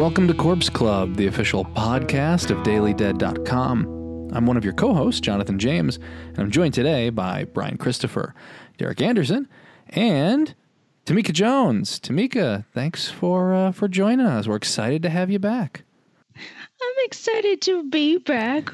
Welcome to Corpse Club, the official podcast of DailyDead.com. I'm one of your co hosts, Jonathan James, and I'm joined today by Bryan Christopher, Derek Anderson, and Tamika Jones. Tamika, thanks for uh, for joining us. We're excited to have you back. I'm excited to be back.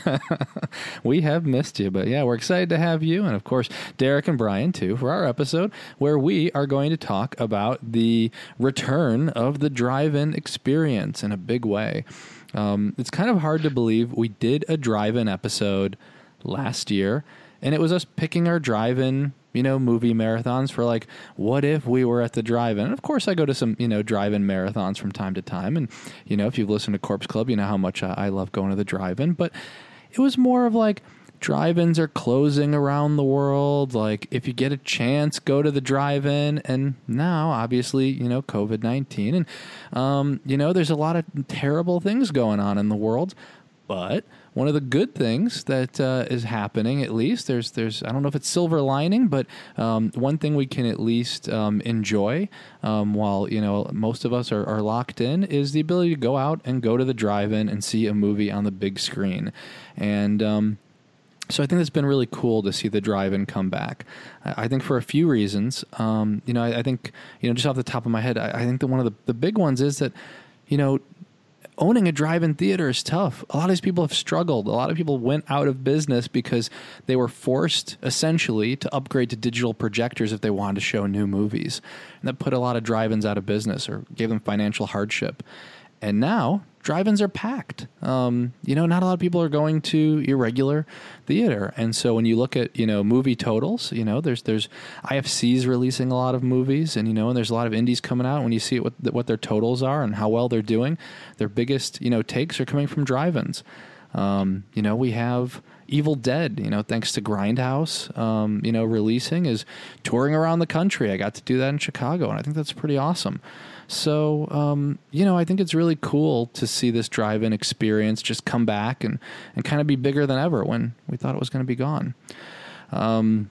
we have missed you, but yeah, we're excited to have you, and of course, Derek and Bryan too, for our episode where we are going to talk about the return of the drive-in experience in a big way. Um, it's kind of hard to believe we did a drive-in episode last year, and it was us picking our drive-in you know, movie marathons for like, what if we were at the drive-in? And of course, I go to some, you know, drive-in marathons from time to time. And, you know, if you've listened to Corpse Club, you know how much I love going to the drive-in. But it was more of like, drive-ins are closing around the world. Like, if you get a chance, go to the drive-in. And now, obviously, you know, COVID-19. And, um, you know, there's a lot of terrible things going on in the world. But one of the good things that uh, is happening, at least there's there's I don't know if it's silver lining, but um, one thing we can at least um, enjoy um, while you know most of us are, are locked in is the ability to go out and go to the drive-in and see a movie on the big screen, and um, so I think it's been really cool to see the drive-in come back. I think for a few reasons. Um, you know, I, I, think you know just off the top of my head, I, I think that one of the, the big ones is that you know owning a drive-in theater is tough. A lot of these people have struggled. A lot of people went out of business because they were forced essentially to upgrade to digital projectors if they wanted to show new movies. And that put a lot of drive-ins out of business or gave them financial hardship. And now drive-ins are packed. Um, you know, not a lot of people are going to irregular theater, and so when you look at you know movie totals, you know there's there's IFC's releasing a lot of movies, and you know, and there's a lot of indies coming out. When you see what what their totals are and how well they're doing, their biggest you know takes are coming from drive-ins. Um, you know, we have Evil Dead, you know, thanks to Grindhouse, um, you know, releasing is touring around the country. I got to do that in Chicago, and I think that's pretty awesome. So, um, you know, I think it's really cool to see this drive in experience just come back and, and kind of be bigger than ever when we thought it was going to be gone. Um,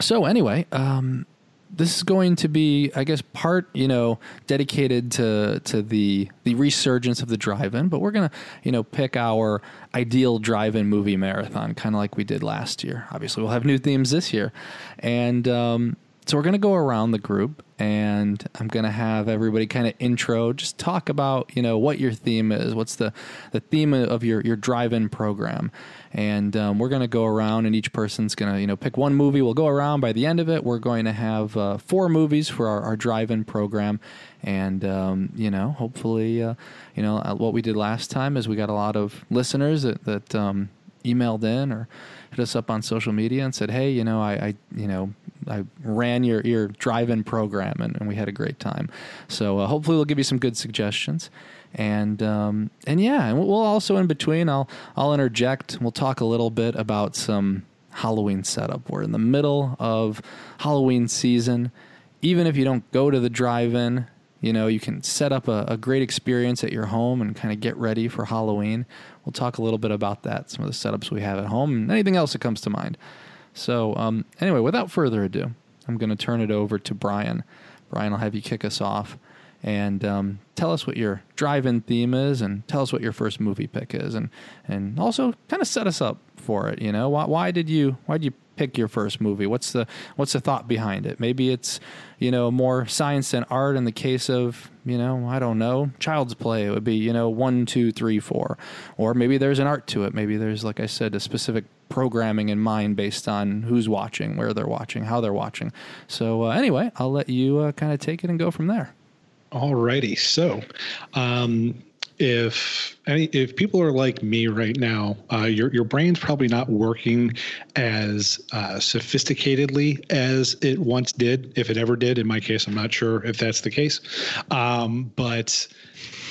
so, anyway, um, this is going to be, I guess, part you know dedicated to to the the resurgence of the drive-in, but we're gonna you know pick our ideal drive-in movie marathon, kind of like we did last year. Obviously, we'll have new themes this year, and um, so we're going to go around the group and I'm going to have everybody kind of intro, just talk about, you know, what your theme is, what's the, the theme of your, your drive-in program. And um, we're going to go around and each person's going to, you know, pick one movie. We'll go around by the end of it. We're going to have uh, four movies for our, our drive-in program. And, um, you know, hopefully, uh, you know, uh, what we did last time is we got a lot of listeners that, that um, emailed in or hit us up on social media and said, "Hey, you know, I, I you know, I ran your your drive-in program and, and we had a great time." So uh, hopefully, we'll give you some good suggestions. And um, and yeah, and we'll also in between, I'll I'll interject. We'll talk a little bit about some Halloween setup. We're in the middle of Halloween season. Even if you don't go to the drive-in, you know, you can set up a, a great experience at your home and kind of get ready for Halloween. We'll talk a little bit about that, some of the setups we have at home, and anything else that comes to mind. So, um, anyway, without further ado, I'm going to turn it over to Bryan. Bryan, I'll have you kick us off and um, tell us what your drive-in theme is, and tell us what your first movie pick is, and and also kind of set us up for it. You know, why, why did you why did you pick your first movie? What's the what's the thought behind it? Maybe it's you know more science than art. In the case of you know I don't know Child's Play, it would be you know one, two, three, four, or maybe there's an art to it. Maybe there's like I said a specific programming in mind based on who's watching, where they're watching, how they're watching. So uh, anyway, I'll let you uh, kind of take it and go from there. Alrighty, so um, if any if people are like me right now, uh, your your brain's probably not working as uh, sophisticatedly as it once did, if it ever did. In my case, I'm not sure if that's the case, um, but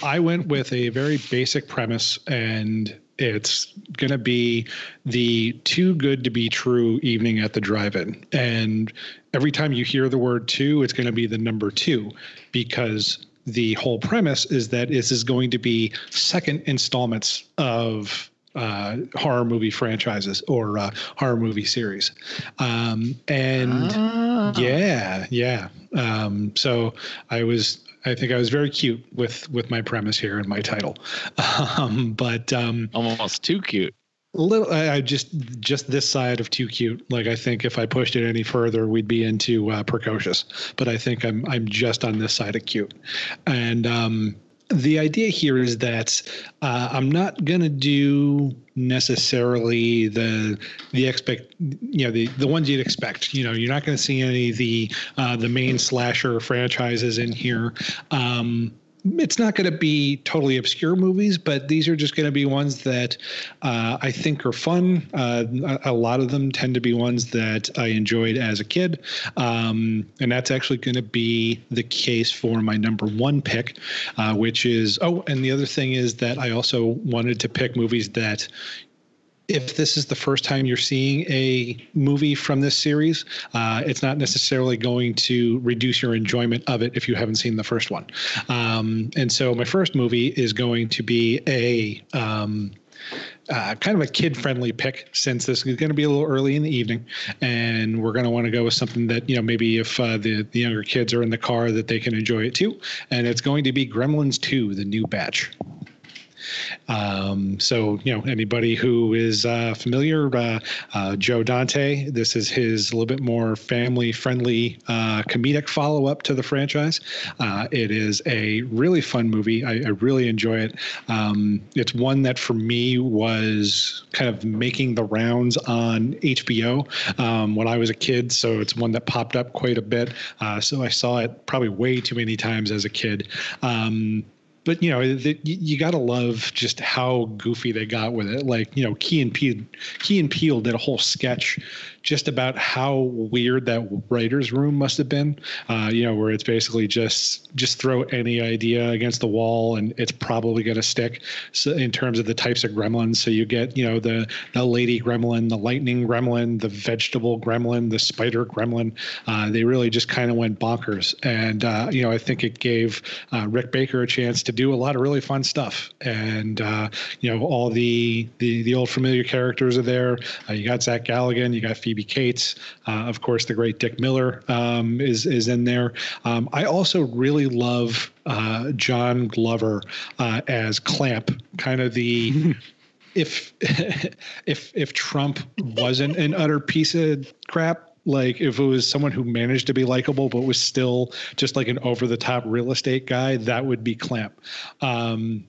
I went with a very basic premise, and it's going to be the too good to be true evening at the drive-in, and every time you hear the word two, it's going to be the number two because the whole premise is that this is going to be second installments of uh, horror movie franchises or uh, horror movie series. Um, and oh. yeah, yeah. Um, so I was I think I was very cute with with my premise here and my title, um, but um, almost too cute. Little I, just just this side of too cute. Like I think if I pushed it any further, we'd be into uh, precocious. But I think I'm I'm just on this side of cute, and um, the idea here is that uh, I'm not gonna do necessarily the the expect you know the the ones you'd expect. You know, you're not gonna see any of the uh, the main slasher franchises in here. Um, it's not going to be totally obscure movies, but these are just going to be ones that uh, I think are fun. Uh, a, lot of them tend to be ones that I enjoyed as a kid. Um, and that's actually going to be the case for my number one pick, uh, which is oh, and the other thing is that I also wanted to pick movies that if this is the first time you're seeing a movie from this series, uh, it's not necessarily going to reduce your enjoyment of it if you haven't seen the first one. Um, and so my first movie is going to be a um, uh, kind of a kid friendly pick since this is going to be a little early in the evening and we're going to want to go with something that you know maybe if uh, the, the younger kids are in the car that they can enjoy it too and it's going to be gremlins 2 the new batch um, so, you know, anybody who is uh, familiar, uh, uh, Joe Dante, this is his a little bit more family friendly uh, comedic follow up to the franchise. Uh, it is a really fun movie. I, I really enjoy it. Um, it's one that for me was kind of making the rounds on HBO um, when I was a kid. So it's one that popped up quite a bit. Uh, so I saw it probably way too many times as a kid. Um, but you know, the, you, got to love just how goofy they got with it. Like you know, Key and Peele, Key and Peele did a whole sketch just about how weird that writers' room must have been. Uh, you know, where it's basically just just throw any idea against the wall and it's probably going to stick. So in terms of the types of gremlins, so you get you know the the lady gremlin, the lightning gremlin, the vegetable gremlin, the spider gremlin. Uh, they really just kind of went bonkers, and uh, you know, I think it gave uh, Rick Baker a chance to do a lot of really fun stuff. And uh, you know, all the the the old familiar characters are there. Uh, you got Zach Galligan, you got Phoebe Phoebe Cates, uh, of course, the great Dick Miller um, is is in there. Um, I also really love uh, John Glover uh, as Clamp, kind of the. if if if Trump wasn't an utter piece of crap, like if it was someone who managed to be likable but was still just like an over the top real estate guy, that would be Clamp. Um,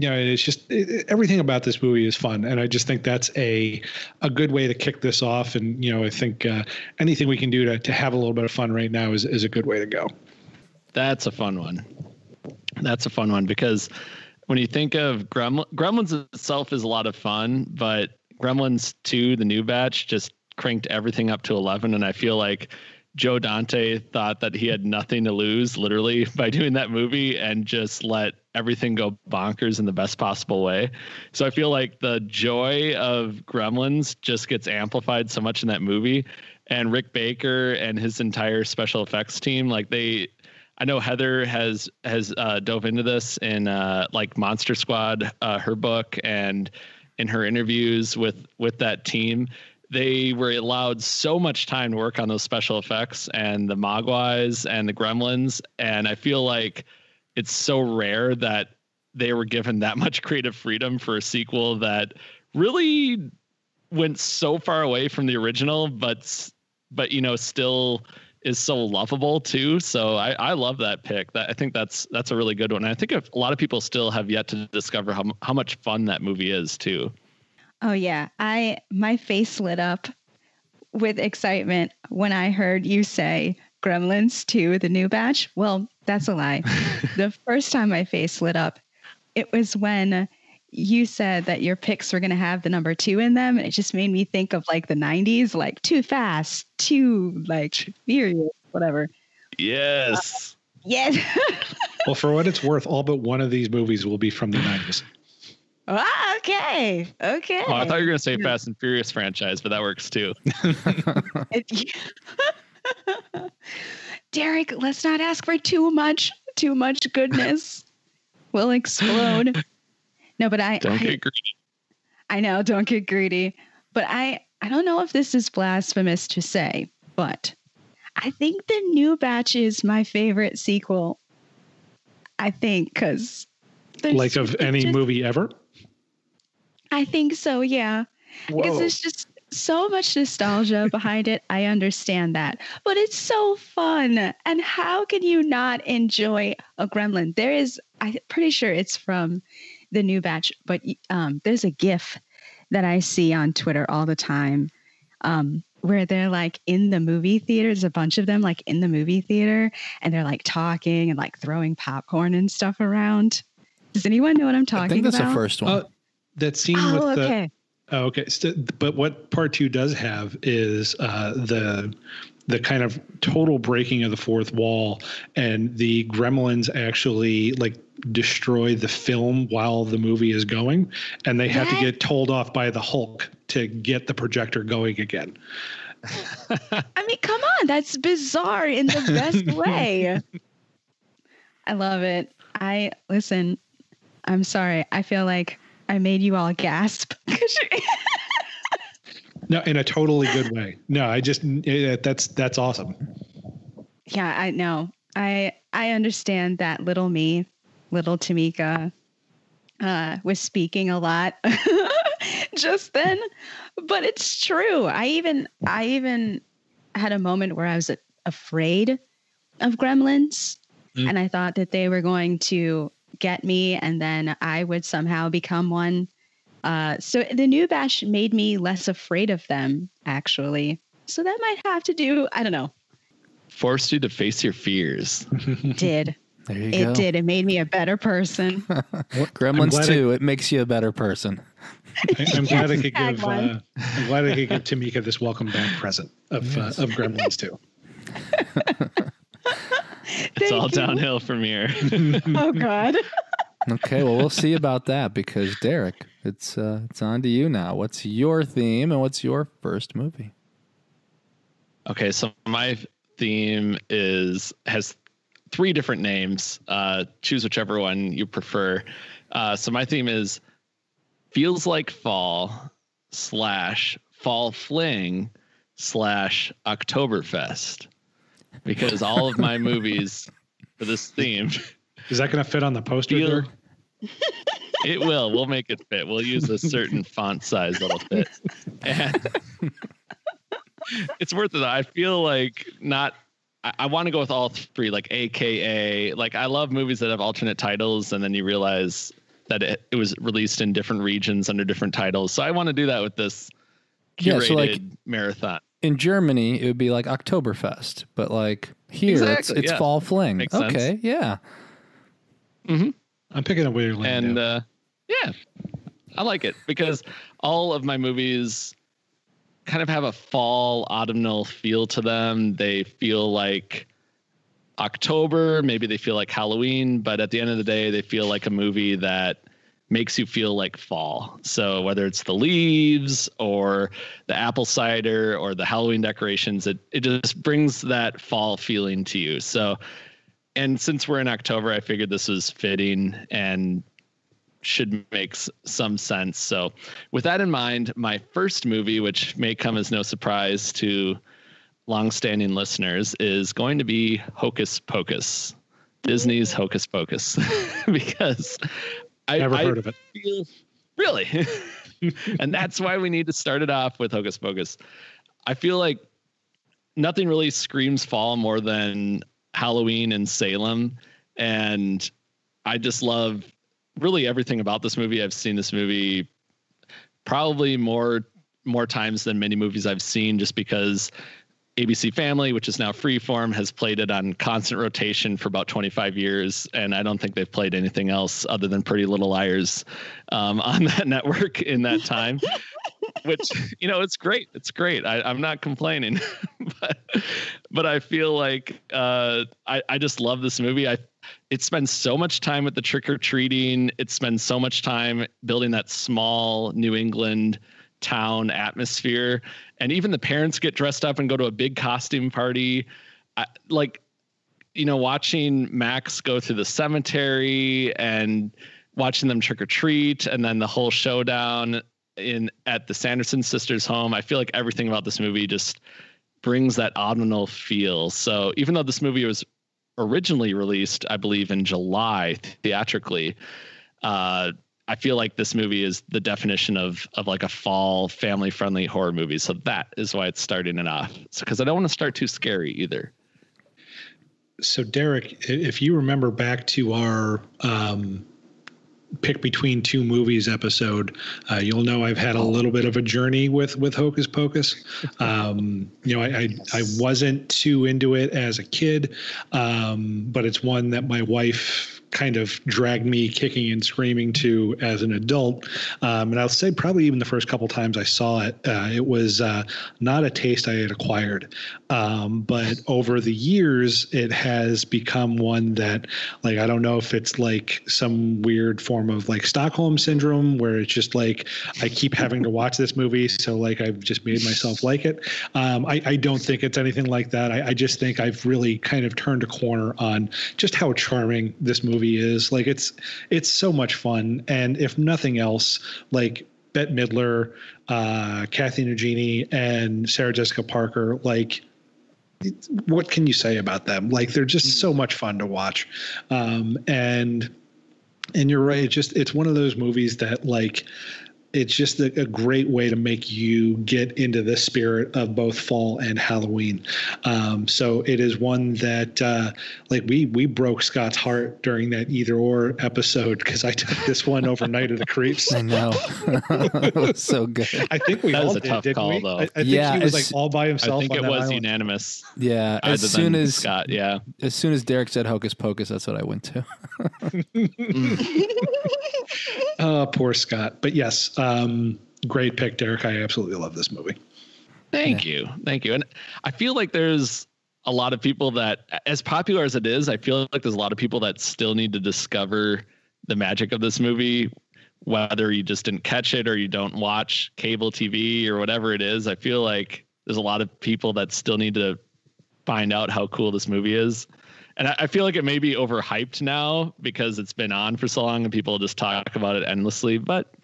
you know, it's just it, everything about this movie is fun, and I just think that's a a good way to kick this off. And you know, I think uh, anything we can do to to have a little bit of fun right now is is a good way to go. That's a fun one. That's a fun one because when you think of Gremlin, Gremlins itself is a lot of fun, but Gremlins 2, the new batch, just cranked everything up to 11. And I feel like Joe Dante thought that he had nothing to lose, literally, by doing that movie and just let everything go bonkers in the best possible way. So I feel like the joy of Gremlins just gets amplified so much in that movie. And Rick Baker and his entire special effects team, like they, I know Heather has has uh, dove into this in uh, like Monster Squad, uh, her book, and in her interviews with with that team they were allowed so much time to work on those special effects and the mogwais and the gremlins. And i feel like it's so rare that they were given that much creative freedom for a sequel that really went so far away from the original but but you know still is so lovable too. So i i love that pick. That i think that's that's a really good one. I think a lot of people still have yet to discover how, how much fun that movie is too Oh yeah, I my face lit up with excitement when I heard you say Gremlins 2 the new batch. Well, that's a lie. the first time my face lit up, it was when you said that your picks were going to have the number 2 in them and it just made me think of like the 90s like too fast, too like furious, whatever. Yes. Uh, yes. well, for what it's worth, all but one of these movies will be from the 90s. Ah, okay. Okay. Oh, I thought you were going to say Fast and Furious franchise, but that works too. Derek, let's not ask for too much, too much goodness. we'll explode. No, but I don't I, get greedy. I know, don't get greedy. But I I don't know if this is blasphemous to say, but I think the new batch is my favorite sequel I think because like of any just, movie ever. I think so. Yeah, because there's just so much nostalgia behind it. I understand that, but it's so fun. And how can you not enjoy a Gremlin? There is, I'm pretty sure it's from the new batch, but um, there's a GIF that I see on Twitter all the time. Um, where they're like in the movie theater. There's a bunch of them like in the movie theater and they're like talking and like throwing popcorn and stuff around. Does anyone know what I'm talking about? I think that's about? the first one. Uh, that scene oh, with okay. the. Oh, okay. but what part two does have is uh, the the kind of total breaking of the fourth wall, and the gremlins actually like destroy the film while the movie is going, and they have to get told off by the Hulk to get the projector going again. I mean, come on, that's bizarre in the best way. I love it. I listen. I'm sorry. I feel like I made you all gasp. no, in a totally good way. No, I just it, that's that's awesome. Yeah, I know. I I understand that little me, little Tamika, uh, was speaking a lot just then, but it's true. I even I even had a moment where I was afraid of gremlins, mm. and I thought that they were going to get me and then I would somehow become one. Uh, so the new batch made me less afraid of them, actually. So that might have to do, I don't know. Forced you to face your fears. did. it go. did. It made me a better person. Gremlins 2, I, it makes you a better person. I, am glad I could give uh, I'm glad I could give Tamika this welcome back present of uh, yes. uh, of Gremlins 2 it's all you. downhill from here. oh God. okay, well we'll see about that because Derek, it's uh, it's on to you now. What's your theme and what's your first movie? Okay, so my theme is has three different names. Uh, choose whichever one you prefer. Uh, so my theme is feels like fall slash fall fling slash Oktoberfest because all of my movies for this theme. Is that going to fit on the poster? Feel, it will. We'll make it fit. We'll use a certain font size that'll fit. And it's worth it. I feel like not. I, I want to go with all three, like AKA. Like I love movies that have alternate titles, and then you realize that it, it was released in different regions under different titles. So I want to do that with this curated yeah, so like, marathon in Germany, it would be like Oktoberfest, but like here, exactly, it's, it's yeah. fall fling. Makes okay, sense. yeah. Mm-hmm. I'm picking a weird land. And uh, yeah, I like it because all of my movies kind of have a fall autumnal feel to them. They feel like October, maybe they feel like Halloween, but at the end of the day, they feel like a movie that makes you feel like fall. So whether it's the leaves or the apple cider or the Halloween decorations, it it just brings that fall feeling to you. So and since we're in October, I figured this was fitting and should make some sense. So with that in mind, my first movie, which may come as no surprise to longstanding listeners, is going to be Hocus Pocus. Disney's Hocus Pocus because I never I heard of it. Feel, really? and that's why we need to start it off with Hocus Pocus. I feel like nothing really screams fall more than Halloween in Salem. And I just love really everything about this movie. I've seen this movie probably more more times than many movies I've seen just because ABC Family, which is now Freeform, has played it on constant rotation for about 25 years, and I don't think they've played anything else other than Pretty Little Liars um, on that network in that time. which you know, it's great. It's great. I, am not complaining, but but I feel like uh, I I just love this movie. I it spends so much time with the trick or treating. It spends so much time building that small New England town atmosphere and even the parents get dressed up and go to a big costume party I, like you know watching max go through the cemetery and watching them trick or treat and then the whole showdown in at the sanderson sisters home i feel like everything about this movie just brings that autumnal feel so even though this movie was originally released, I believe, in July theatrically. Uh, I feel like this movie is the definition of of like a fall family friendly horror movie. So that is why it's starting it off. Because so, I don't want to start too scary either. So Derek, if you remember back to our um, pick between two movies episode, uh, you'll know I've had a little bit of a journey with with Hocus Pocus. Um, you know, I, I, I wasn't too into it as a kid, um, but it's one that my wife kind of dragged me kicking and screaming to as an adult. Um, and I'll say probably even the first couple times I saw it, uh, it was uh, not a taste I had acquired. Um, but over the years, it has become one that, like, I don't know if it's like some weird form of like Stockholm syndrome where it's just like I keep having to watch this movie. So, like, I've just made myself like it. Um, I, I, don't think it's anything like that. I, I just think I've really kind of turned a corner on just how charming this movie movie is. Like it's it's so much fun, and if nothing else, like Bette Midler, uh, Kathy Najimy, and Sarah Jessica Parker, like what can you say about them? Like they're just so much fun to watch, um, and and you're right. It's just it's one of those movies that like it's just a, a, great way to make you get into the spirit of both fall and Halloween. Um, so it is one that, uh, like we we broke Scott's heart during that either or episode because I took this one over Night of the Creeps. I know, it was so good. I think we that all was a did, tough didn't call, we? though. I, I think yeah, he was like all by himself. I think it was island. unanimous. Yeah, as soon as Scott, yeah, as soon as Derek said Hocus Pocus, that's what I went to. oh, poor Scott. But yes, um, great pick, Derek. I absolutely love this movie. Thank yeah. you. Thank you. And I feel like there's a lot of people that, as popular as it is, I feel like there's a lot of people that still need to discover the magic of this movie, whether you just didn't catch it or you don't watch cable TV or whatever it is. I feel like there's a lot of people that still need to find out how cool this movie is. And I, I feel like it may be overhyped now because it's been on for so long and people just talk about it endlessly. But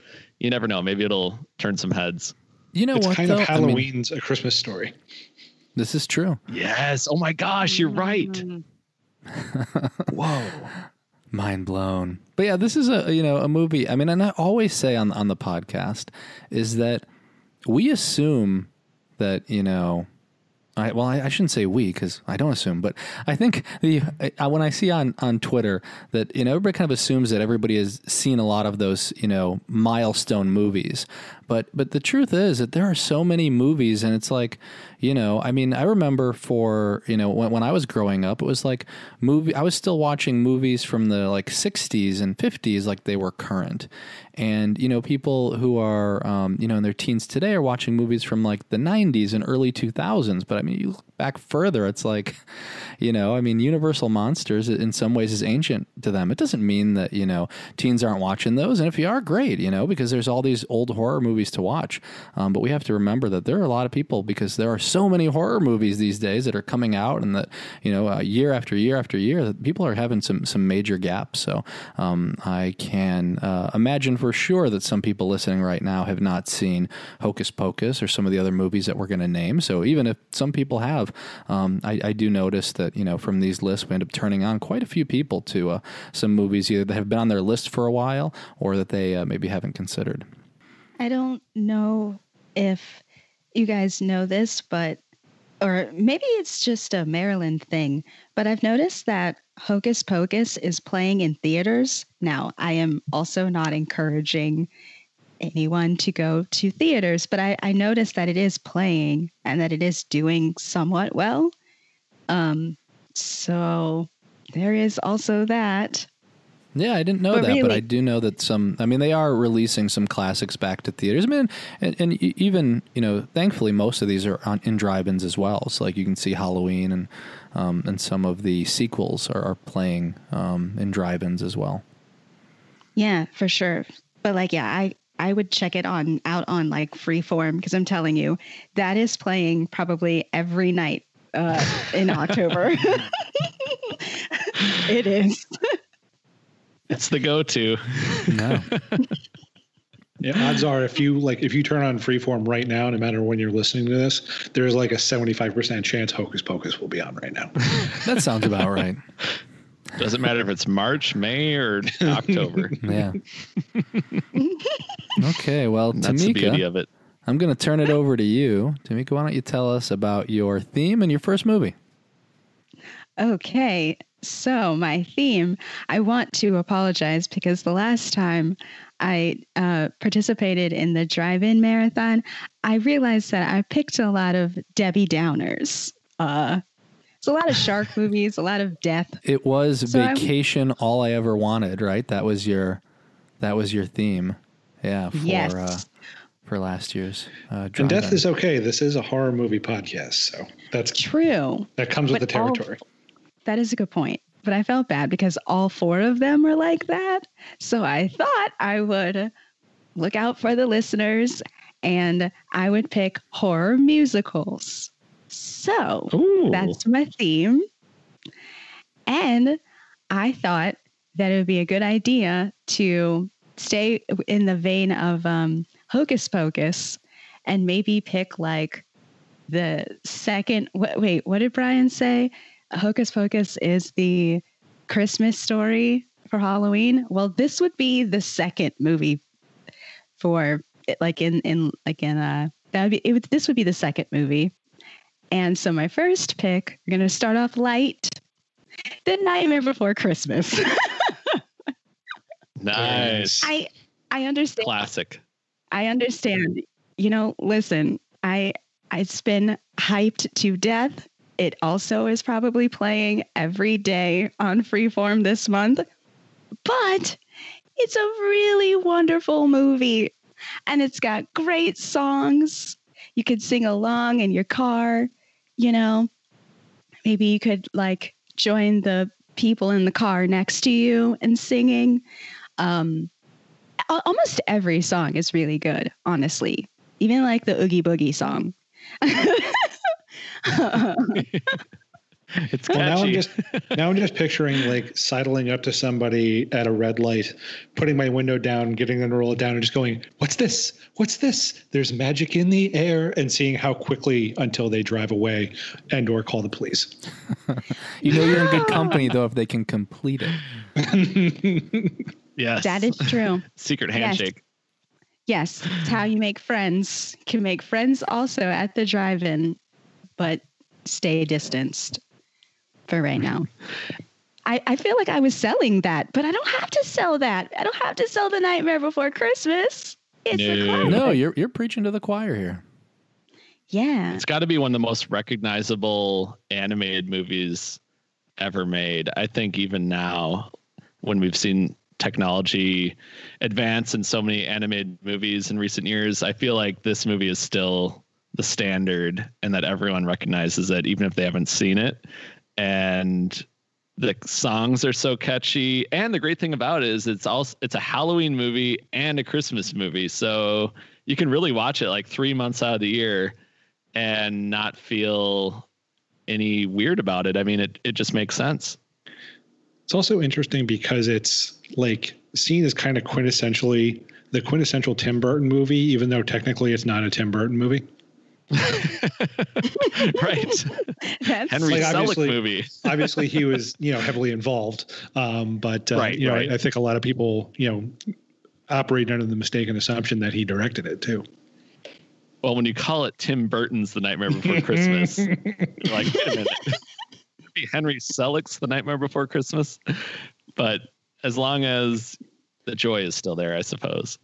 you never know. Maybe it'll turn some heads. You know it's what? kind though? of Halloween's I mean, a Christmas story. This is true. Yes. Oh my gosh, you're right. Whoa. Mind blown. But yeah, this is a you know a movie. I mean, and I always say on on the podcast is that we assume that you know I, well, I, I, shouldn't say we because I don't assume, but I think the I, when I see on on Twitter that you know everybody kind of assumes that everybody has seen a lot of those you know milestone movies, but but the truth is that there are so many movies, and it's like you know, I mean, I remember for, you know, when, when I was growing up, it was like movie, I was still watching movies from the like 60s and 50s like they were current. And, you know, people who are, um, you know, in their teens today are watching movies from like the 90s and early 2000s. But I mean, you back further, it's like, you know, I mean, Universal Monsters in some ways is ancient to them. It doesn't mean that, you know, teens aren't watching those. And if you are, great, you know, because there's all these old horror movies to watch. Um, but we have to remember that there are a lot of people because there are so many horror movies these days that are coming out, and that you know uh, year after year after year, that people are having some some major gaps. So um, I can uh, imagine for sure that some people listening right now have not seen Hocus Pocus or some of the other movies that we're going to name. So even if some people have, um, I, I, do notice that you know from these lists we end up turning on quite a few people to uh, some movies either that have been on their list for a while or that they uh, maybe haven't considered. I don't know if you guys know this, but or maybe it's just a Maryland thing, but I've noticed that Hocus Pocus is playing in theaters. Now, I am also not encouraging anyone to go to theaters, but I, I noticed that it is playing and that it is doing somewhat well. Um, so there is also that. Yeah, I didn't know but that, really, but I do know that some. I mean, they are releasing some classics back to theaters. I mean, and, and even you know, thankfully, most of these are on, in drive-ins as well. So like you can see Halloween and um, and some of the sequels are, are playing um, in drive-ins as well. Yeah, for sure. But like, yeah, I I would check it on out on like Freeform because I'm telling you that is playing probably every night uh, in October. it is. It's the go-to. No. Yeah, odds are if you like if you turn on Freeform right now, no matter when you're listening to this, there's like a 75% chance Hocus Pocus will be on right now. That sounds about right. Doesn't matter if it's March, May, or October. Yeah. okay, well, That's the beauty Tamika, of it. I'm going to turn it over to you. Tamika, why don't you tell us about your theme and your first movie? Okay, so my theme, I want to apologize because the last time I uh, participated in the drive in marathon, I realized that I picked a lot of Debbie Downers. Uh, it's a lot of shark movies, a lot of death. It was So I'm- vacation all I ever wanted, right? That was your that was your theme. Yeah, for Yes. uh, for last year's uh And death is okay. This is a horror movie podcast, so that's True. that comes with But the all- territory. That is a good point. But I felt bad because all four of them were like that. So I thought I would look out for the listeners and I would pick horror musicals. So Ooh. that's my theme. And I thought that it would be a good idea to stay in the vein of um, Hocus Pocus and maybe pick like the second. Wait, wait, what did Bryan say? Hocus Pocus is the Christmas story for Halloween. Well, this would be the second movie for like in in like in uh that would be it would, this would be the second movie. And so my first pick, we're gonna start off light. The Nightmare Before Christmas. nice. I I understand. Classic. I understand. You know, listen, I it's been hyped to death. It also is probably playing every day on Freeform this month. But it's a really wonderful movie. And it's got great songs. You could sing along in your car, you know. Maybe you could like join the people in the car next to you and singing. Um, almost every song is really good, honestly. Even like the Oogie Boogie song. It's Well, now I'm just now I'm just picturing like sidling up to somebody at a red light, putting my window down, getting them to roll it down, and just going, "What's this? What's this? There's magic in the air," and seeing how quickly until they drive away and or call the police. You know you're in good company though if they can complete it. yes. that is true. secret handshake. Yes, Yes, it's how you make friends. Can make friends also at the drive-in, but stay distanced for right now. I, I feel like I was selling that, but I don't have to sell that. I don't have to sell the Nightmare Before Christmas. It's a No. classic. No, you're you're preaching to the choir here. Yeah. It's got to be one of the most recognizable animated movies ever made. I think even now, when we've seen technology advance in so many animated movies in recent years, I feel like this movie is still the standard and that everyone recognizes it, even if they haven't seen it. And the songs are so catchy. And the great thing about it is it's also it's a Halloween movie and a Christmas movie. So you can really watch it like three months out of the year and not feel any weird about it. I mean, it, it just makes sense. It's also interesting because it's like seen as kind of quintessentially the quintessential Tim Burton movie, even though technically it's not a Tim Burton movie. right. That's Henry Like, Selick obviously- movie. Obviously, he was you know heavily involved, um, but uh, Right, you know right. I, I think a lot of people you know operate under the mistaken assumption that he directed it too. Well, when you call it Tim Burton's The Nightmare Before Christmas, you're like, wait a minute. It'd be Henry Selick's The Nightmare Before Christmas. But as long as the joy is still there, I suppose.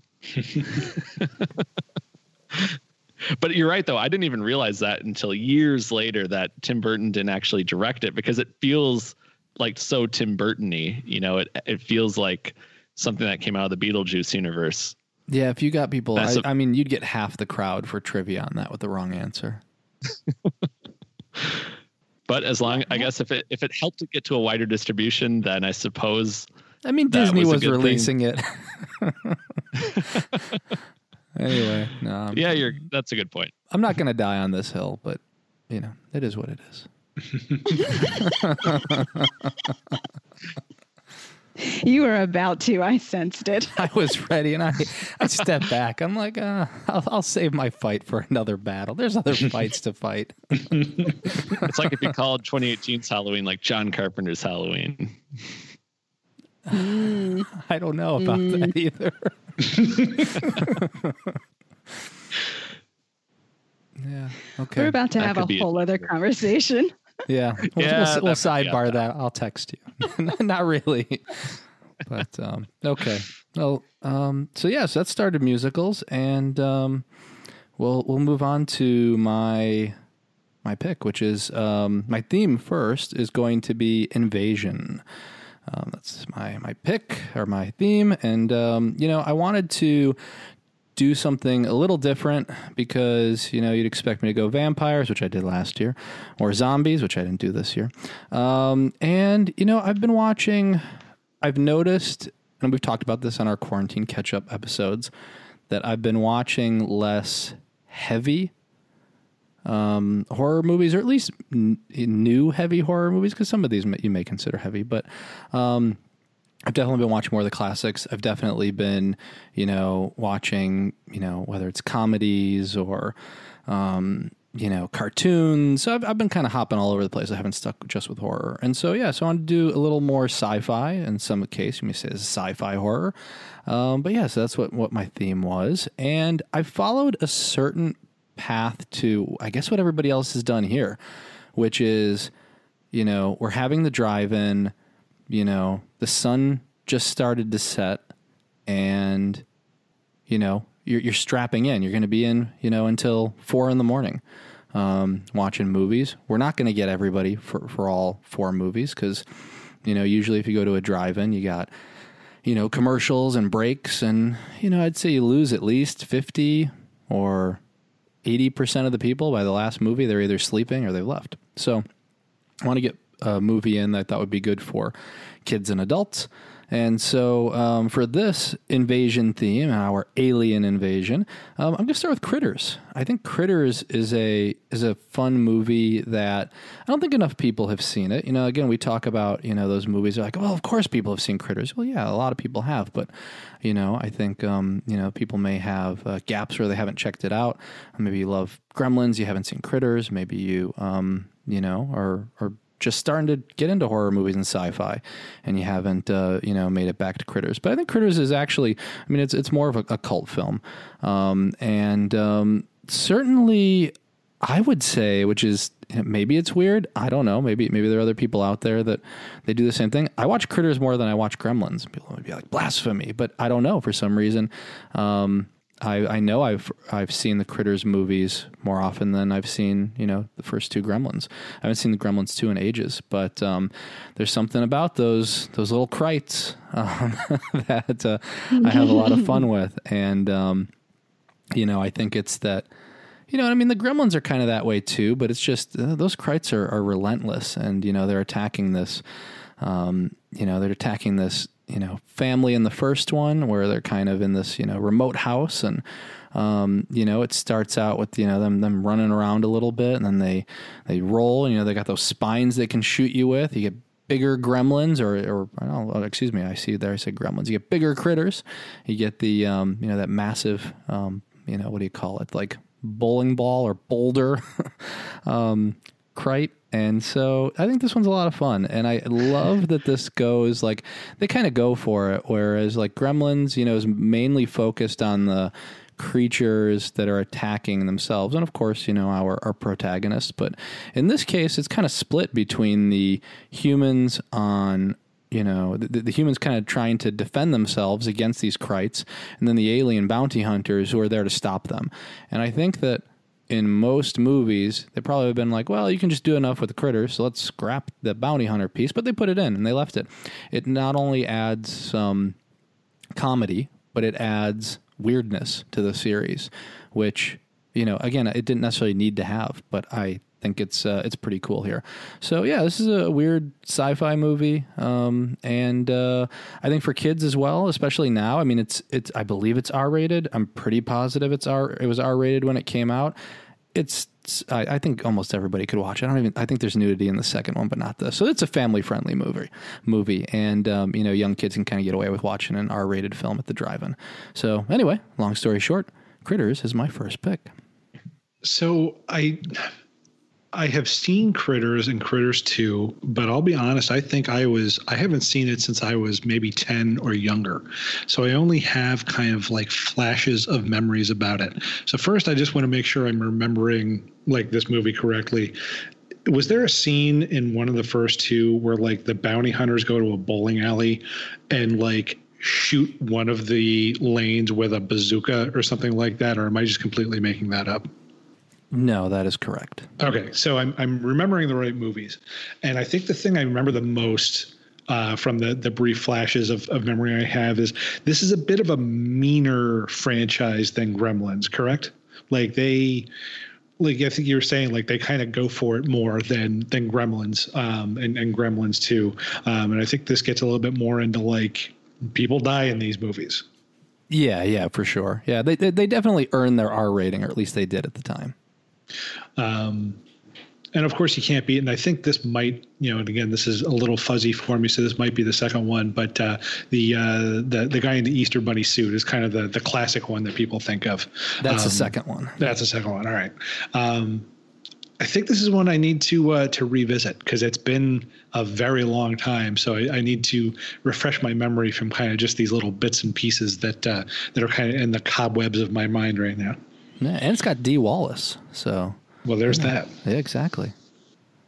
But you're right, though. I didn't even realize that until years later that Tim Burton didn't actually direct it because it feels like so Tim Burton-y. You know, it it feels like something that came out of the Beetlejuice universe. Yeah, if you got people, I, a- I mean, you'd get half the crowd for trivia on that with the wrong answer. But as long, I guess, if it if it helped it get to a wider distribution, then I suppose I mean, Disney was was, good thing. releasing it. anyway, no, I'm, yeah, you're. That's a good point. I'm not going to die on this hill, but you know, it is what it is. You were about to. I sensed it. I was ready, and I I stepped back. I'm like, uh, I'll, I'll save my fight for another battle. There's other fights to fight. It's like if you called 2018's Halloween like John Carpenter's Halloween. I don't know about that either. yeah. Okay. We're about to have a could be whole other conversation. Yeah, we'll, Yeah, we'll, we'll that could be sidebar that. I'll text you. Not really, but um, okay. Well, um, so yes, that started musicals, and um, we'll we'll move on to my my pick, which is um, my theme. First is going to be invasion. Um, that's my my pick or my theme, and um, you know I wanted to do something a little different because you know you'd expect me to go vampires, which I did last year, or zombies, which I didn't do this year. Um, and you know I've been watching. I've noticed, and we've talked about this on our quarantine catch up episodes, that I've been watching less heavy um, horror movies, or at least n- new heavy horror movies, because some of these you may consider heavy, but um, I've definitely been watching more of the classics. I've definitely been, you know, watching, you know, whether it's comedies or, um, you know, cartoons. So I've, I've been kind of hopping all over the place. I haven't stuck just with horror. And so, yeah, so I want to do a little more sci-fi in some case. You may say it's sci-fi horror. Um, but yeah, so that's what, what my theme was. And I followed a certain path to, I guess, what everybody else has done here, which is, you know, we're having the drive-in, you know, the sun just started to set and, you know, you're, you're strapping in. You're going to be in, you know, until four in the morning um, watching movies. We're not going to get everybody for, for all four movies because, you know, usually if you go to a drive in, you got, you know, commercials and breaks. And, you know, I'd say you lose at least 50 or 80% of the people by the last movie. They're either sleeping or they've left. So I want to get a movie in that I thought would be good for kids and adults. And so um, for this invasion theme, our alien invasion, um, I'm going to start with Critters. I think Critters is a is a fun movie that I don't think enough people have seen it. You know, again, we talk about you know those movies are like, well, of course people have seen Critters. Well, yeah, a lot of people have, but you know, I think um, you know people may have uh, gaps where they haven't checked it out. Maybe you love Gremlins, you haven't seen Critters. Maybe you um, you know are are just starting to get into horror movies and sci-fi, and you haven't uh, you know made it back to Critters. But I think Critters is actually, I mean, it's it's more of a, a cult film, um, and um, certainly I would say, which is maybe it's weird. I don't know. Maybe maybe there are other people out there that they do the same thing. I watch Critters more than I watch Gremlins. People would be like blasphemy, but I don't know for some reason. Um, I, I know I've I've seen the Critters movies more often than I've seen you know the first two Gremlins. I haven't seen the Gremlins two in ages, but um, there's something about those those little krites um, that uh, I have a lot of fun with, and um, you know I think it's that you know I mean the Gremlins are kind of that way too, but it's just uh, those krites are, are relentless, and you know they're attacking this. Um, you know they're attacking this you know family in the first one where they're kind of in this you know remote house and um, you know it starts out with you know them them running around a little bit and then they they roll and you know they got those spines they can shoot you with. You get bigger gremlins or or oh, excuse me I see there I said gremlins. You get bigger critters. You get the um, you know that massive um, you know what do you call it? Like bowling ball or boulder um, crite and so I think this one's a lot of fun. And I love that this goes like they kind of go for it. Whereas like Gremlins, you know, is mainly focused on the creatures that are attacking themselves. And of course, you know, our, our protagonist. But in this case, it's kind of split between the humans on you know the, the humans kind of trying to defend themselves against these krites and then the alien bounty hunters who are there to stop them and i think that in most movies, they probably have been like, well, you can just do enough with the critters, so let's scrap the bounty hunter piece. But they put it in and they left it. It not only adds some comedy, but it adds weirdness to the series, which, you know, again, it didn't necessarily need to have, but I think it's uh, it's pretty cool here. So yeah, this is a weird sci-fi movie, um, and uh, I think for kids as well, especially now. I mean, it's it's I believe it's R-rated. I'm pretty positive it's R. It was R-rated when it came out. It's I, I, think almost everybody could watch. I don't even. I think there's nudity in the second one, but not this. So it's a family friendly movie. Movie, and um, you know, young kids can kind of get away with watching an R rated film at the drive-in. So anyway, long story short, Critters is my first pick. So I I have seen Critters and Critters 2, but I'll be honest, I think I was I haven't seen it since I was maybe 10 or younger. So I only have kind of like flashes of memories about it. So first I just want to make sure I'm remembering like this movie correctly. Was there a scene in one of the first two where like the bounty hunters go to a bowling alley and like shoot one of the lanes with a bazooka or something like that or am I just completely making that up? No, that is correct. Okay, so I'm I'm remembering the right movies, and I think the thing I remember the most uh, from the the brief flashes of, of memory I have is this is a bit of a meaner franchise than Gremlins, correct? Like they, like I think you were saying, like they kind of go for it more than than Gremlins, um, and and Gremlins too, um, and I think this gets a little bit more into like people die in these movies. Yeah, yeah, for sure. Yeah, they they, they definitely earned their R rating, or at least they did at the time. Um, and of course, you can't beat. And I think this might, you know, and again, this is a little fuzzy for me, so this might be the second one. But uh, the uh, the the guy in the Easter Bunny suit is kind of the the classic one that people think of. That's um, the second one. That's the second one. All right. Um, I think this is one I need to uh, to revisit because it's been a very long time. So I, I, need to refresh my memory from kind of just these little bits and pieces that uh, that are kind of in the cobwebs of my mind right now. Yeah, and it's got Dee Wallace. So well, there's yeah. that. Yeah, exactly.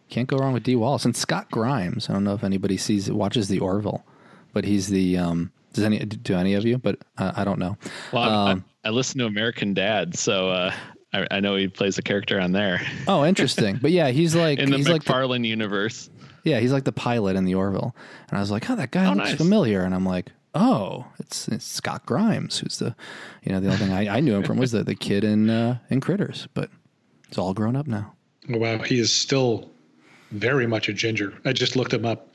Can't go wrong with Dee Wallace and Scott Grimes. I don't know if anybody sees watches the Orville, but he's the um. Does any do any of you? But uh, I don't know. Well, um, I, I, listen to American Dad, so uh, I, I, know he plays a character on there. Oh, interesting. but yeah, he's like in the he's MacFarlane like the, universe. Yeah, he's like the pilot in the Orville, and I was like, oh, that guy oh, looks nice. familiar, and I'm like, oh, it's, it's Scott Grimes, who's the, you know, the only thing I, I knew him from was the, the kid in uh, in Critters, but it's all grown up now. Oh, wow, he is still very much a ginger. I just looked him up.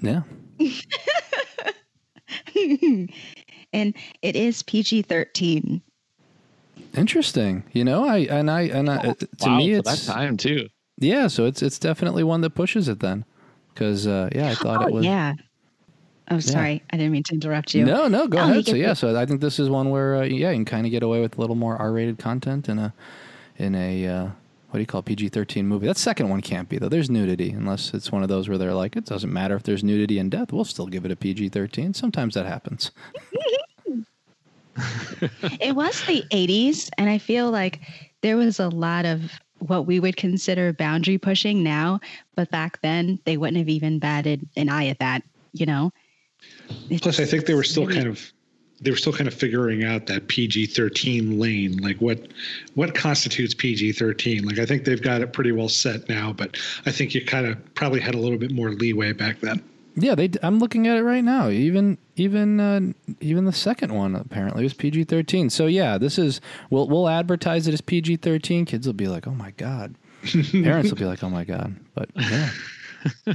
Yeah. and it is PG thirteen. Interesting. You know, I and I and I, oh, to wow, me it's that time too. Yeah, so it's it's definitely one that pushes it then, because uh, yeah, I thought oh, it was. Yeah, Oh, sorry. Yeah. I didn't mean to interrupt you. No, no, go I'll ahead. So yeah, so I think this is one where uh, yeah, you can kind of get away with a little more R-rated content in a in a uh, what do you call PG-13 movie? That second one can't be though. There's nudity unless it's one of those where they're like, it doesn't matter if there's nudity and death. We'll still give it a PG-13. Sometimes that happens. it was the 80s, and I feel like there was a lot of what we would consider boundary pushing now, but back then they wouldn't have even batted an eye at that. You know Plus, I think they were still kind of they were still kind of figuring out that PG thirteen lane, like what what constitutes PG thirteen. Like I think they've got it pretty well set now, but I think you kind of probably had a little bit more leeway back then. Yeah, they. I'm looking at it right now. Even even uh, even the second one apparently was PG thirteen. So yeah, this is we'll we'll advertise it as PG thirteen. Kids will be like, oh my god. Parents will be like, oh my god. But yeah.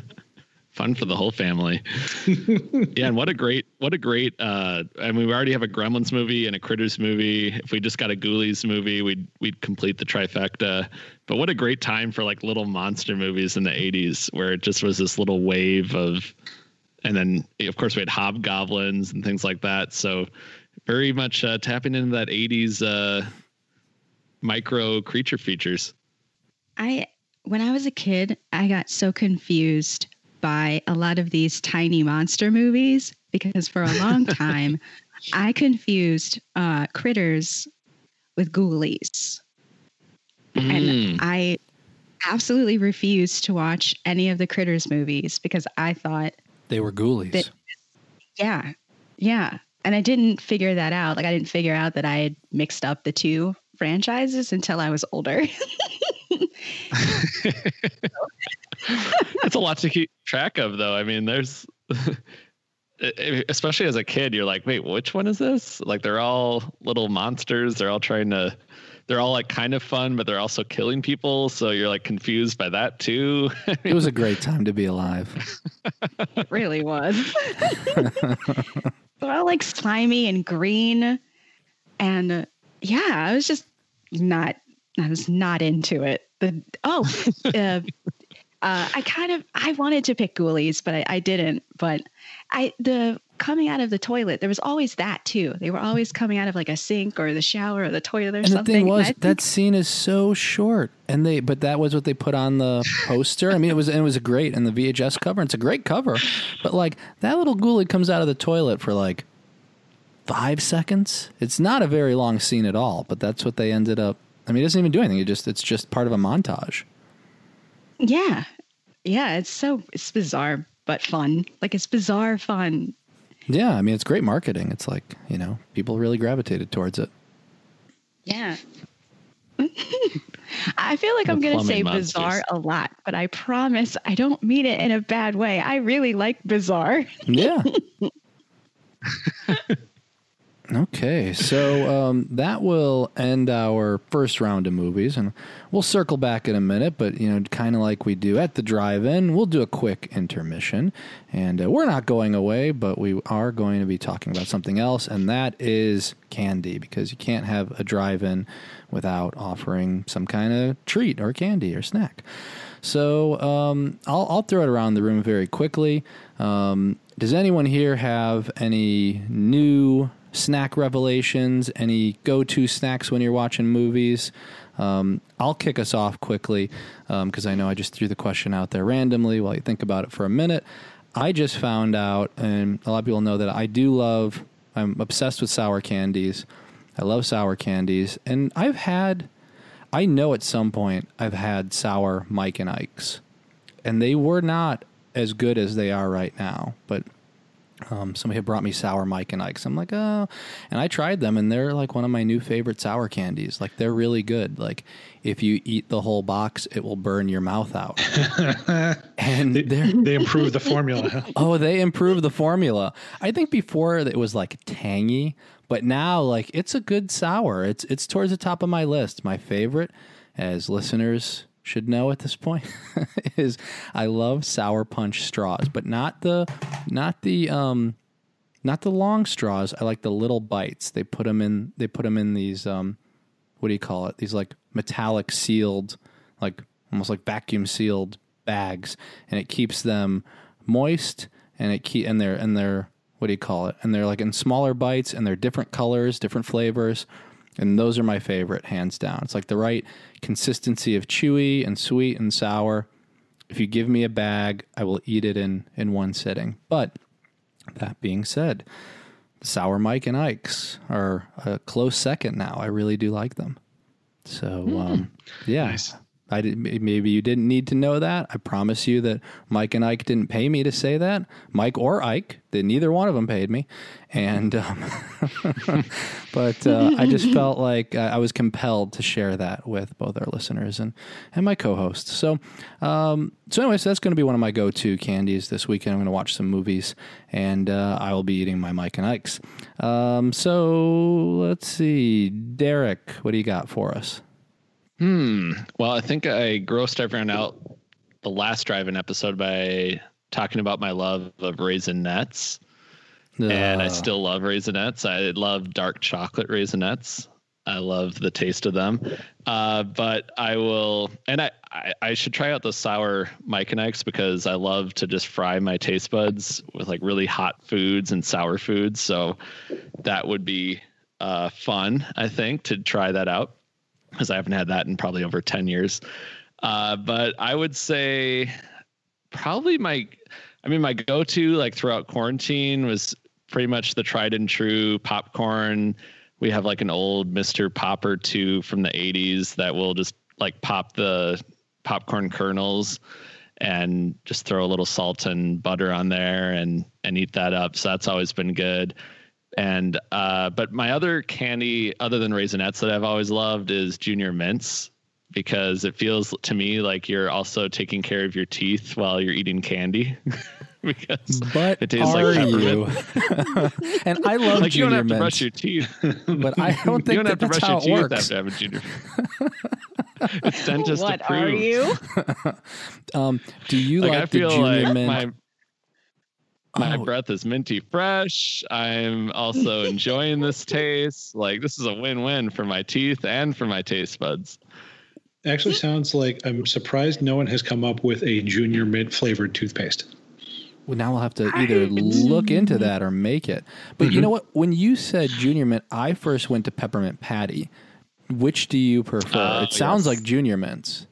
fun for the whole family. yeah, and what a great, what a great. Uh, I mean, we already have a Gremlins movie and a Critters movie. If we just got a Ghoulies movie, we'd we'd complete the trifecta. But what a great time for like little monster movies in the '80s, where it just was this little wave of, and then of course we had hobgoblins and things like that. So very much uh, tapping into that '80s uh, micro creature features. I when I was a kid, I got so confused by a lot of these tiny monster movies because for a long time I confused uh, critters with ghoulies. Mm. And I absolutely refused to watch any of the critters movies because I thought they were ghoulies. That, yeah. Yeah. And I didn't figure that out. Like I didn't figure out that I had mixed up the two franchises until I was older. it's a lot to keep track of, though. I mean, there's, especially as a kid, you're like, wait, which one is this? Like, they're all little monsters. They're all trying to, they're all like kind of fun, but they're also killing people. So you're like confused by that too. it was a great time to be alive. it really was. they're all like slimy and green. And uh, yeah, I was just not I was not into it. The oh, uh, uh, I kind of I wanted to pick Ghoulies, but I, I didn't. But I the coming out of the toilet, there was always that too. They were always coming out of like a sink or the shower or the toilet or and something. the thing was, that scene is so short, and they but that was what they put on the poster. I mean, it was it was great and the VHS cover. It's a great cover, but like that little ghoulie comes out of the toilet for like five seconds. It's not a very long scene at all, but that's what they ended up. I mean, it doesn't even do anything. It just it's just part of a montage. Yeah. Yeah. It's so, it's bizarre, but fun. Like it's bizarre fun. Yeah. I mean, it's great marketing. It's like, you know, people really gravitated towards it. Yeah. I feel like The I'm going to say plumbing bizarre a lot, but I promise I don't mean it in a bad way. I really like bizarre. Yeah. okay, so um, that will end our first round of movies, and we'll circle back in a minute. But you know, kind of like we do at the drive-in, we'll do a quick intermission, and uh, we're not going away, but we are going to be talking about something else, and that is candy, because you can't have a drive-in without offering some kind of treat or candy or snack. So um, I'll, I'll throw it around the room very quickly. Um, does anyone here have any new snack revelations? Any go-to snacks when you're watching movies? Um, I'll kick us off quickly because I know I just threw the question out there randomly while you think about it for a minute. I just found out, and a lot of people know that I do love. I'm obsessed with sour candies. I love sour candies, and I've had. I know at some point I've had sour Mike and Ike's, and they were not as good as they are right now. But um, somebody had brought me sour Mike and Ike's. I'm like, oh, and I tried them, and they're like one of my new favorite sour candies. Like they're really good. Like if you eat the whole box, it will burn your mouth out. and They, they're improved the formula. Oh, they improved the formula. I think before it was like tangy, but now like it's a good sour. It's it's towards the top of my list. My favorite, as listeners should know at this point, is I love sour punch straws, but not the not the um not the long straws. I like the little bites. They put them in they put them in these um what do you call it? These like metallic sealed like almost like vacuum sealed bags and it keeps them moist and it keep and they're and they're what do you call it? And they're like in smaller bites and they're different colors, different flavors. And those are my favorite, hands down. It's like the right consistency of chewy and sweet and sour. If you give me a bag, I will eat it in in one sitting. But that being said, Sour Mike and Ike's are a close second now. I really do like them. So, um, yeah. Nice. I did, maybe you didn't need to know that. I promise you that Mike and Ike didn't pay me to say that. Mike or Ike, that neither one of them paid me, and um, but uh, I just felt like I was compelled to share that with both our listeners and and my co-host. So, um, so anyways, that's going to be one of my go-to candies this weekend. I'm going to watch some movies, and uh, I will be eating my Mike and Ike's. Um, so let's see, Derek, what do you got for us? Hmm. Well, I think I grossed everyone out the last drive-in episode by talking about my love of raisinets, and I Uh, still love raisinets. I love dark chocolate raisinets. I love the taste of them. Uh, but I will, and I, I, I should try out the sour Mike and Ike's because I love to just fry my taste buds with like really hot foods and sour foods. So that would be uh, fun, I think, to try that out because I haven't had that in probably over 10 years. Uh, but I would say probably my, I mean, my go to like throughout quarantine was pretty much the tried and true popcorn. We have like an old Mr. Popper 2 from the 80s that will just like pop the popcorn kernels and just throw a little salt and butter on there and and eat that up. So that's always been good. And uh, but my other candy, other than raisinets, that I've always loved is Junior Mints because it feels to me like you're also taking care of your teeth while you're eating candy. because But it tastes are like you? and I love like you don't have to brush your teeth. but I don't think you don't have to that's brush your teeth works. after having junior. it's dentist what approved. are you? Um, do you Like, like, the junior like mint? my My Oh. breath is minty fresh. I'm also enjoying this taste. Like this is a win-win for my teeth and for my taste buds. Actually, sounds like I'm surprised no one has come up with a junior mint flavored toothpaste. Well, now we'll have to either look into that or make it. But you mm-hmm. know what? When you said junior mint, I first went to peppermint patty. Which do you prefer? Oh, it sounds yes. like junior mints.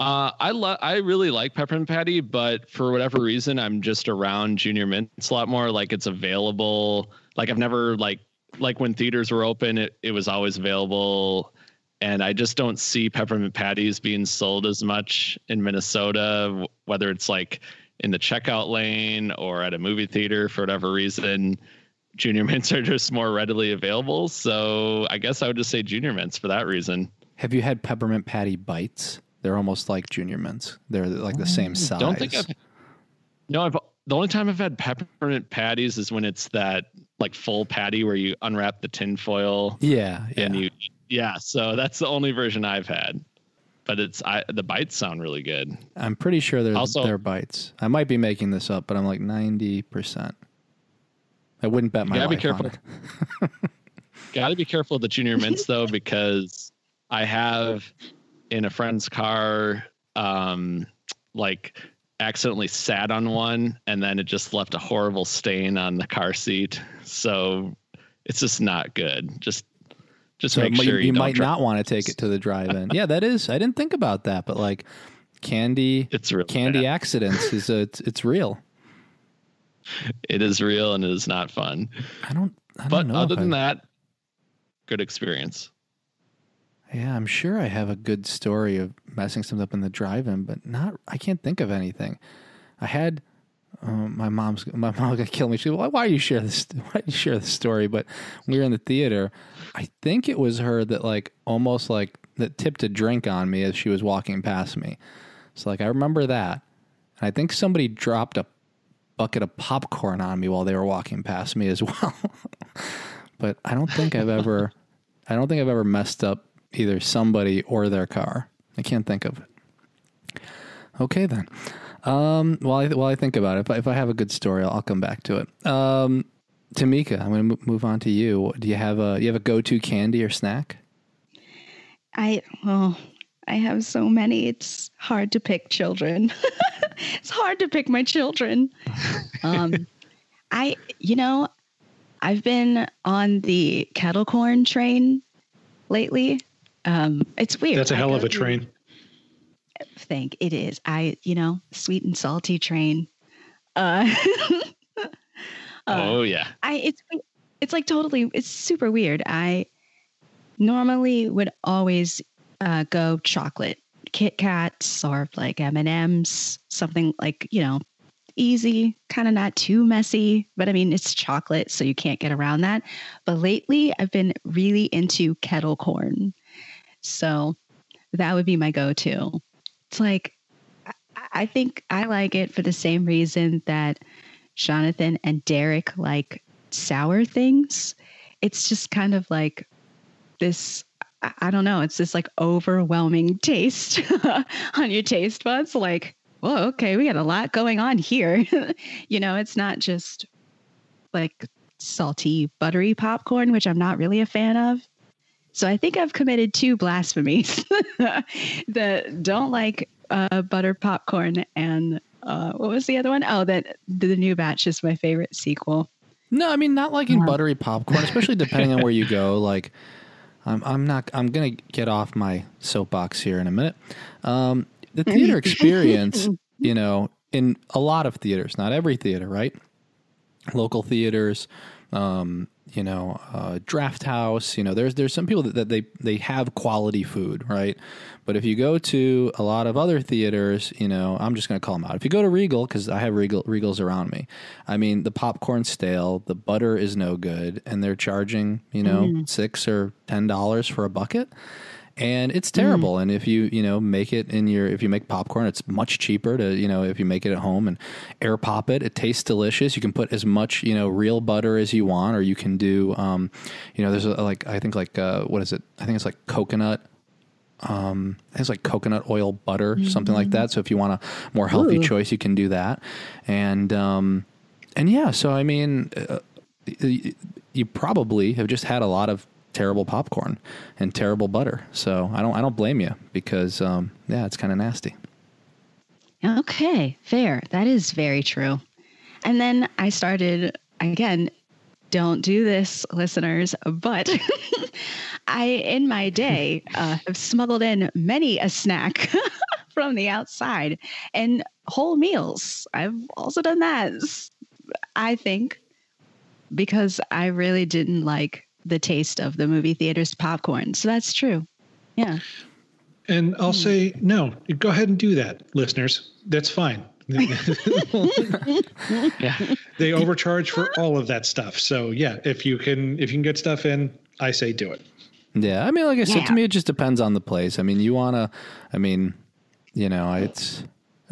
Uh, I love. I really like peppermint patty, but for whatever reason, I'm just around junior mints a lot more. Like it's available. Like I've never like like when theaters were open, it, it was always available. And I just don't see peppermint patties being sold as much in Minnesota, whether it's like in the checkout lane or at a movie theater for whatever reason. Junior mints are just more readily available. So I guess I would just say junior mints for that reason. Have you had peppermint patty bites? They're almost like junior mints. They're like the same size. Don't think I've. No, I've. The only time I've had peppermint patties is when it's that like full patty where you unwrap the tin foil Yeah, yeah. you. Yeah, so that's the only version I've had. But it's I the bites sound really good. I'm pretty sure they're Also- they're bites. I might be making this up, but I'm like ninety percent. I wouldn't bet my gotta be careful. on it. Got to be careful of the junior mints though, because I have in a friend's car, um, like accidentally sat on one and then it just left a horrible stain on the car seat. So it's just not good. Just, just So make you, sure you, you might not want to take it to the drive-in. yeah, that is. I didn't think about that, but like candy, It's really candy bad. accidents is a, it's, it's real. It is real and it is not fun. I don't. I don't But know. other than I- that, good experience. Yeah, I'm sure I have a good story of messing something up in the drive-in, but not. I can't think of anything. I had. Um, my mom's my mom's gonna kill me. She, why, why you share this? Why you share this story? But we were in the theater. I think it was her that like almost like that tipped a drink on me as she was walking past me. So like I remember that. And I think somebody dropped a bucket of popcorn on me while they were walking past me as well. but I don't think I've ever I don't think I've ever messed up either somebody or their car. I can't think of it. Okay then. Um, while I while I think about it, if I, if I have a good story, I'll, I'll come back to it. Um, Tamika, I'm going to move on to you. Do you have a you have a go to candy or snack? I well, I have so many. It's hard to pick children. it's hard to pick my children. Um, I you know, I've been on the kettle corn train lately. Um, it's weird. That's a hell of a train. Think it is. I you know, sweet and salty train. Uh, uh, oh yeah. I it's it's like totally it's super weird. I normally would always uh, go chocolate, Kit Kats or like M and M's, something like you know easy, kind of not too messy. But I mean it's chocolate, so you can't get around that. But lately, I've been really into kettle corn, so that would be my go-to. It's like I- think I like it for the same reason that Jonathan and Derek like sour things. It's just kind of like this. I- don't know. It's this like overwhelming taste on your taste buds. Like, well, okay, we got a lot going on here. you know, it's not just like salty, buttery popcorn, which I'm not really a fan of. So I think I've committed two blasphemies. the don't like uh, butter popcorn and uh, what was the other one? Oh, that the new batch is my favorite sequel. No, I mean not liking Yeah. buttery popcorn, especially depending on where you go. Like, I'm I'm not I'm gonna get off my soapbox here in a minute. Um, the theater experience, you know, in a lot of theaters, not every theater, right? Local theaters, um, you know, uh, Draft House. You know, there's there's some people that, that they they have quality food, right? But if you go to a lot of other theaters, you know, I'm just going to call them out. If you go to Regal, because I have Regal Regals around me, I mean, the popcorn's stale, the butter is no good, and they're charging you know six or ten dollars for a bucket. And it's terrible. And if you, you know, make it in your, if you make popcorn, it's much cheaper to, you know, if you make it at home and air pop it, it tastes delicious. You can put as much, you know, real butter as you want, or you can do, um, you know, there's a, like, I think like, uh, what is it? I think it's like coconut um, it's like coconut oil butter, something like that. So if you want a more healthy Ooh. choice, you can do that. And um, and yeah, so I mean, uh, you probably have just had a lot of terrible popcorn and terrible butter. So I don't I don't blame you because um, yeah, it's kind of nasty. Okay, fair. That is very true. And then I started again, don't do this, listeners, but I, in my day, uh, have smuggled in many a snack from the outside and whole meals. I've also done that. I think because I really didn't like the taste of the movie theater's popcorn. So that's true. Yeah. And I'll hmm. say, no, go ahead and do that, listeners. That's fine. Yeah. they overcharge for all of that stuff. So yeah, if you can if you can get stuff in, I say do it. Yeah, I mean, like I said, Yeah. to me, it just depends on the place. I mean, you want to, I mean, you know, it's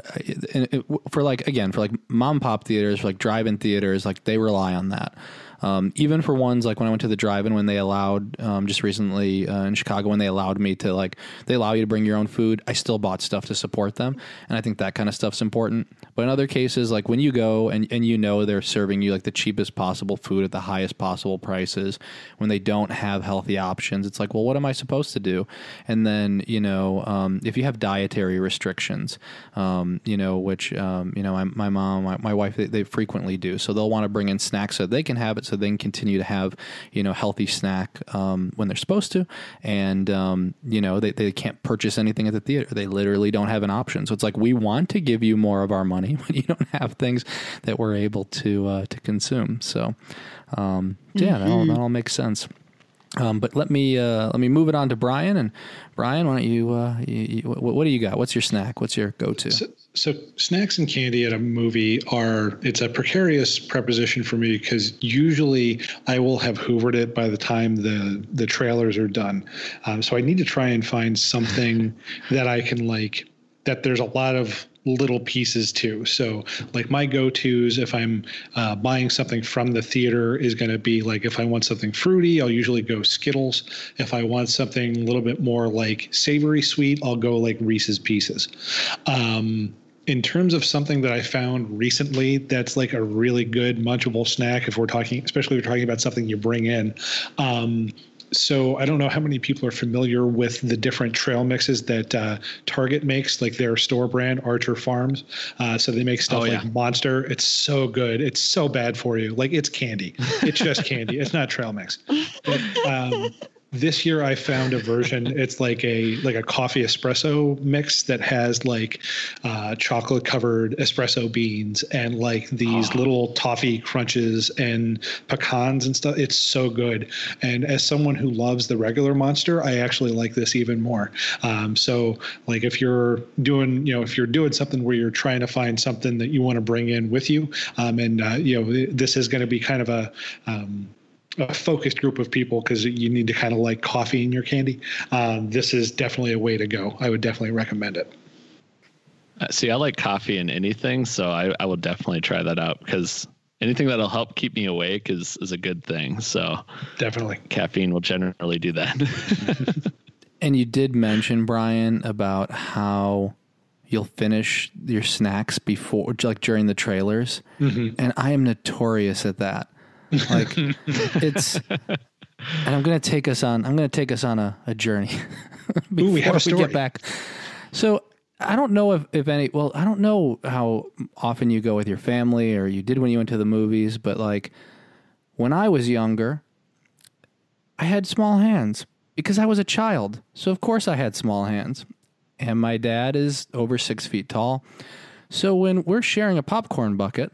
uh, and it, for like again for like mom pop theaters, for like drive-in theaters, like they rely on that. Um, even for ones like when I went to the drive-in when they allowed um, just recently uh, in Chicago when they allowed me to like they allow you to bring your own food. I still bought stuff to support them, and I think that kind of stuff's important. But in other cases, like when you go and and you know they're serving you like the cheapest possible food at the highest possible prices, when they don't have healthy options, it's like, well, what am I supposed to do? And then you know, um, if you have dietary restrictions, um, you know, which um, you know, my, my mom, my, my wife, they, they frequently do, so they'll want to bring in snacks so they can have it, so they can continue to have you know healthy snack um, when they're supposed to, and um, you know, they they can't purchase anything at the theater. They literally don't have an option. So it's like we want to give you more of our money when you don't have things that we're able to uh, to consume. So um, yeah, that all that all makes sense. Um, but let me uh, let me move it on to Bryan. And Bryan, why don't you, uh, you, you what, what do you got? What's your snack? What's your go to? So, so snacks and candy at a movie are it's a precarious preposition for me because usually I will have hoovered it by the time the the trailers are done. Um, so I need to try and find something that I can like that there's a lot of little pieces too. So like my go-tos if I'm uh, buying something from the theater is going to be like if I want something fruity, I'll usually go Skittles. If I want something a little bit more like savory sweet, I'll go like Reese's Pieces. Um, in terms of something that I found recently that's like a really good munchable snack, if we're talking, especially if we're talking about something you bring in. Um, so I don't know how many people are familiar with the different trail mixes that uh, Target makes, like their store brand Archer Farms. Uh, so they make stuff Oh, like. Monster. It's so good. It's so bad for you. Like it's candy. It's just candy. It's not trail mix. But, um, this year I found a version. It's like a like a coffee espresso mix that has like uh, chocolate covered espresso beans and like these little toffee crunches and pecans and stuff. It's so good. And as someone who loves the regular monster, I actually like this even more. Um, so like if you're doing you know if you're doing something where you're trying to find something that you want to bring in with you, um, and uh, you know this is going to be kind of a um, a focused group of people because you need to kind of like coffee in your candy. Um, this is definitely a way to go. I would definitely recommend it. Uh, See, I like coffee in anything, so I, I will definitely try that out because anything that'll help keep me awake is is a good thing. So Definitely. caffeine will generally do that. And you did mention Bryan about how you'll finish your snacks before, like during the trailers, and I am notorious at that. Like it's, and I'm gonna take us on. I'm gonna take us on a, a journey. Ooh, we have a story. get back. So I don't know if, if any. Well, I don't know how often you go with your family or you did when you went to the movies, but like when I was younger, I had small hands because I was a child. So of course I had small hands. And my dad is over six feet tall. So when we're sharing a popcorn bucket,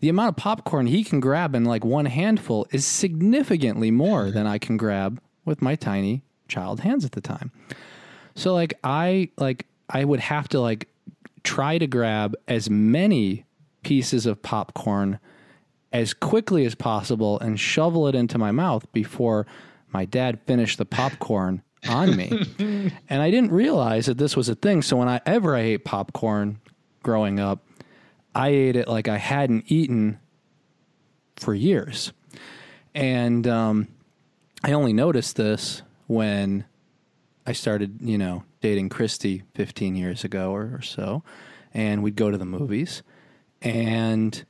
the amount of popcorn he can grab in like one handful is significantly more than I can grab with my tiny child hands at the time. So like I like I would have to like try to grab as many pieces of popcorn as quickly as possible and shovel it into my mouth before my dad finished the popcorn on me. and I didn't realize that this was a thing. So when I ever I ate popcorn growing up, I ate it like I hadn't eaten for years. And um, I only noticed this when I started, you know, dating Christy 15 years ago or, or so. And we'd go to the movies. And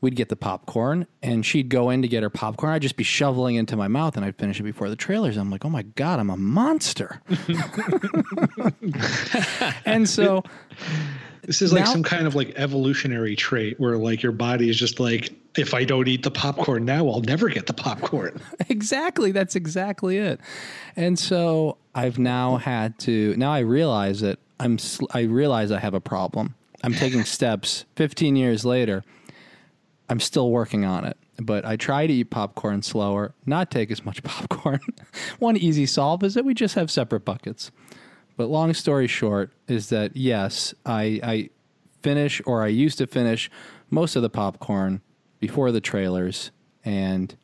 we'd get the popcorn and she'd go in to get her popcorn. I'd just be shoveling into my mouth and I'd finish it before the trailers. I'm like, oh my God, I'm a monster. and so This is like Now- some kind of like evolutionary trait where like your body is just like, if I don't eat the popcorn now, I'll never get the popcorn. exactly. That's exactly it. And so i've now had to now i realize that i'm sl- i realize i have a problem. I'm taking steps. 15 years later i'm still working on it. But i try to eat popcorn slower not take as much popcorn. One easy solve is that we just have separate buckets but long story short is that yes i i finish or i used to finish most of the popcorn before the trailers and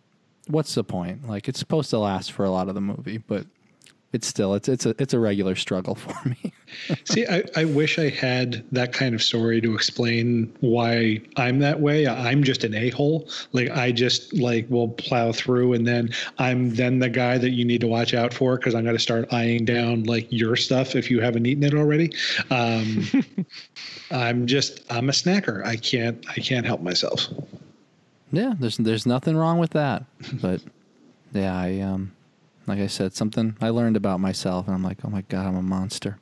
what's the point? Like it's supposed to last for a lot of the movie, but it's still it's it's a it's a regular struggle for me. See, I, I wish I had that kind of story to explain why I'm that way. I'm just an a hole. Like I just like will plow through, and then I'm then the guy that you need to watch out for because I'm going to start eyeing down like your stuff if you haven't eaten it already. Um, I'm just I'm a snacker. I can't I can't help myself. yeah, there's there's nothing wrong with that. But yeah, I um like I said, something I learned about myself, and I'm like, oh my god, I'm a monster.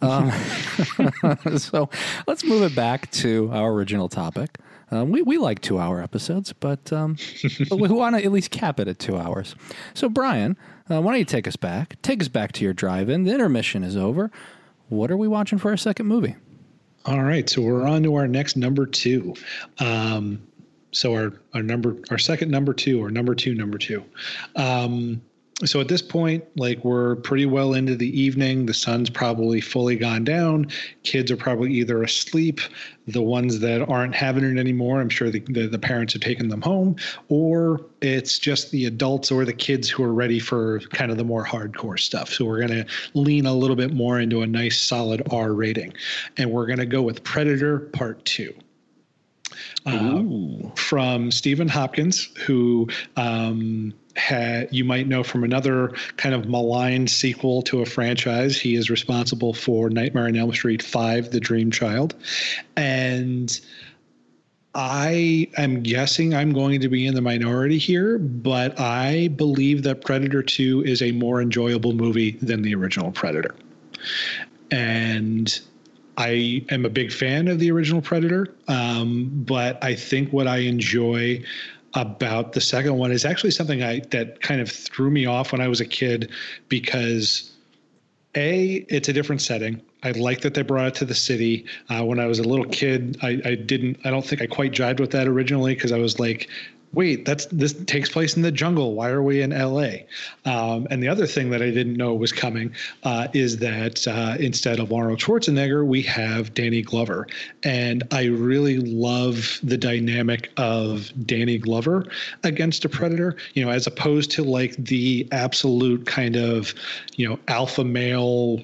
Um, so let's move it back to our original topic. Um, we, we like two hour episodes, but, um, but we want to at least cap it at two hours. So, Bryan, uh, why don't you take us back? Take us back to your drive in. The intermission is over. What are we watching for our second movie? All right, so we're on to our next number two. Um, so our our number our second number two or number two number two. Um, so at this point, like we're pretty well into the evening. The sun's probably fully gone down. Kids are probably either asleep. The ones that aren't having it anymore, I'm sure the, the, the parents have taken them home, or it's just the adults or the kids who are ready for kind of the more hardcore stuff. So we're going to lean a little bit more into a nice solid R rating. And we're going to go with Predator Part 2 Ooh. from Stephen Hopkins, who um, had you might know from another kind of maligned sequel to a franchise. He is responsible for Nightmare on Elm Street Five: The Dream Child, and I am guessing I'm going to be in the minority here, but I believe that Predator 2 is a more enjoyable movie than the original Predator. And I am a big fan of the original Predator, um, but I think what I enjoy about the second one is actually something I that kind of threw me off when I was a kid because a it's a different setting. I like that they brought it to the city. Uh, when I was a little kid, I, I didn't. I don't think I quite jived with that originally because I was like, wait, that's this takes place in the jungle. Why are we in L.A.? Um, and the other thing that I didn't know was coming uh, is that uh, instead of Arnold Schwarzenegger, we have Danny Glover, and I really love the dynamic of Danny Glover against a predator. You know, as opposed to like the absolute kind of you know alpha male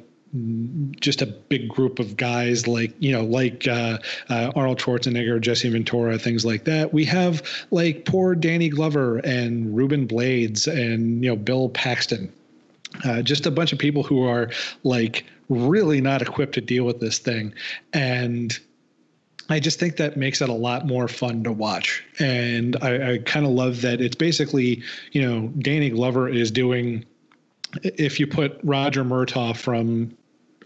just a big group of guys like you know like uh, uh, Arnold Schwarzenegger, Jesse Ventura, things like that. We have like poor Danny Glover and Ruben Blades and you know Bill Paxton. Uh, just a bunch of people who are like really not equipped to deal with this thing, and I just think that makes it a lot more fun to watch. And I, I kind of love that it's basically you know Danny Glover is doing if you put Roger Murtaugh from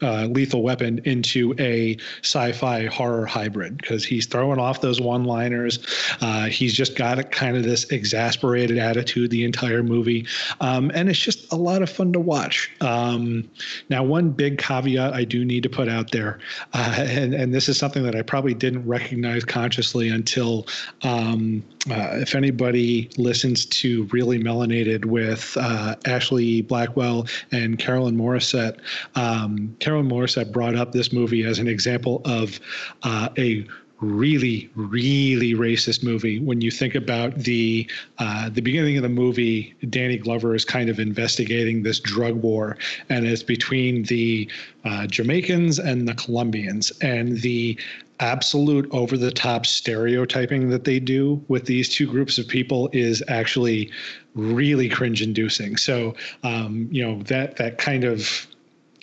uh, Lethal Weapon into a sci-fi horror hybrid because he's throwing off those one-liners. Uh, he's just got kind of this exasperated attitude the entire movie, um, and it's just a lot of fun to watch. Um, now, one big caveat I do need to put out there, uh, and and this is something that I probably didn't recognize consciously until um, uh, if anybody listens to Really Melanated with uh, Ashlee Blackwell and Carolyn Mauricette, um, Carolyn Mauricette brought up this movie as an example of uh, a really, really racist movie. When you think about the uh, the beginning of the movie, Danny Glover is kind of investigating this drug war, and it's between the uh, Jamaicans and the Colombians, and the absolute over the top stereotyping that they do with these two groups of people is actually really cringe inducing. So, um, you know, that, that kind of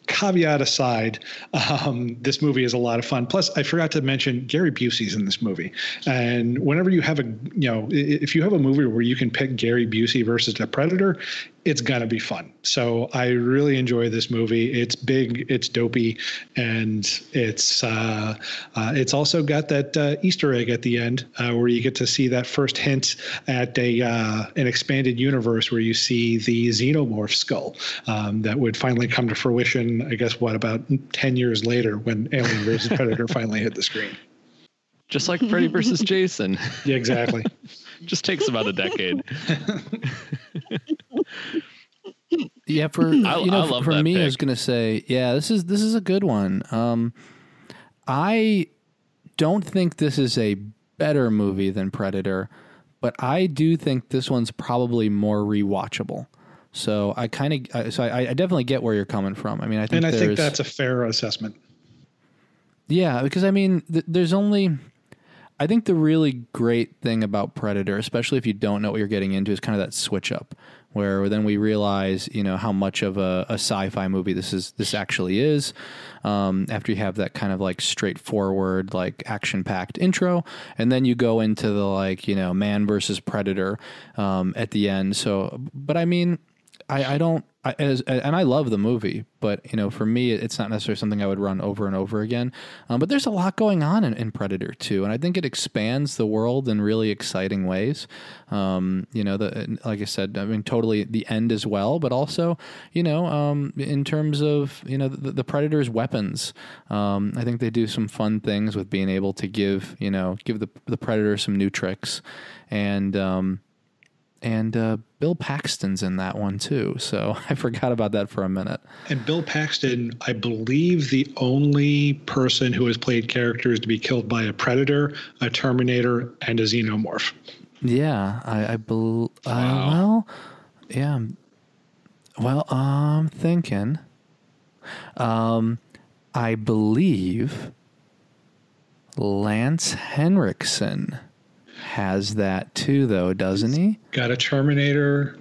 caveat aside, um, this movie is a lot of fun. Plus, I forgot to mention Gary Busey's in this movie. And whenever you have a, you know, if you have a movie where you can pick Gary Busey versus a Predator, it's gonna be fun. So I really enjoy this movie. It's big, it's dopey, and it's uh, uh, it's also got that uh, Easter egg at the end uh, where you get to see that first hint at a uh, an expanded universe where you see the xenomorph skull um, that would finally come to fruition. I guess what about ten years later when Alien vs Predator finally hit the screen. Just like Freddy versus Jason. Yeah, exactly. Just takes about a decade. Yeah, for I- you know, I love for that me, I was gonna say, yeah, this is this is a good one. Um, I don't think this is a better movie than Predator, but I do think this one's probably more rewatchable. So I kind of, so I, I definitely get where you're coming from. I mean, I think and I think that's a fair assessment. Yeah, because I mean, th- there's only. I think the really great thing about Predator, especially if you don't know what you're getting into, is kind of that switch up, where then we realize, you know, how much of a, a sci-fi movie this is. This actually is. Um, after you have that kind of like straightforward, like action-packed intro, and then you go into the like, you know, man versus predator um, at the end. So, but I mean, I, I don't, I, as, and I love the movie, but you know, for me, it's not necessarily something I would run over and over again. Um, but there's a lot going on in, in Predator too, and I think it expands the world in really exciting ways. Um, you know, the like I said, I mean, totally the end as well, but also, you know, um, in terms of you know the, the Predator's weapons, um, I think they do some fun things with being able to give you know give the the Predator some new tricks, and um, and uh, Bill Paxton's in that one too. So I forgot about that for a minute. And Bill Paxton, I believe, the only person who has played characters to be killed by a predator, a Terminator, and a xenomorph. Yeah, I, I bel uh, Wow. well, yeah. Well, I'm thinking. Um, I believe Lance Henriksen has that too, though, doesn't he? Got a Terminator.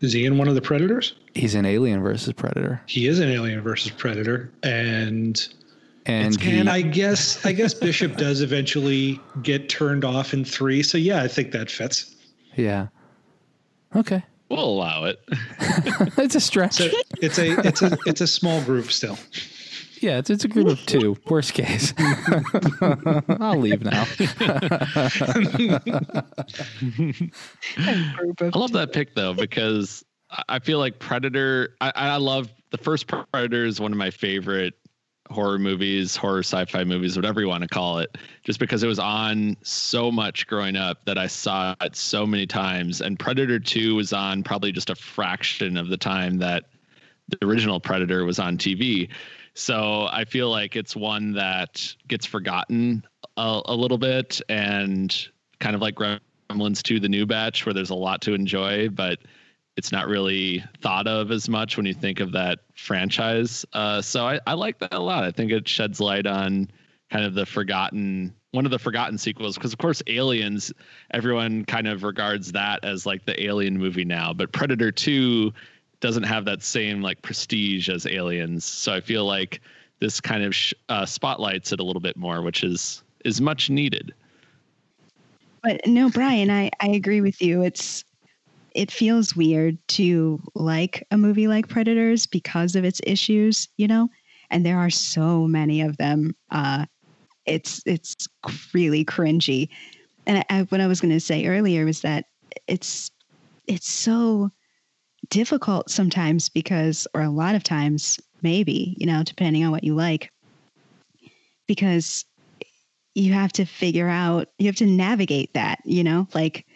Is he in one of the Predators? He's in Alien versus Predator, He is an Alien versus Predator, and and he, and I guess I guess Bishop does eventually get turned off in three. So yeah, I think that fits. yeah. Okay, We'll allow it. it's a stretch. So it's a it's a it's a small group still. Yeah, it's, it's a group of two. Worst case. I'll leave now. I love that pick though because I- I feel like Predator. I, I love the first Predator is one of my favorite horror movies, horror sci-fi movies, whatever you want to call it. Just because it was on so much growing up that I saw it so many times, and Predator Two was on probably just a fraction of the time that the original Predator was on TV. So I feel like it's one that gets forgotten a, a little bit and kind of like Gremlins 2, the new batch, where there's a lot to enjoy, but it's not really thought of as much when you think of that franchise. Uh, so I, I like that a lot. I think it sheds light on kind of the forgotten one of the forgotten sequels because of course aliens everyone kind of regards that as like the alien movie now but predator 2 doesn't have that same like prestige as aliens so i feel like this kind of sh- uh, spotlights it a little bit more which is is much needed But no, Bryan, I, I agree with you. It's it feels weird to like a movie like Predators because of its issues, you know? And there are so many of them. Uh it's it's really cringy. And I, I, what I was going to say earlier was that it's it's so difficult sometimes because or a lot of times maybe, you know, depending on what you like. Because you have to figure out you have to navigate that you know like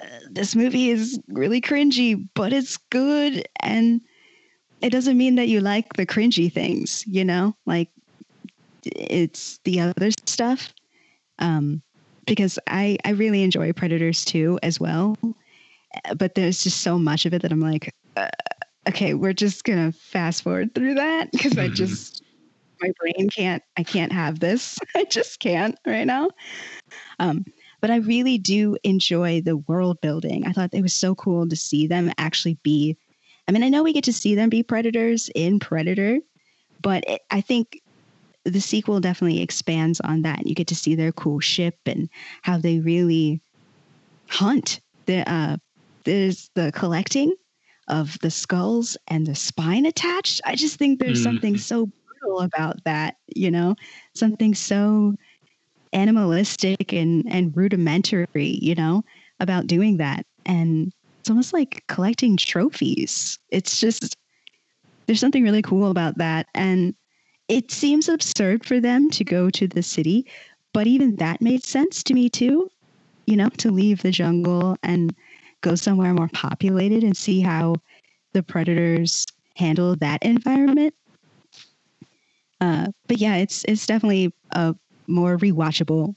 uh, this movie is really cringy but it's good and it doesn't mean that you like the cringy things you know like it's the other stuff um because i i really enjoy predators too as well but there's just so much of it that i'm like uh, okay we're just gonna fast forward through that because i just my brain can't i can't have this i just can't right now um, but i really do enjoy the world building i thought it was so cool to see them actually be i mean i know we get to see them be predators in predator but it, I think the sequel definitely expands on that. You get to see their cool ship and how they really hunt. The uh, there's the collecting of the skulls and the spine attached. I just think there's mm. something so brutal about that. You know, something so animalistic and and rudimentary. You know, about doing that, and it's almost like collecting trophies. It's just there's something really cool about that, and it seems absurd for them to go to the city, but even that made sense to me too. You know, to leave the jungle and go somewhere more populated and see how the predators handle that environment. Uh, but yeah, it's it's definitely a more rewatchable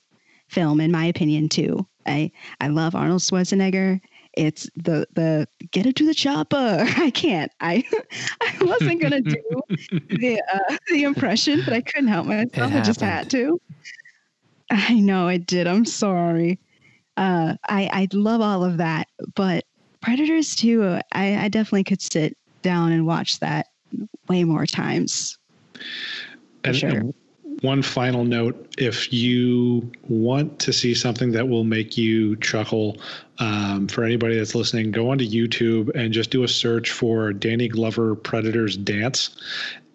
film in my opinion too. I I love Arnold Schwarzenegger it's the the get it to the chopper. I can't. I I wasn't gonna do the uh, the impression, but I couldn't help myself. I just had to. I know I did. I'm sorry. Uh, I I love all of that, but Predators too. I I definitely could sit down and watch that way more times. And, sure. and one final note if you want to see something that will make you chuckle um, for anybody that's listening go onto youtube and just do a search for danny glover predators dance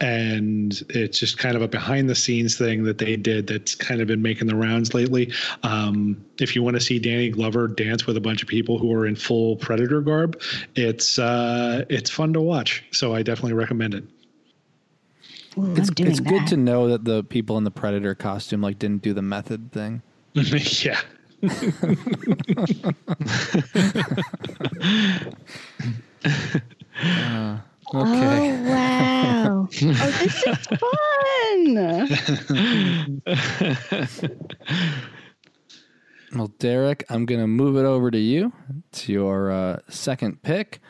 and it's just kind of a behind the scenes thing that they did that's kind of been making the rounds lately um, if you want to see danny glover dance with a bunch of people who are in full predator garb it's uh, it's fun to watch so i definitely recommend it Ooh, it's it's good to know that the people in the predator costume like didn't do the method thing. yeah. uh, okay. Oh wow! oh, this is fun. well, Derek, I'm gonna move it over to you. It's your uh, second pick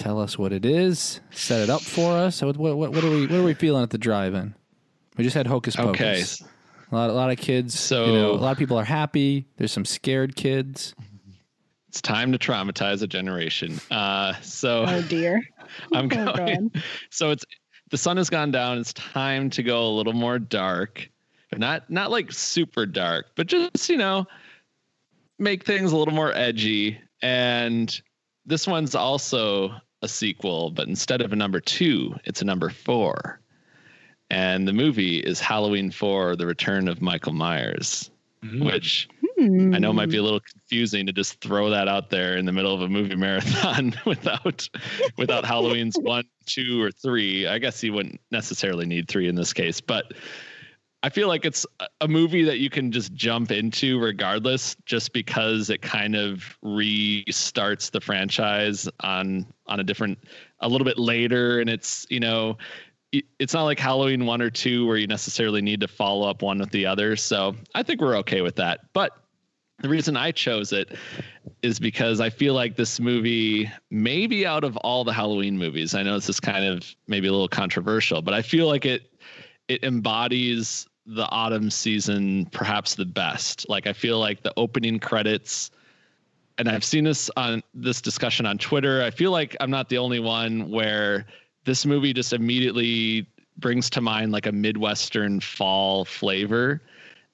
tell us what it is, set it up for us. What, what, what, are we what are we feeling at the drive-in? We just had Hocus Pocus. Okay. A lot, a lot of kids. So you know, a lot of people are happy. There's some scared kids. It's time to traumatize a generation. Uh, so oh dear, I'm oh, going. So it's the sun has gone down. It's time to go a little more dark, but not not like super dark, but just you know, make things a little more edgy. And this one's also a sequel, but instead of a number two, it's a number four. And the movie is Halloween 4 The Return of Michael Myers, mm-hmm. which hmm. I know it might be a little confusing to just throw that out there in the middle of a movie marathon without without Halloween's 1, 2 or 3. I guess you wouldn't necessarily need 3 in this case, but I feel like it's a movie that you can just jump into regardless, just because it kind of restarts the franchise on on a different, a little bit later, and it's you know, it's not like Halloween one or two where you necessarily need to follow up one with the other. So I think we're okay with that. But the reason I chose it is because I feel like this movie, maybe out of all the Halloween movies, I know this is kind of maybe a little controversial, but I feel like it it embodies the autumn season perhaps the best. Like I feel like the opening credits and I've seen this on this discussion on Twitter. I feel like I'm not the only one where this movie just immediately brings to mind like a midwestern fall flavor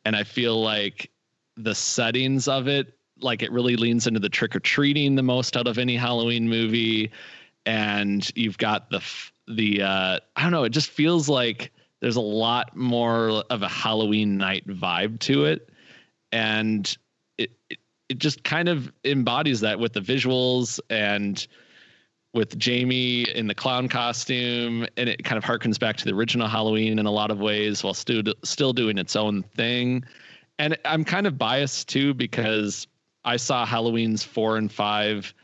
and I feel like the settings of it like it really leans into the trick or treating the most out of any Halloween movie. And you've got the the uh I don't know, it just feels like there's a lot more of a Halloween night vibe to it, and it, it it just kind of embodies that with the visuals and with Jamie in the clown costume, and it kind of harkens back to the original Halloween in a lot of ways, while still still doing its own thing. And I'm kind of biased too because I saw Halloween's four and five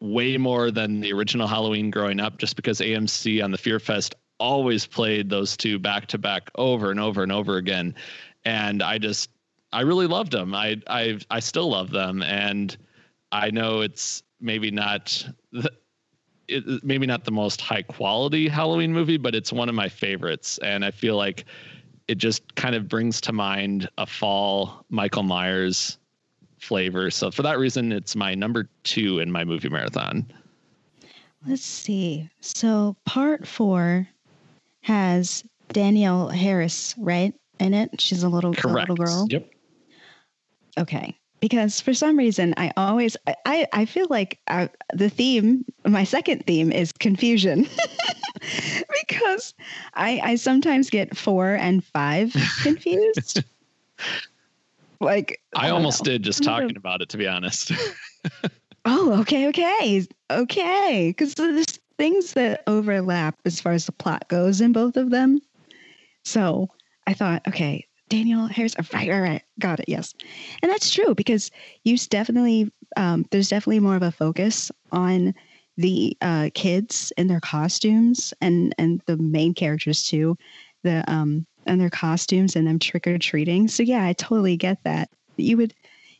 way more than the original Halloween growing up, just because AMC on the Fear Fest always played those two back to back over and over and over again, and I just I really loved them. I I I still love them, and I know it's maybe not the, it, maybe not the most high quality Halloween movie, but it's one of my favorites, and I feel like it just kind of brings to mind a fall Michael Myers flavor. So for that reason, it's my number two in my movie marathon. Let's see. So part four has Danielle Harris, right? In it, she's a little, a Correct. little girl. Yep. Okay. Because for some reason, I always, I, I feel like uh the theme, my second theme is confusion. because I, I sometimes get four and five confused. like, I don't almost know. did just talking about it, to be honest. Oh, okay, okay, okay. Because there's things that overlap as far as the plot goes in both of them. So I thought, okay, Danielle Harris, right, right, right, got it, yes, and that's true because you definitely, um, there's definitely more of a focus on the uh, kids and their costumes and and the main characters too, the um and their costumes and them trick or treating. So yeah, I totally get that. You would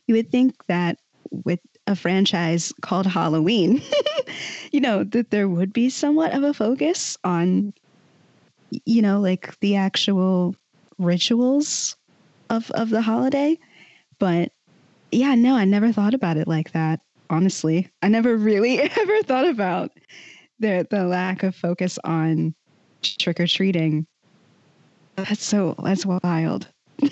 you would think that with a franchise called Halloween, you know, that there would be somewhat of a focus on, you know, like the actual rituals of of the holiday. But yeah, no, I never thought about it like that. Honestly, I never really ever thought about the the lack of focus on trick or treating. That's so that's wild.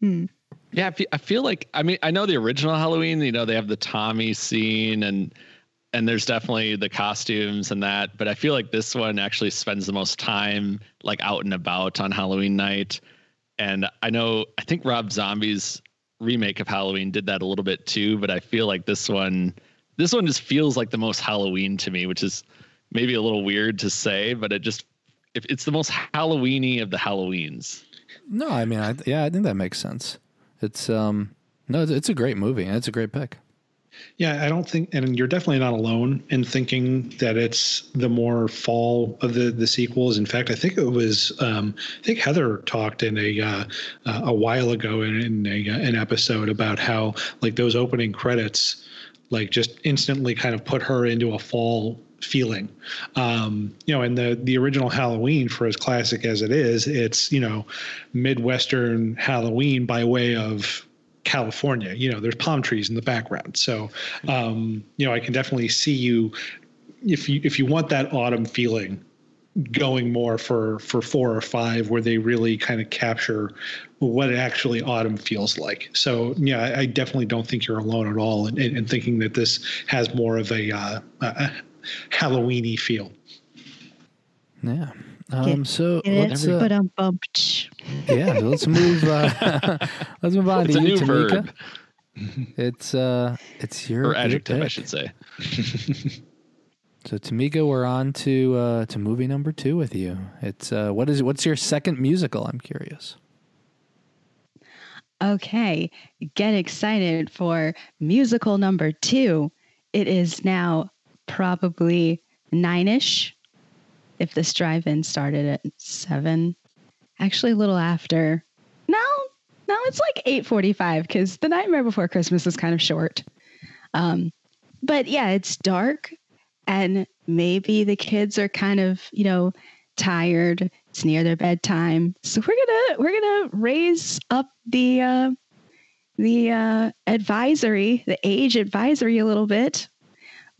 hmm. Yeah, I feel, I feel like I mean I know the original Halloween. You know they have the Tommy scene and and there's definitely the costumes and that, but I feel like this one actually spends the most time like out and about on Halloween night. And I know I think Rob Zombie's remake of Halloween did that a little bit too, but I feel like this one this one just feels like the most Halloween to me, which is maybe a little weird to say, but it just if it's the most Halloweeny of the Halloweens. No, I mean, I, yeah, I think that makes sense. It's um, no, it's, it's a great movie and it's a great pick. Yeah, I don't think, and you're definitely not alone in thinking that it's the more fall of the the sequels. In fact, I think it was, um, I think Heather talked in a uh, uh, a while ago in, in a, uh, an episode about how like those opening credits, like just instantly kind of put her into a fall feeling. Um, you know, and the the original Halloween, for as classic as it is, it's you know, midwestern Halloween by way of California. You know, there's palm trees in the background. So, um, you know, I can definitely see you if you if you want that autumn feeling going more for for four or five where they really kind of capture what actually autumn feels like so yeah i, definitely don't think you're alone at all in, in, in thinking that this has more of a, uh, a halloweeny feel Yeah. Um. So Get let's uh, bumped. yeah. so let's move. Uh, let's move on It's to you, Tamika. verb It's uh, it's your or your adjective, I should say. So Tamika, we're on to uh, to movie number two with you. It's uh, what is what's your second musical? I'm curious. Okay, get excited for musical number two. It is now probably nine ish. If this drive in started at seven, actually a little after. No, no, it's like eight forty-five because the Nightmare Before Christmas is kind of short. Um, but yeah, it's dark, and maybe the kids are kind of you know tired. It's near their bedtime, so we're gonna we're gonna raise up the uh, the uh, advisory, the age advisory a little bit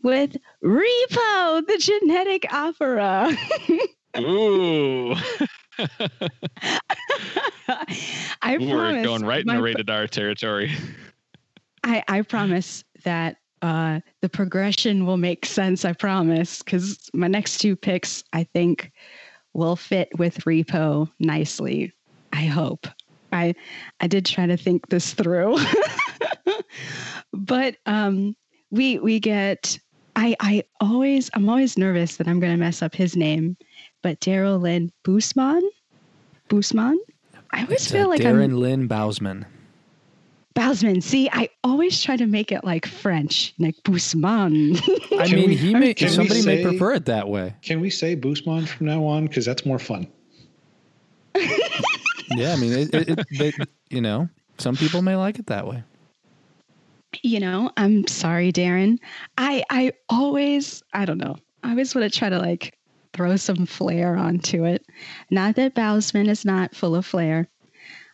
with Repo, the genetic opera. Ooh, I Ooh, we're going right in rated R territory. I, I promise that uh, the progression will make sense. I promise, because my next two picks, I think, will fit with Repo nicely. I hope. I I did try to think this through, but um, we we get. I I always I'm always nervous that I'm going to mess up his name, but Daryl Lynn Boosman, Boosman. I always It's, feel uh, like Darren I'm Lynn Bausman. Bousman. See, I always try to make it like French, like Bousman. I mean, we- he may can we somebody may prefer it that way. can we say boostmon from now on because that's more fun Yeah, I mean, it, it, it, they, you know, some people may like it that way. You know, I'm sorry, Darren. I I always I don't know. I always want to try to like throw some flair onto it. Not that Bousman is not full of flair.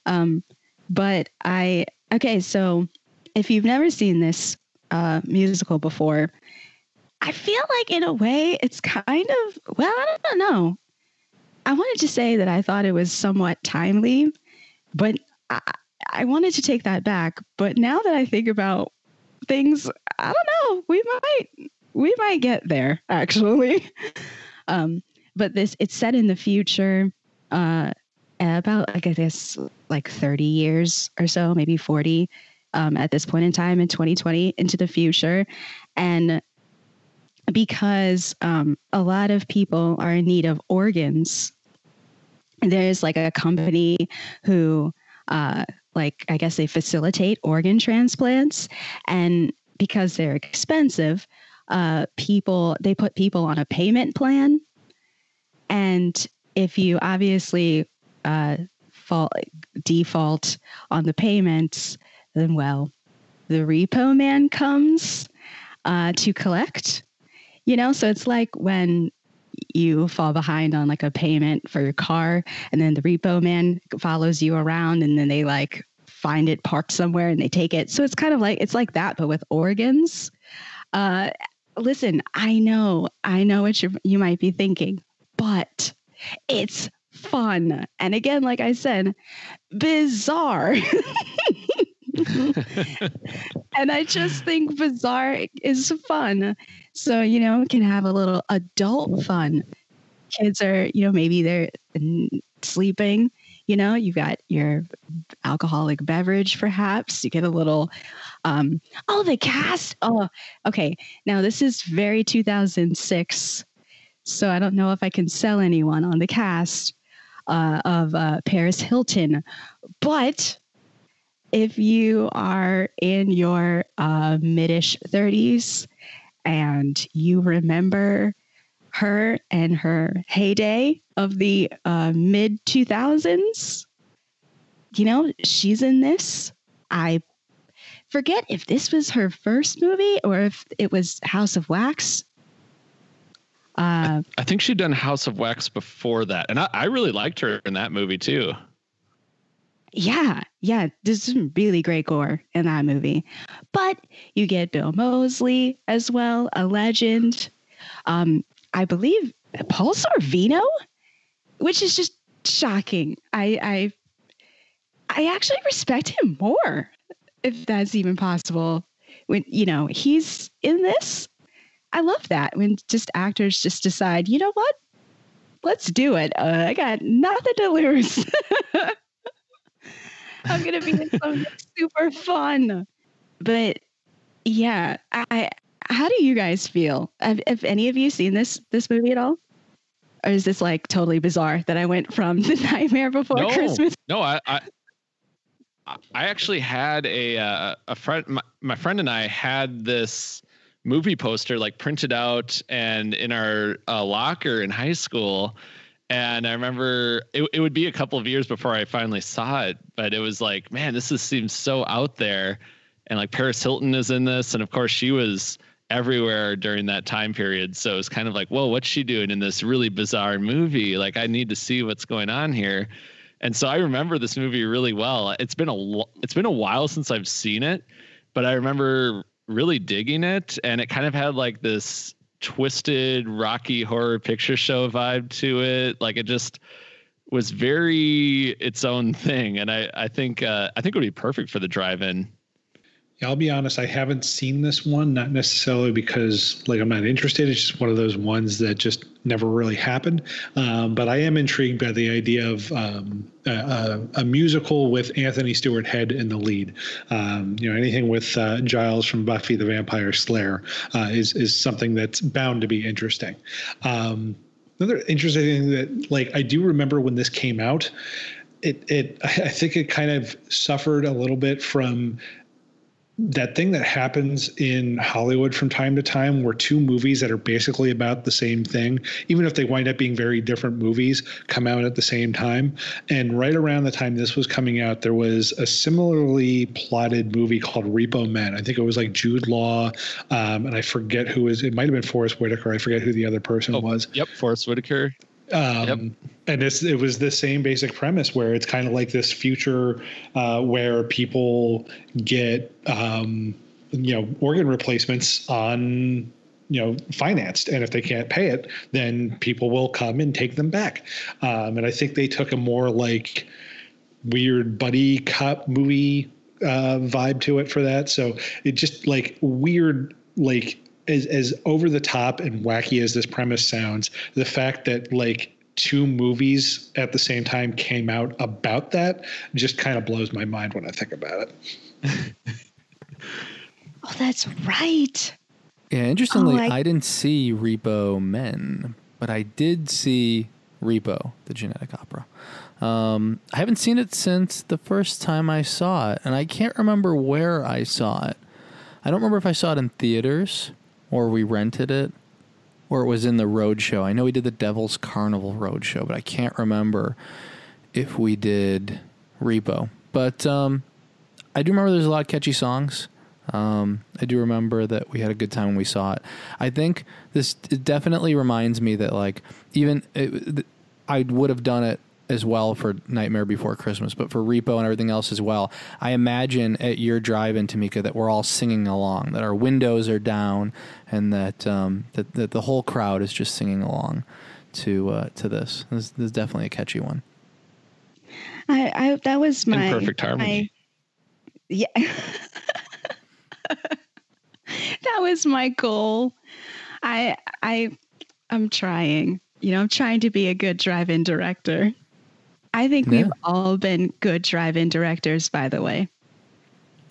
Um, but I okay, so if you've never seen this uh musical before, I feel like in a way it's kind of well, I don't know. I wanted to say that I thought it was somewhat timely, but I, I wanted to take that back. But now that I think about things, I don't know. We might we might get there actually. um, but this it's set in the future, uh, about like I guess like 30 years or so, maybe 40 um, at this point in time in 2020 into the future, and because um, a lot of people are in need of organs. There's like a company who, uh, like, I guess they facilitate organ transplants. And because they're expensive, uh, people, they put people on a payment plan. And if you obviously uh, fall, default on the payments, then well, the repo man comes uh, to collect you know, so it's like when you fall behind on like a payment for your car and then the repo man follows you around and then they like find it parked somewhere and they take it. So it's kind of like it's like that but with organs. Uh listen, I know, I know what you you might be thinking, but it's fun. And again, like I said, bizarre. and I just think bizarre is fun. So, you know, can have a little adult fun. Kids are, you know, maybe they're sleeping, you know, you got your alcoholic beverage perhaps. You get a little um oh the cast. Oh, okay. Now this is very 2006. So I don't know if I can sell anyone on the cast uh, of uh, Paris Hilton, but if you are in your uh, midish 30s and you remember her and her heyday of the uh, mid 2000s, you know, she's in this. I forget if this was her first movie or if it was House of Wax. Uh, I, think she'd done House of Wax before that. And I, I really liked her in that movie too. Yeah, yeah, there's some really great gore in that movie. But you get Bill Moseley as well, a legend. Um, I believe Paul Sorvino, which is just shocking. I I I actually respect him more, if that's even possible. When you know he's in this, I love that when just actors just decide, you know what, let's do it. Uh, I got nothing to lose. I'm gonna be in something super fun. But yeah, I how do you guys feel? Have, have any of you seen this this movie at all? Or is this like totally bizarre that I went from the Nightmare Before no, Christmas? No, I, I I actually had a uh, a friend my, my friend and I had this movie poster like printed out and in our uh, locker in high school and I remember it, it would be a couple of years before I finally saw it, but it was like, man, this is, seems so out there. And like Paris Hilton is in this. And of course, she was everywhere during that time period. So it's kind of like, whoa, what's she doing in this really bizarre movie? Like, I need to see what's going on here. And so I remember this movie really well. It's been a it's been a while since I've seen it, but I remember really digging it, and it kind of had like this twisted rocky horror picture show vibe to it like it just was very its own thing and i i think uh, i think it would be perfect for the drive-in yeah, I'll be honest. I haven't seen this one, not necessarily because like I'm not interested. It's just one of those ones that just never really happened. Um, but I am intrigued by the idea of um, a, a, musical with Anthony Stewart Head in the lead. Um, you know, anything with uh, Giles from Buffy the Vampire Slayer uh, is is something that's bound to be interesting. Um, another interesting thing that, like, I do remember when this came out. It, it, I think it kind of suffered a little bit from that thing that happens in Hollywood from time to time where two movies that are basically about the same thing, even if they wind up being very different movies, come out at the same time. And right around the time this was coming out, there was a similarly plotted movie called Repo Men. I think it was like Jude Law, um, and I forget who is. It might have been Forest Whitaker. I forget who the other person oh, was. Yep, Forest Whitaker. Um, yep. And it was the same basic premise where it's kind of like this future uh, where people get, um, you know, organ replacements on you know financed. And if they can't pay it then people will come and take them back. Um, and i think they took a more like weird buddy cop movie uh, vibe to it for that. So it just like weird like as, as over the top and wacky as this premise sounds the fact that like two movies at the same time came out about that just kind of blows my mind when i think about it oh that's right yeah, interestingly, oh, I, I didn't see Repo Men, but I did see Repo, the genetic opera. Um, I haven't seen it since the first time I saw it, and I can't remember where I saw it. I don't remember if I saw it in theaters or we rented it or it was in the road show. I know we did the Devil's Carnival road show, but I can't remember if we did Repo. But um, I do remember there's a lot of catchy songs. Um, I do remember that we had a good time when we saw it. I think this definitely reminds me that like even it, I would have done it as well for Nightmare Before Christmas, but for Repo and everything else as well. I imagine at your drive-in, Tamika, that we're all singing along, that our windows are down, and that um, that, that the whole crowd is just singing along to uh, to this. this. This is definitely a catchy one. I, I that was my In perfect harmony. My, yeah. that was my goal. I I I'm trying. You know, I'm trying to be a good drive-in director. I think yeah. we've all been good drive-in directors, by the way.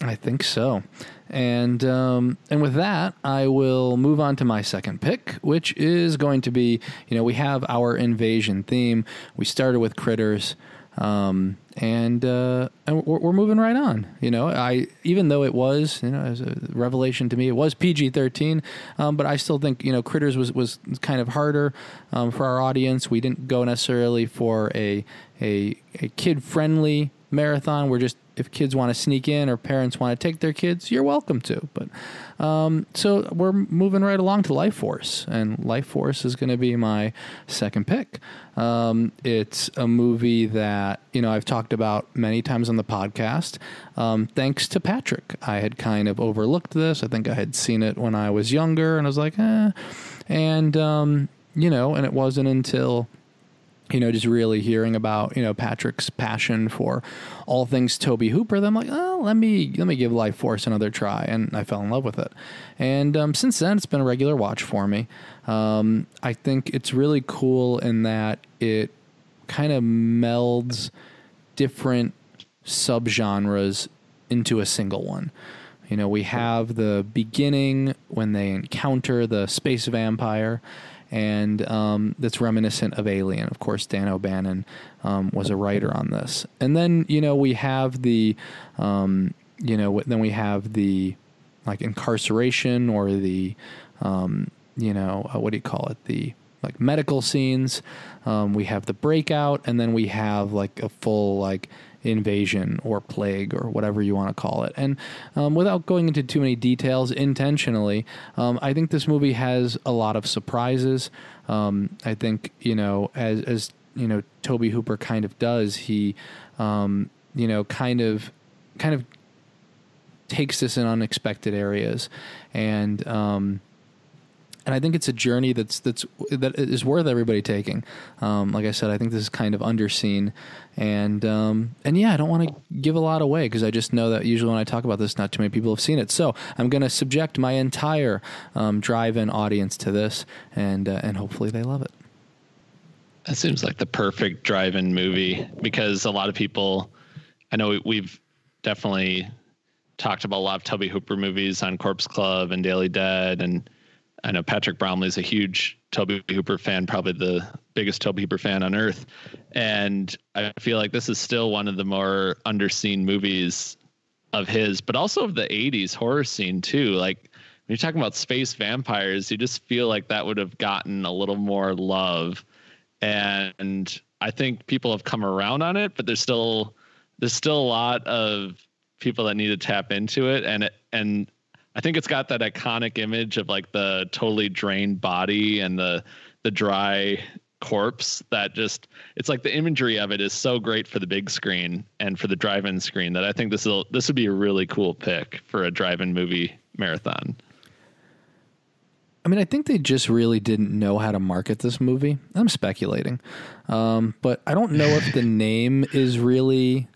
I think so. And um, and with that, I will move on to my second pick, which is going to be, you know, we have our invasion theme. We started with critters. Um, and uh, and we're, we're, moving right on. You know, I even though it was you know as a revelation to me, it was PG thirteen, um, but I still think you know Critters was was kind of harder um, for our audience. We didn't go necessarily for a a, a kid friendly marathon. We're just if kids want to sneak in or parents want to take their kids, you're welcome to. But um, so we're moving right along to Lifeforce, and Lifeforce is going to be my second pick. Um, it's a movie that you know I've talked about many times on the podcast. Um, thanks to Patrick, I had kind of overlooked this. I think I had seen it when I was younger, and I was like, eh. And um, you know, and it wasn't until you know, just really hearing about you know Patrick's passion for all things Tobe Hooper, then I'm like, oh, let me let me give Lifeforce another try, and I fell in love with it. And um, since then, it's been a regular watch for me. Um, I think it's really cool in that it kind of melds different subgenres into a single one. You know, we have the beginning when they encounter the space vampire and um, that's reminiscent of Alien. Of course, Dan O'Bannon um, was a writer on this. And then you know we have the, um, you know, then we have the like incarceration or the, um, you know, uh, what do you call it? The like medical scenes. Um, we have the breakout, and then we have like a full like invasion or plague or whatever you want to call it. And um, without going into too many details intentionally, um, I think this movie has a lot of surprises. Um, I think you know as as you know Tobe Hooper kind of does. He um, you know kind of kind of takes this in unexpected areas and um, and I think it's a journey that's that's that is worth everybody taking. Um, like I said, I think this is kind of underseen, and um, and yeah, I don't want to give a lot away because I just know that usually when I talk about this, not too many people have seen it. So I'm going to subject my entire um, drive-in audience to this, and uh, and hopefully they love it. That seems like the perfect drive-in movie because a lot of people, I know we've definitely talked about a lot of Tobe Hooper movies on Corpse Club and Daily Dead and I know Patrick Bromley is a huge Tobe Hooper fan, probably the biggest Tobe Hooper fan on earth. And I feel like this is still one of the more underseen movies of his, but also of the 80s horror scene, too. Like when you're talking about space vampires, you just feel like that would have gotten a little more love. And I think people have come around on it, but there's still there's still a lot of people that need to tap into it and it, and I think it's got that iconic image of like the totally drained body and the the dry corpse that just it's like the imagery of it is so great for the big screen and for the drive-in screen that I think this will this would be a really cool pick for a drive-in movie marathon. I mean, I think they just really didn't know how to market this movie. I'm speculating, um, but I don't know if the name is really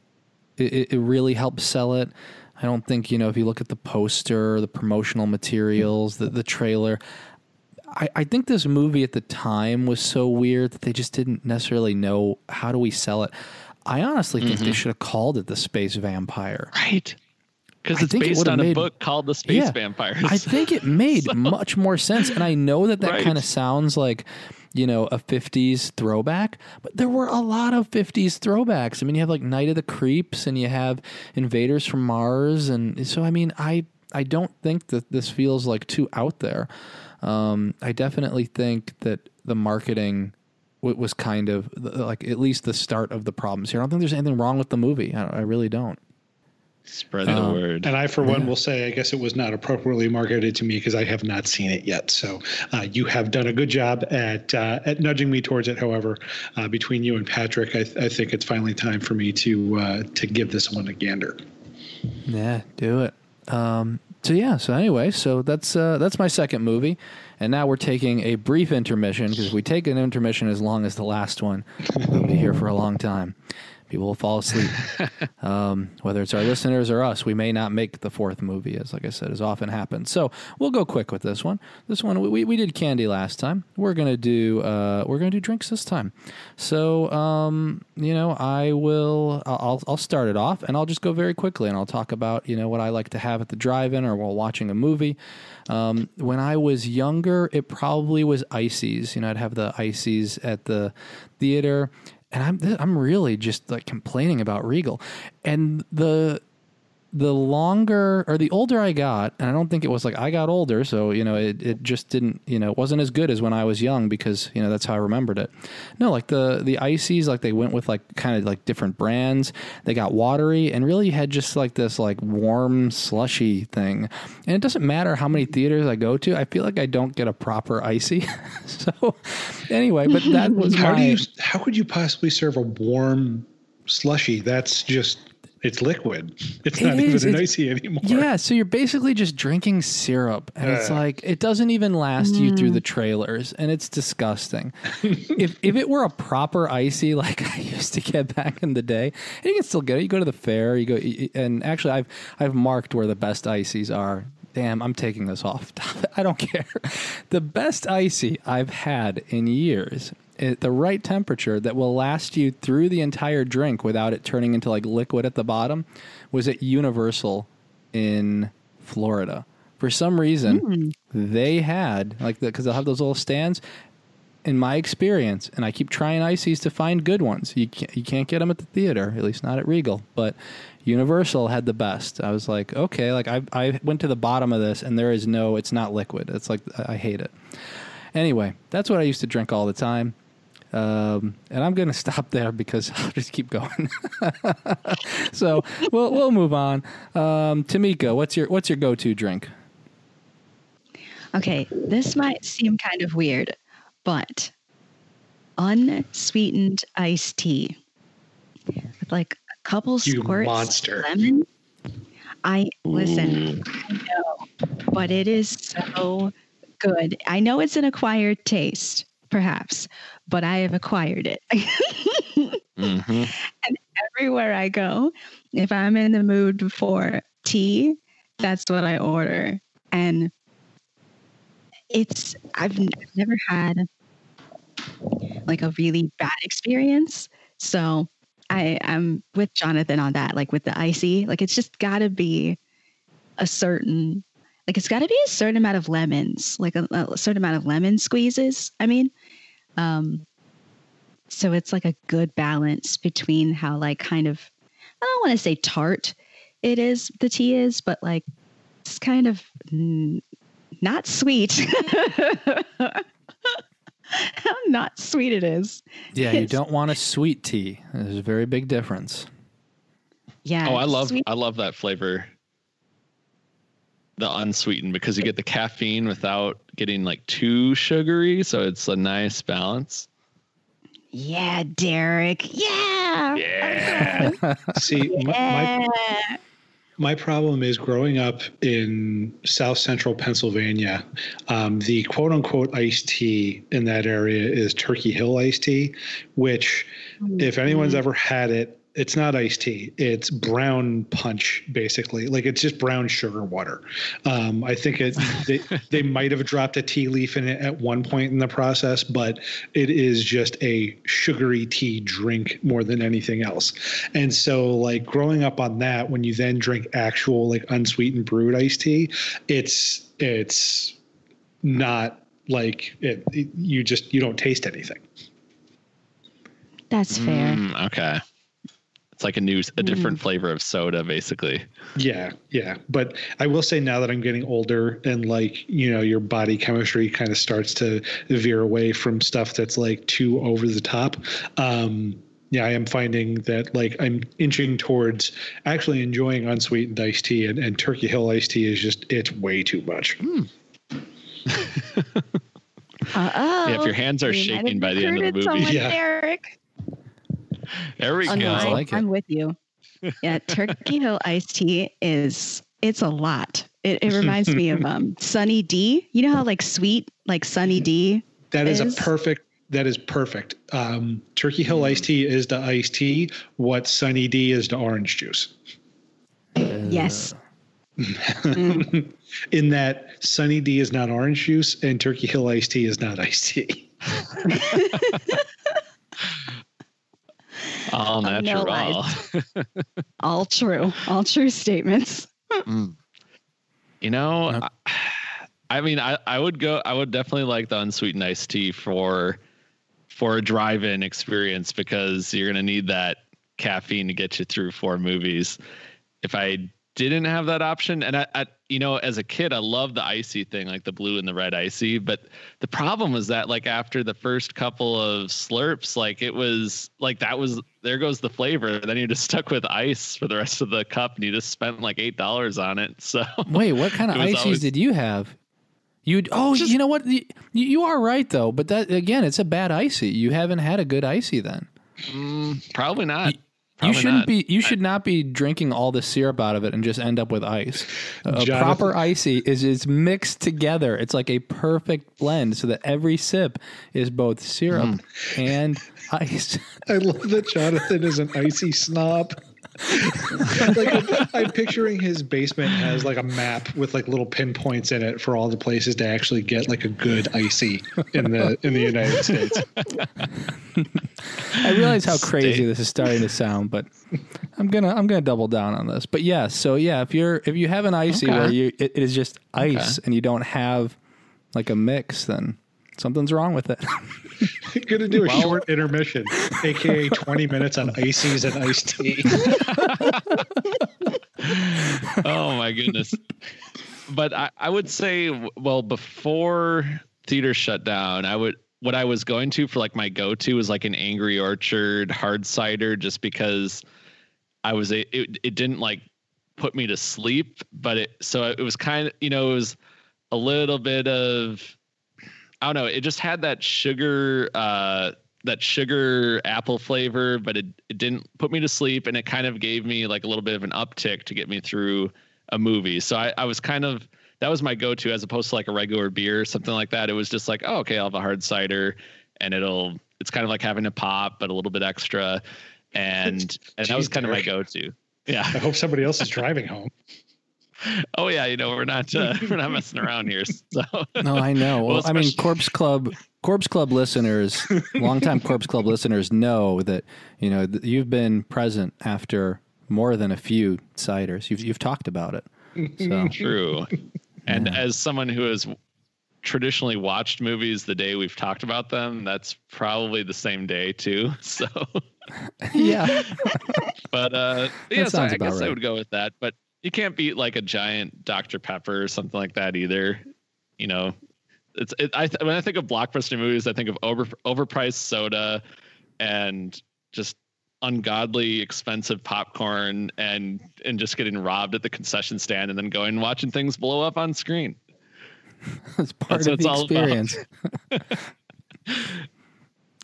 it, it really helps sell it. I don't think you know if you look at the poster, the promotional materials, the the trailer. I, I think this movie at the time was so weird that they just didn't necessarily know how do we sell it. I honestly think they mm-hmm. should have called it the Space Vampire. Right. Because it's it based would've on a made- book called The Space Yeah. Vampires. I think it made much more sense. And I know that that Right. kind of sounds like, you know, a 50s throwback, but there were a lot of 50s throwbacks. I mean, you have like Night of the Creeps and you have Invaders from Mars. And so, I mean, I, I don't think that this feels like too out there. Um, I definitely think that the marketing w- was kind of like at least the start of the problems here. I don't think there's anything wrong with the movie. I, I really don't. Spread the Um, word. And I, for one, will say I guess it was not appropriately marketed to me because I have not seen it yet. So uh, you have done a good job at uh, at nudging me towards it. However, uh, between you and Patrick, I, I think it's finally time for me to uh, to give this one a gander. Yeah, do it. Um, so yeah. So anyway, so that's uh, that's my second movie, and now we're taking a brief intermission because if we take an intermission as long as the last one, we'll be here for a long time. People will fall asleep. um, whether it's our listeners or us, we may not make the fourth movie, as like I said, as often happens. So we'll go quick with this one. This one we, we did candy last time. We're gonna do uh, we're gonna do drinks this time. So um, you know, I will I'll I'll start it off, and I'll just go very quickly, and I'll talk about you know what I like to have at the drive-in or while watching a movie. Um, when I was younger, it probably was ices. You know, I'd have the ices at the theater, and I'm I'm really just like complaining about Regal, and the the longer or the older I got, and I don't think it was like I got older, so you know it, it just didn't you know it wasn't as good as when I was young because you know that's how I remembered it. No, like the the ices, like they went with like kind of like different brands. They got watery and really had just like this like warm slushy thing. And it doesn't matter how many theaters I go to, I feel like I don't get a proper icy. so anyway, but that was How my do you? How could you possibly serve a warm slushy? That's just it's liquid. It's It not is, even an icy anymore. Yeah, so you're basically just drinking syrup, and it's Uh. like it doesn't even last you through the trailers, and it's disgusting. if if it were a proper icy like I used to get back in the day, and you can still get it. You go to the fair, you go, and actually, I've I've marked where the best ices are. Damn, I'm taking this off. I don't care. The best icy I've had in years at the right temperature that will last you through the entire drink without it turning into like liquid at the bottom was at Universal in Florida. For some reason, hmm. they had like because they'll have those little stands. In my experience, and I keep trying ices to find good ones. You can't you can't get them at the theater, at least not at Regal. But Universal had the best. I was like, okay, like I I went to the bottom of this, and there is no, it's not liquid. It's like I hate it. Anyway, that's what I used to drink all the time. Um, and I'm going to stop there because I'll just keep going. so we'll we'll move on. Um, Tamika, what's your what's your go to drink? Okay, this might seem kind of weird, but unsweetened iced tea with like a couple You squirts monster. of lemon. I listen, I know, but it is so good. I know it's an acquired taste, perhaps, but I have acquired it. hmm Everywhere I go, if I'm in the mood for tea, that's what I order. And it's I've n- never had like a really bad experience. So I am with Jonathan on that, like with the icy, like it's just gotta be a certain like it's gotta be a certain amount of lemons, like a, a certain amount of lemon squeezes. I mean, um, so it's like a good balance between how like kind of I don't want to say tart it is the tea is, but like it's kind of mm, not sweet. how not sweet it is. Yeah, you don't want a sweet tea. There's a very big difference. Yeah. Oh, I love sweet- I love that flavor. The unsweetened because you get the caffeine without getting like too sugary, so it's a nice balance. Yeah, Derek. Yeah. Yeah. See, my, my my problem is growing up in South Central Pennsylvania. Um, the quote unquote iced tea in that area is Turkey Hill iced tea, which, if anyone's ever had it, it's not iced tea. It's brown punch, basically. Like it's just brown sugar water. Um, I think it they, they might have dropped a tea leaf in it at one point in the process, but it is just a sugary tea drink more than anything else. And so, like growing up on that, when you then drink actual like unsweetened brewed iced tea, it's it's not like it, it you just you don't taste anything. That's fair. Mm, okay. It's like a new, a different flavor of soda, basically. Yeah, yeah. But I will say now that I'm getting older and like, you know, your body chemistry kind of starts to veer away from stuff that's like too over the top. Um, yeah, I am finding that like I'm inching towards actually enjoying unsweetened iced tea and, and Turkey Hill iced tea is just it's way too much. Uh-oh. Yeah, if your hands are We shaking by the end of the movie. someone, Yeah. Derek. There we Oh, go. no, I, like I'm with you. Yeah, Turkey Hill iced tea is it's a lot. It, it reminds me of um Sunny D. You know how like sweet like Sunny D. That is, Is- a perfect that is perfect. Um, Turkey Hill iced tea is the iced tea. What Sunny D is the orange juice. Yes. Mm. In that Sunny D is not orange juice and Turkey Hill iced tea is not iced tea. All Oh, no natural. All true. All true statements. Mm. You know, Okay. I, I mean, I, I would go. I would definitely like the unsweetened iced tea for for a drive-in experience because you're gonna need that caffeine to get you through four movies. If I didn't have that option, and I, I you know, as a kid, I loved the icy thing, like the blue and the red icy. But the problem was that, like, after the first couple of slurps, like it was like that was there goes the flavor. Then you're just stuck with ice for the rest of the cup, and you just spent like eight dollars on it. So Wait, what kind of ices always- did you have? You oh, Just- you know what? You, you are right though, but that again, it's a bad icy. You haven't had a good icy then. mm, probably not. You shouldn't not. be. You should not be drinking all the syrup out of it and just end up with ice. A a Jonathan- proper icy is is mixed together. It's like a perfect blend, so that every sip is both syrup Mm. and ice. I love that Jonathan is an icy snob. like I'm, I'm picturing his basement has like a map with like little pinpoints in it for all the places to actually get like a good icy in the in the United States. I realize how crazy Stay- this is starting to sound, but I'm gonna I'm gonna double down on this. But yeah, so yeah, if you're if you have an icy Okay. where you it, it is just ice and you don't have like a mix, then something's wrong with it. Gonna do a short intermission, aka 20 minutes on ices and iced tea. oh my goodness. But I, I would say, well, before theaters shut down, I would what I was going to for like my go to was like an Angry Orchard hard cider, just because I was a it, it didn't like put me to sleep, but it so it was kind of you know it was a little bit of I don't know, it just had that sugar uh that sugar apple flavor, but it, it didn't put me to sleep and it kind of gave me like a little bit of an uptick to get me through a movie. So I, I was kind of that was my go-to as opposed to like a regular beer or something like that. It was just like, oh, okay, I'll have a hard cider and it'll it's kind of like having a pop, but a little bit extra. And and that was Jeez, kind of my go-to. Yeah. I hope somebody else is driving home. Oh yeah, you know, we're not uh, we're not messing around here. So No, I know. Well, I mean, Corpse Club, Corpse Club listeners, longtime Corpse Club listeners know that you know th- you've been present after more than a few ciders. You've you've talked about it. So True. And as someone who has traditionally watched movies the day we've talked about them, that's probably the same day too. So, yeah, but uh, yeah, so I guess I would go with that. But you can't beat like a giant Dr Pepper or something like that either. You know, it's it. I when I think of blockbuster movies, I think of over overpriced soda and just ungodly expensive popcorn and and just getting robbed at the concession stand and then going and watching things blow up on screen. it's part That's of the experience.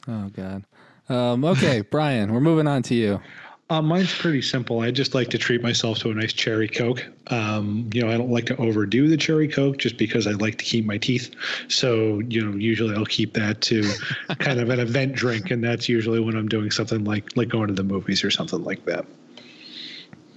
oh God. Um, okay, Bryan, we're moving on to you. Uh, mine's pretty simple. I just like to treat myself to a nice cherry coke. Um, you know, I don't like to overdo the cherry coke just because I like to keep my teeth. So, you know, usually I'll keep that to kind of an event drink, and that's usually when I'm doing something like like going to the movies or something like that.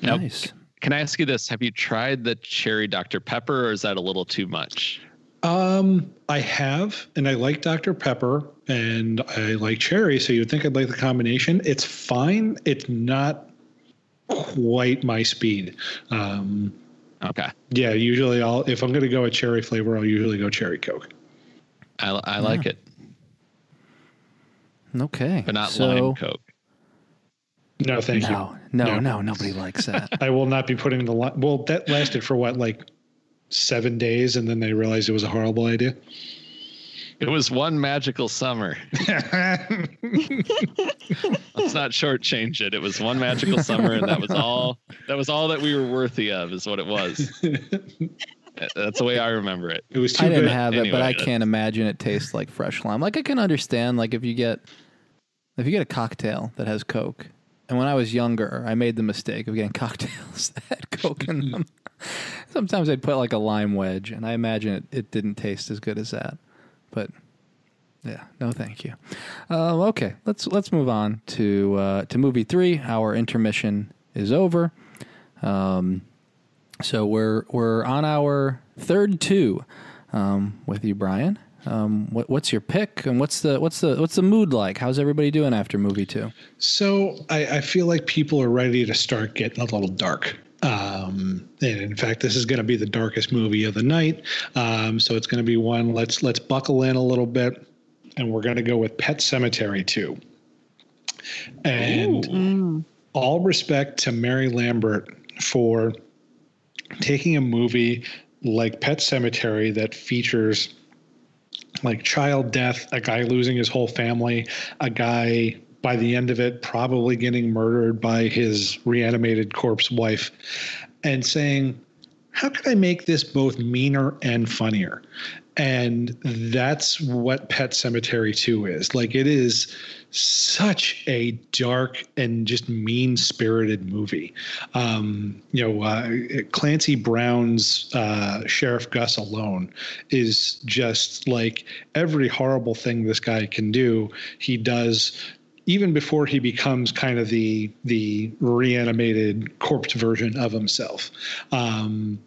Now, Nice. Can I ask you this? Have you tried the cherry Dr. Pepper or is that a little too much? Um, I have, and I like Dr. Pepper and I like cherry, so you'd think I'd like the combination. It's fine. It's not quite my speed. Um, Okay. yeah, usually I'll if I'm gonna go a cherry flavor, I'll usually go cherry coke. I, I like it, Okay. but not so, lime Coke. No, thank No, you. no, No. no, nobody likes that. I will not be putting the li- well. That lasted for what, like seven days, and then they realized it was a horrible idea. It was one magical summer. Let's not shortchange it. It was one magical summer, and that was all. That was all that we were worthy of, is what it was. That's the way I remember it. It was too I didn't good. have it, but I uh, can't imagine it tastes like fresh lime. Like I can understand, like if you get if you get a cocktail that has Coke, and when I was younger, I made the mistake of getting cocktails that had Coke in them. Sometimes I'd put like a lime wedge, and I imagine it, it didn't taste as good as that. But yeah, no, thank you. Um, okay, let's let's move on to uh, to movie three. Our intermission is over. Um, so we're we're on our third two um, with you, Bryan. Um, what, what's your pick, and what's the what's the what's the mood like? How's everybody doing after movie two? So I, I feel like people are ready to start getting a little dark. Um, and in fact, this is going to be the darkest movie of the night. Um, so it's going to be one. Let's let's buckle in a little bit, and we're going to go with Pet Sematary two. And Mm. all respect to Mary Lambert for taking a movie like Pet Sematary that features like child death, a guy losing his whole family, a guy by the end of it probably getting murdered by his reanimated corpse wife, and saying, How can I make this both meaner and funnier? And that's what Pet Sematary 2 is. Like, it is such a dark and just mean spirited movie. Um, you know, uh, Clancy Brown's uh, Sheriff Gus alone is just like every horrible thing this guy can do, he does even before he becomes kind of the the reanimated corpse version of himself. Um,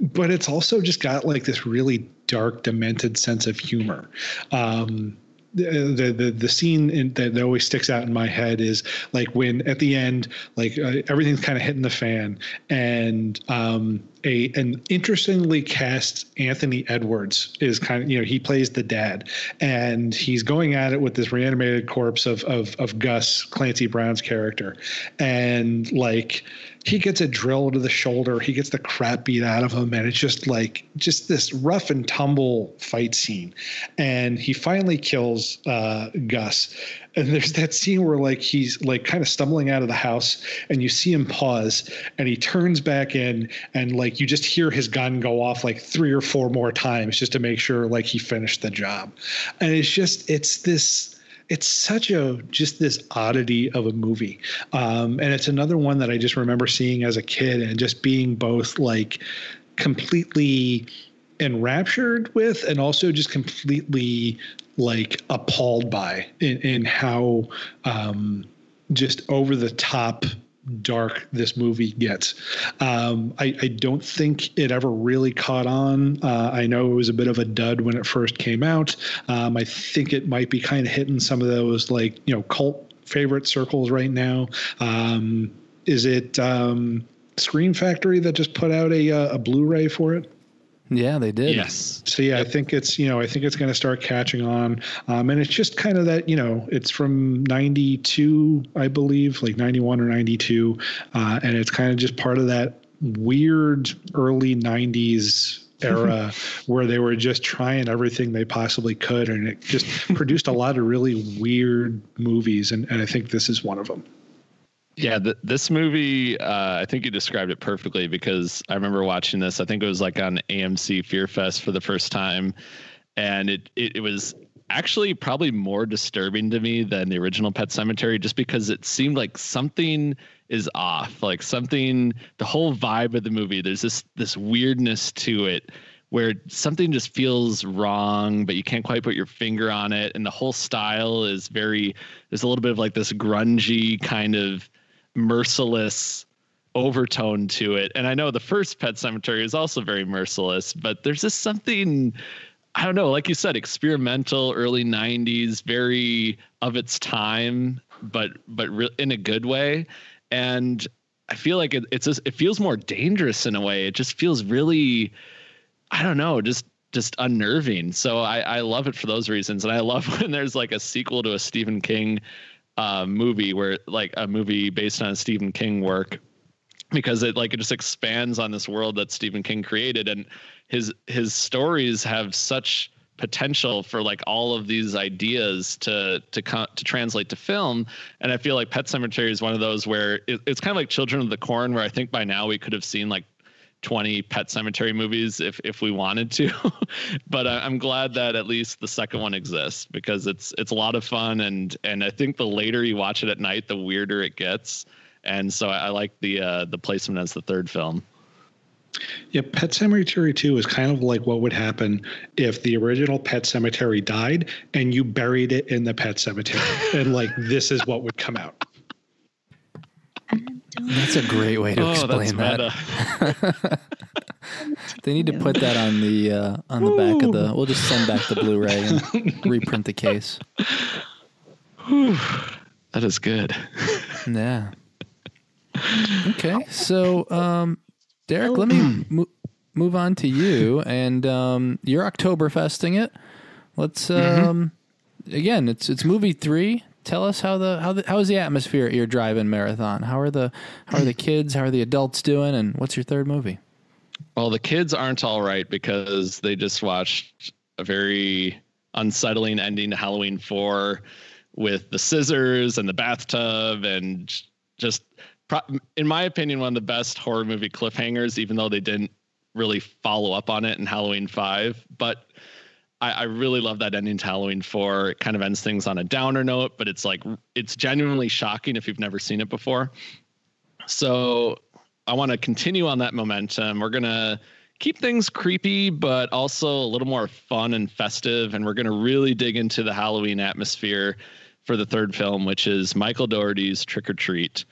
but it's also just got like this really dark, demented sense of humor. Um, the, the the scene in, that, that always sticks out in my head is like when at the end like uh, everything's kind of hitting the fan and um a an interestingly cast Anthony Edwards is kind of you know he plays the dad and he's going at it with this reanimated corpse of of of Gus Clancy Brown's character. And like he gets a drill to the shoulder he gets the crap beat out of him and it's just like just this rough and tumble fight scene. And he finally kills uh, Gus. And there's that scene where like he's like kind of stumbling out of the house and you see him pause and he turns back in and like you just hear his gun go off like three or four more times just to make sure like he finished the job. And it's just it's this it's such a just this oddity of a movie. Um, and it's another one that i just remember seeing as a kid and just being both like completely enraptured with and also just completely like appalled by in, in how um, just over the top dark this movie gets. Um, I, I, don't think it ever really caught on. Uh, I know it was a bit of a dud when it first came out. Um, I think it might be kind of hitting some of those like you know cult favorite circles right now. Um, is it um, Scream Factory that just put out a, uh, a Blu-ray for it? Yeah, they did. Yes. So yeah, I think it's you know I think it's going to start catching on, um, and it's just kind of that you know it's from '92 I believe, like '91 or '92, uh, and it's kind of just part of that weird early '90s era where they were just trying everything they possibly could, and it just produced a lot of really weird movies, and, and I think this is one of them. Yeah, th- this movie, uh, I think you described it perfectly because I remember watching this. I think it was like on AMC Fear Fest for the first time, and it it, it was actually probably more disturbing to me than the original Pet Sematary, just because it seemed like something is off, like something. The whole vibe of the movie, there's this this weirdness to it, where something just feels wrong, but you can't quite put your finger on it, and the whole style is very. There's a little bit of like this grungy kind of merciless overtone to it. And I know the first Pet Sematary is also very merciless, but there's just something I don't know, like you said, experimental, early '90s, very of its time, but but re- in a good way. And I feel like it, it's just, it feels more dangerous in a way. It just feels really, I don't know, just just unnerving. So I, I love it for those reasons, and I love when there's like a sequel to a Stephen King uh, movie where like a movie based on Stephen King work because it like it just expands on this world that Stephen King created. And his his stories have such potential for like all of these ideas to to come to translate to film. And i feel like Pet Sematary is one of those where it, it's kind of like children of the corn where i think by now we could have seen like 20 Pet Sematary movies if if we wanted to but I, i'm glad that at least the second one exists because it's it's a lot of fun and and i think the later you watch it at night the weirder it gets and so i, I like the uh the placement as the third film yeah, Pet Sematary 2 is kind of like what would happen if the original Pet Sematary died and you buried it in the Pet Cemetery. and like this is what would come out. That's a great way to oh, explain that. they need to put that on the uh, on the back of the. We'll just send back the Blu-ray and reprint the case. that is good. Yeah. Okay, so um, Derek, let me oh. mo- move on to you. And um, you're Oktoberfesting it. Let's mm-hmm. um, mm-hmm. again. It's it's movie three. Tell us how the how the how is the atmosphere at your drive-in marathon? How are the how are the kids? How are the adults doing? And what's your third movie? Well, the kids aren't all right because they just watched a very unsettling ending to Halloween four with the scissors and the bathtub and just in my opinion, one of the best horror movie cliffhangers, even though they didn't really follow up on it in Halloween 5. But I, I, really love that ending to Halloween 4. It kind of ends things on a downer note, but it's like, it's genuinely shocking if you've never seen it before. So I want to continue on that momentum. We're going to keep things creepy, but also a little more fun and festive. And we're going to really dig into the Halloween atmosphere for the third film, which is Michael Dougherty's Trick 'r Treat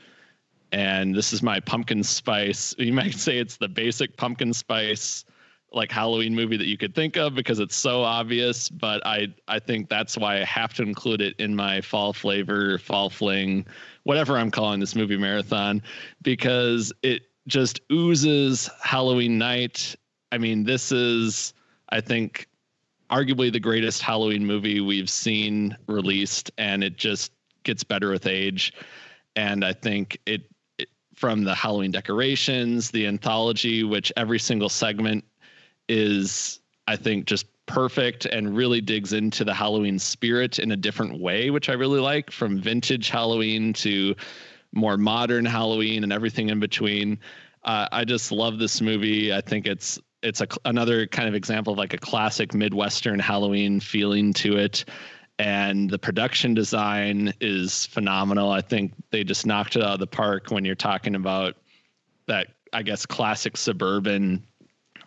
and this is my pumpkin spice. You might say it's the basic pumpkin spice like Halloween movie that you could think of because it's so obvious, but I I think that's why I have to include it in my fall flavor, fall fling, whatever I'm calling this movie marathon because it just oozes Halloween night. I mean, this is I think arguably the greatest Halloween movie we've seen released and it just gets better with age and I think it from the Halloween decorations, the anthology, which every single segment is, I think, just perfect and really digs into the Halloween spirit in a different way, which I really like from vintage Halloween to more modern Halloween and everything in between. Uh, I just love this movie. I think it's it's a, another kind of example of like a classic Midwestern Halloween feeling to it and the production design is phenomenal. I think they just knocked it out of the park when you're talking about that, I guess, classic suburban,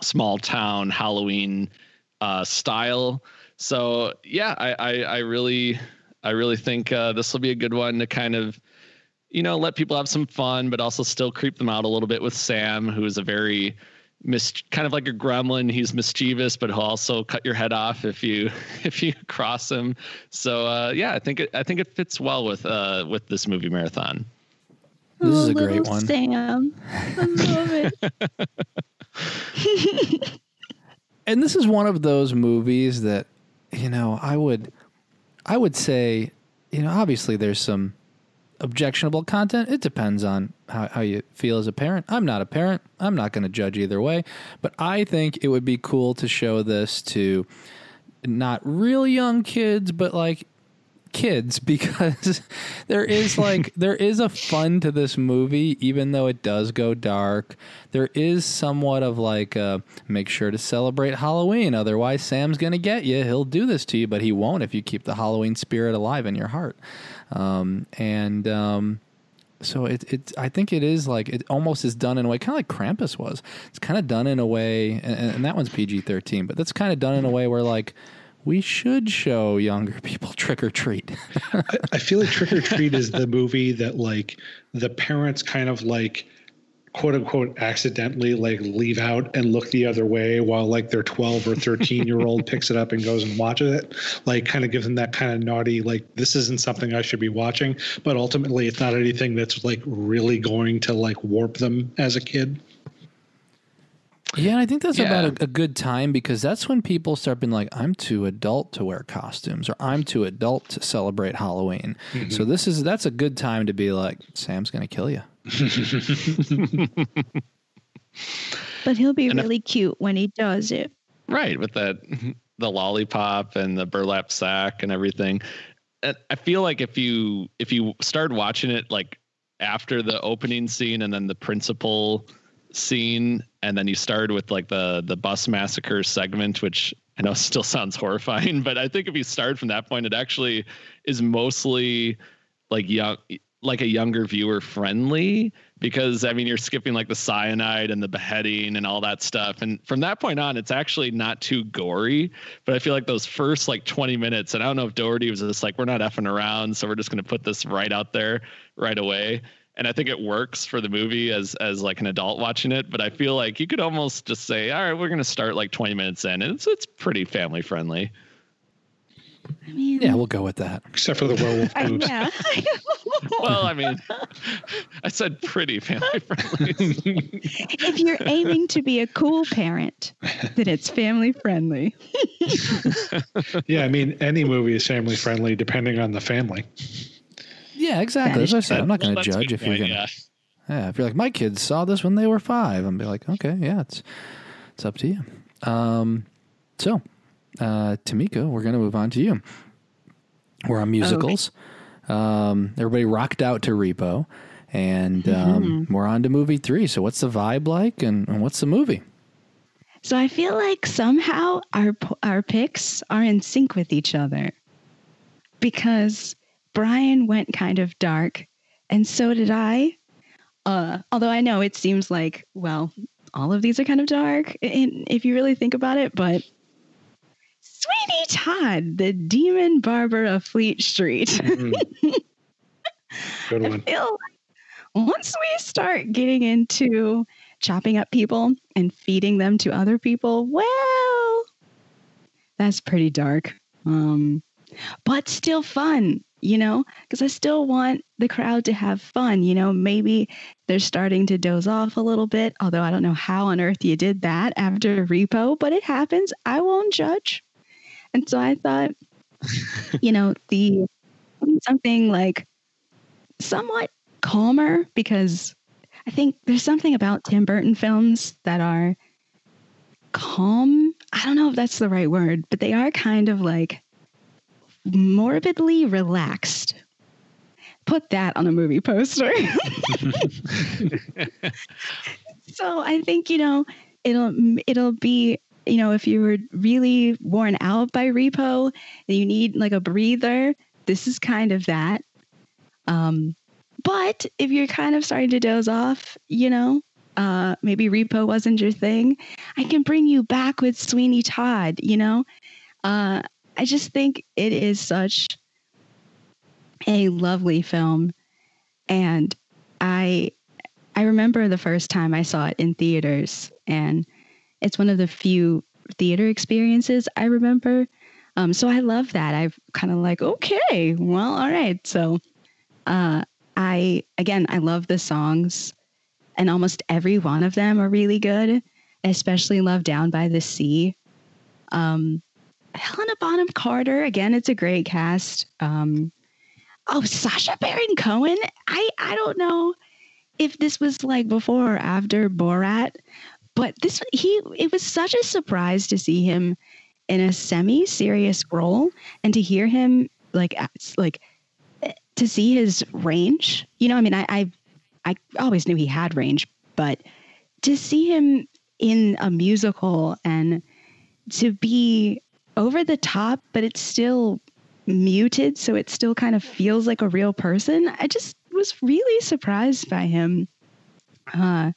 small town Halloween uh, style. So yeah, I, I, I really, I really think uh, this will be a good one to kind of, you know, let people have some fun, but also still creep them out a little bit with Sam, who is a very mis- kind of like a gremlin. He's mischievous, but he'll also cut your head off if you if you cross him. So uh, yeah, I think it I think it fits well with uh, with this movie marathon. This oh, is a great one. Sam. I love it. and this is one of those movies that you know I would I would say you know obviously there's some objectionable content. It depends on how, how you feel as a parent. I'm not a parent. I'm not going to judge either way. But I think it would be cool to show this to not real young kids, but like kids because there is like there is a fun to this movie even though it does go dark. There is somewhat of like a, make sure to celebrate halloween otherwise sam's gonna get you. He'll do this to you but he won't if you keep the halloween spirit alive in your heart. Um, and um, so it, it I think it is like it almost is done in a way kind of like Krampus was. It's kind of done in a way, and, and that one's PG thirteen, but that's kind of done in a way where like we should show younger people Trick 'r Treat. I, I feel like Trick 'r Treat is the movie that like the parents kind of like quote unquote accidentally like leave out and look the other way while like their 12 or 13 year old picks it up and goes and watches it. Like kind of gives them that kind of naughty like this isn't something i should be watching. But ultimately it's not anything that's like really going to like warp them as a kid Yeah, and I think that's Yeah. about a, a good time because that's when people start being like, I'm too adult to wear costumes or I'm too adult to celebrate Halloween. Mm-hmm. So this is that's a good time to be like, Sam's gonna kill you. But he'll be And if- really cute when he does it. Right, with that the lollipop and the burlap sack and everything. And I feel like if you if you start watching it like after the opening scene and then the principal scene and then you started with like the the bus massacre segment which I know still sounds horrifying but I think if you start from that point it actually is mostly like young like a younger viewer friendly because I mean you're skipping like the cyanide and the beheading and all that stuff and from that point on it's actually not too gory but I feel like those first like 20 minutes and I don't know if Dougherty was just like we're not effing around so we're just going to put this right out there right away and I think it works for the movie as as like an adult watching it but I feel like you could almost just say all right we're going to start like 20 minutes in and it's it's pretty family friendly I mean, Yeah, we'll go with that. except for the werewolf I, boobs yeah. well I mean I said pretty family friendly if you're aiming to be a cool parent, then it's family friendly. yeah i mean any movie is family friendly depending on the family Yeah, exactly. As I said, I'm not gonna Well, judge if you're gonna yeah. Yeah, if you're like, my kids saw this when they were five, I'm be like, okay, yeah, it's it's up to you. Um, so, uh, Tamika, we're gonna move on to you. We're on musicals. Um, everybody rocked out to Repo, and um, we're on to movie three. So, what's the vibe like, and, and what's the movie? So I feel like somehow our our picks are in sync with each other because Bryan went kind of dark, and so did I. Uh, although I know it seems like well, all of these are kind of dark, in, if you really think about it. But Sweeney Todd, the demon barber of Fleet Street. Mhm. good I one feel like once we start getting into chopping up people and feeding them to other people, well, that's pretty dark. Um, but still fun, you know, because I still want the crowd to have fun. You know, maybe they're starting to doze off a little bit, although I don't know how on earth you did that after repo, but it happens. I won't judge. And so I thought, you know, the something like somewhat calmer because I think there's something about Tim Burton films that are calm. I don't know if that's the right word, but they are kind of like morbidly relaxed. Put that on a movie poster. so I think you know it'll it'll be you know if you were really worn out by repo and you need like a breather, this is kind of that. Um, but if you're kind of starting to doze off, you know, uh, maybe repo wasn't your thing, I can bring you back with Sweeney Todd, you know? Uh, I just think it is such a lovely film. And I I remember the first time I saw it in theaters, and it's one of the few theater experiences I remember. Um, so I love that. I've kind of like, okay, well, all right. So uh, I again, I love the songs, and almost every one of them are really good. Especially love "Down by the Sea." Um, Helena Bonham Carter, again, it's a great cast. Um, oh, Sacha Baron Cohen. I I don't know if this was like before or after Borat, but this he it was such a surprise to see him in a semi-serious role and to hear him like like to see his range. You know, I mean, I, I I always knew he had range, but to see him in a musical and to be over the top, but it's still muted, so it still kind of feels like a real person. I just was really surprised by him. Uh,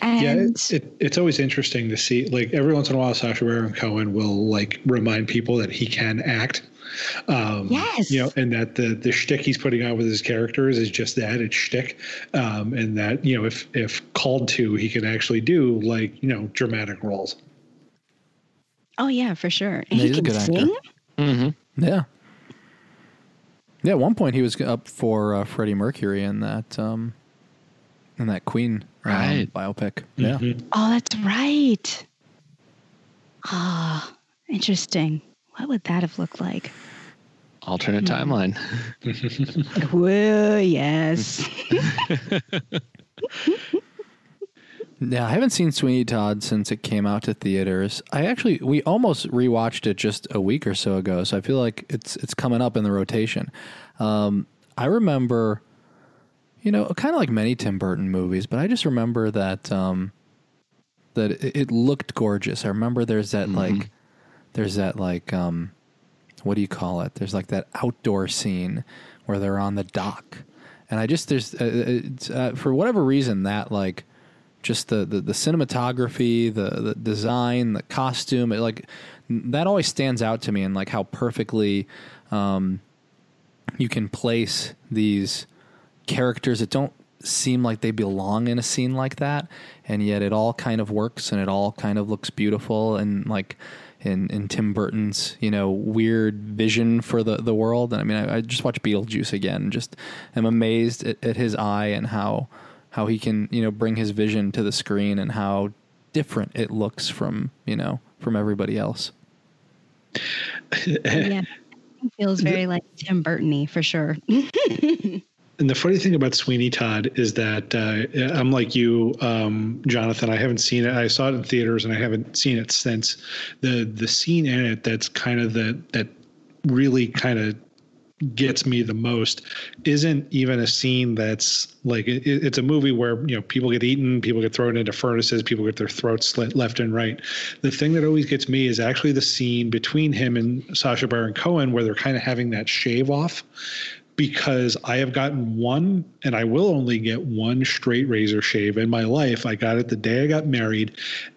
and yeah, it, it, it's always interesting to see. Like every once in a while, Sacha Baron Cohen will like remind people that he can act. Um, yes, you know, and that the the shtick he's putting out with his characters is just that it's shtick, um, and that you know if if called to, he can actually do like you know dramatic roles. Oh yeah, for sure. And yeah, he can sing. Mm-hmm. Yeah. Yeah, at one point he was up for uh, Freddie Mercury in that um, in that Queen um, right. biopic. Mm-hmm. Yeah. Oh, that's right. Ah, oh, interesting. What would that have looked like? Alternate mm-hmm. timeline. Whoa, yes. Yeah, I haven't seen Sweeney Todd since it came out to theaters. I actually we almost rewatched it just a week or so ago, so I feel like it's it's coming up in the rotation. Um, I remember, you know, kind of like many Tim Burton movies, but I just remember that um, that it, it looked gorgeous. I remember there's that mm-hmm. like there's that like um, what do you call it? There's like that outdoor scene where they're on the dock, and I just there's uh, uh, for whatever reason that like just the, the, the cinematography, the, the design, the costume, it, like that always stands out to me and like how perfectly um, you can place these characters that don't seem like they belong in a scene like that, and yet it all kind of works and it all kind of looks beautiful and like in, in Tim Burton's you know weird vision for the, the world. And I mean, I, I just watched Beetlejuice again, just am amazed at, at his eye and how how he can you know bring his vision to the screen and how different it looks from you know from everybody else. yeah, it feels very like Tim Burtony for sure. And the funny thing about Sweeney Todd is that uh, I'm like you, um, Jonathan. I haven't seen it. I saw it in theaters, and I haven't seen it since. the The scene in it that's kind of the that really kind of gets me the most isn't even a scene that's like it, it's a movie where you know people get eaten people get thrown into furnaces people get their throats slit left and right the thing that always gets me is actually the scene between him and Sacha Baron Cohen where they're kind of having that shave off because I have gotten one and I will only get one straight razor shave in my life. I got it the day I got married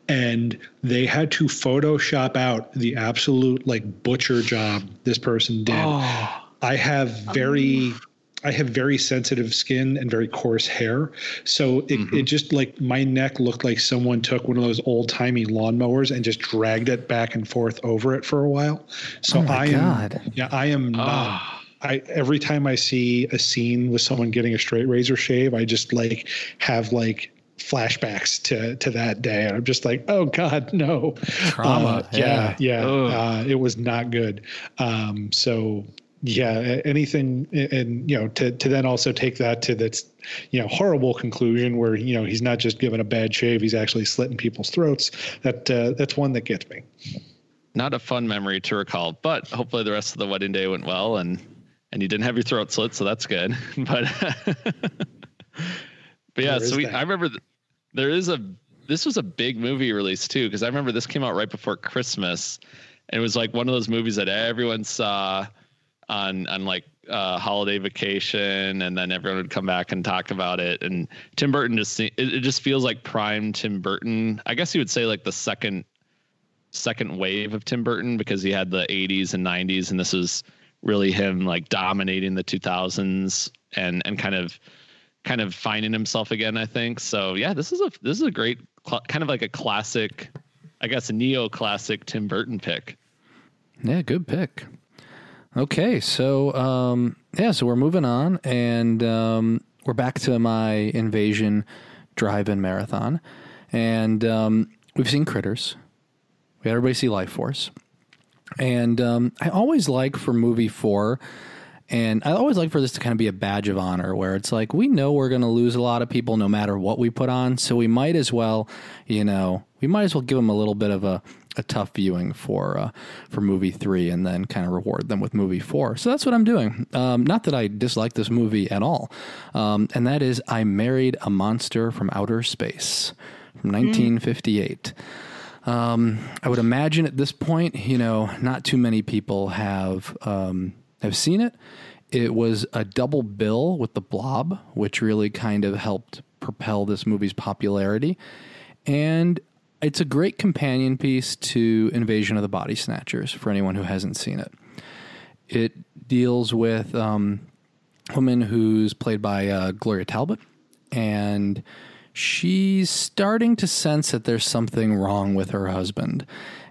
and they had to Photoshop out the absolute like butcher job this person did. Oh I have very oh. I have very sensitive skin and very coarse hair. So it, mm-hmm. it just like my neck looked like someone took one of those old timey lawnmowers and just dragged it back and forth over it for a while. So oh I God. am yeah, I am not oh. I every time I see a scene with someone getting a straight razor shave, I just like have like flashbacks to to that day and i'm just like oh god no trauma uh, yeah yeah, yeah. Uh, it was not good um so yeah anything and you know to to then also take that to that's you know horrible conclusion where you know he's not just given a bad shave he's actually slitting people's throats. That uh, that's one that gets me. Not a fun memory to recall but hopefully the rest of the wedding day went well and and you didn't have your throat slit so that's good. But but yeah so we, i remember th- there is a this was a big movie release too because i remember this came out right before christmas. And it was like one of those movies that everyone saw on on like uh, holiday vacation, and then everyone would come back and talk about it. And Tim Burton just it, it just feels like prime Tim Burton. I guess you would say like the second second wave of Tim Burton because he had the 80s and 90s, and this is really him like dominating the 2000s and and kind of kind of finding himself again. I think so. Yeah, this is a this is a great kind of like a classic, I guess a neo classic Tim Burton pick. Yeah, good pick. Okay, so um, yeah, so we're moving on, and um, we're back to my invasion drive-in marathon, and um, we've seen critters. We had everybody see Lifeforce, and um, I always like for movie four. And I always like for this to kind of be a badge of honor where it's like, we know we're going to lose a lot of people no matter what we put on. So we might as well, you know, we might as well give them a little bit of a, a tough viewing for uh, for movie three, and then kind of reward them with movie four. So that's what I'm doing. Um, not that I dislike this movie at all, um, and that is I married a monster from outer space from 1958. Um, I would imagine at this point, you know, not too many people have um, have seen it. It was a double bill with The Blob, which really kind of helped propel this movie's popularity. And it's a great companion piece to Invasion of the Body Snatchers for anyone who hasn't seen it. It deals with um, a woman who's played by uh, Gloria Talbott, and she's starting to sense that there's something wrong with her husband.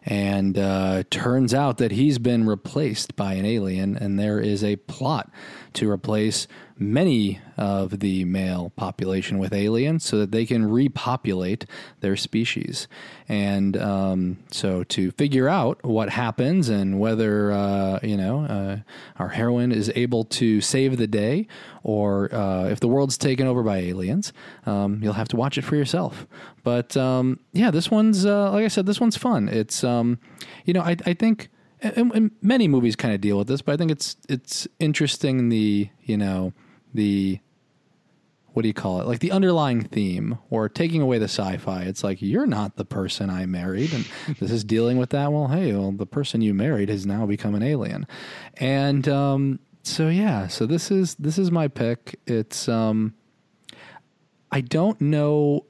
And uh, turns out that he's been replaced by an alien, and there is a plot to replace many of the male population with aliens so that they can repopulate their species. And um, so to figure out what happens and whether, uh, you know, uh, our heroine is able to save the day or uh, if the world's taken over by aliens, um, you'll have to watch it for yourself. But um, yeah, this one's, uh, like I said, this one's fun. It's, um, you know, I, I think and, and, many movies kind of deal with this, but I think it's it's interesting the you know the what do you call it? Like the underlying theme or taking away the sci-fi. It's like you're not the person I married, and this is dealing with that. Well, hey, well, the person you married has now become an alien, and um, so yeah. So this is this is my pick. It's um, I don't know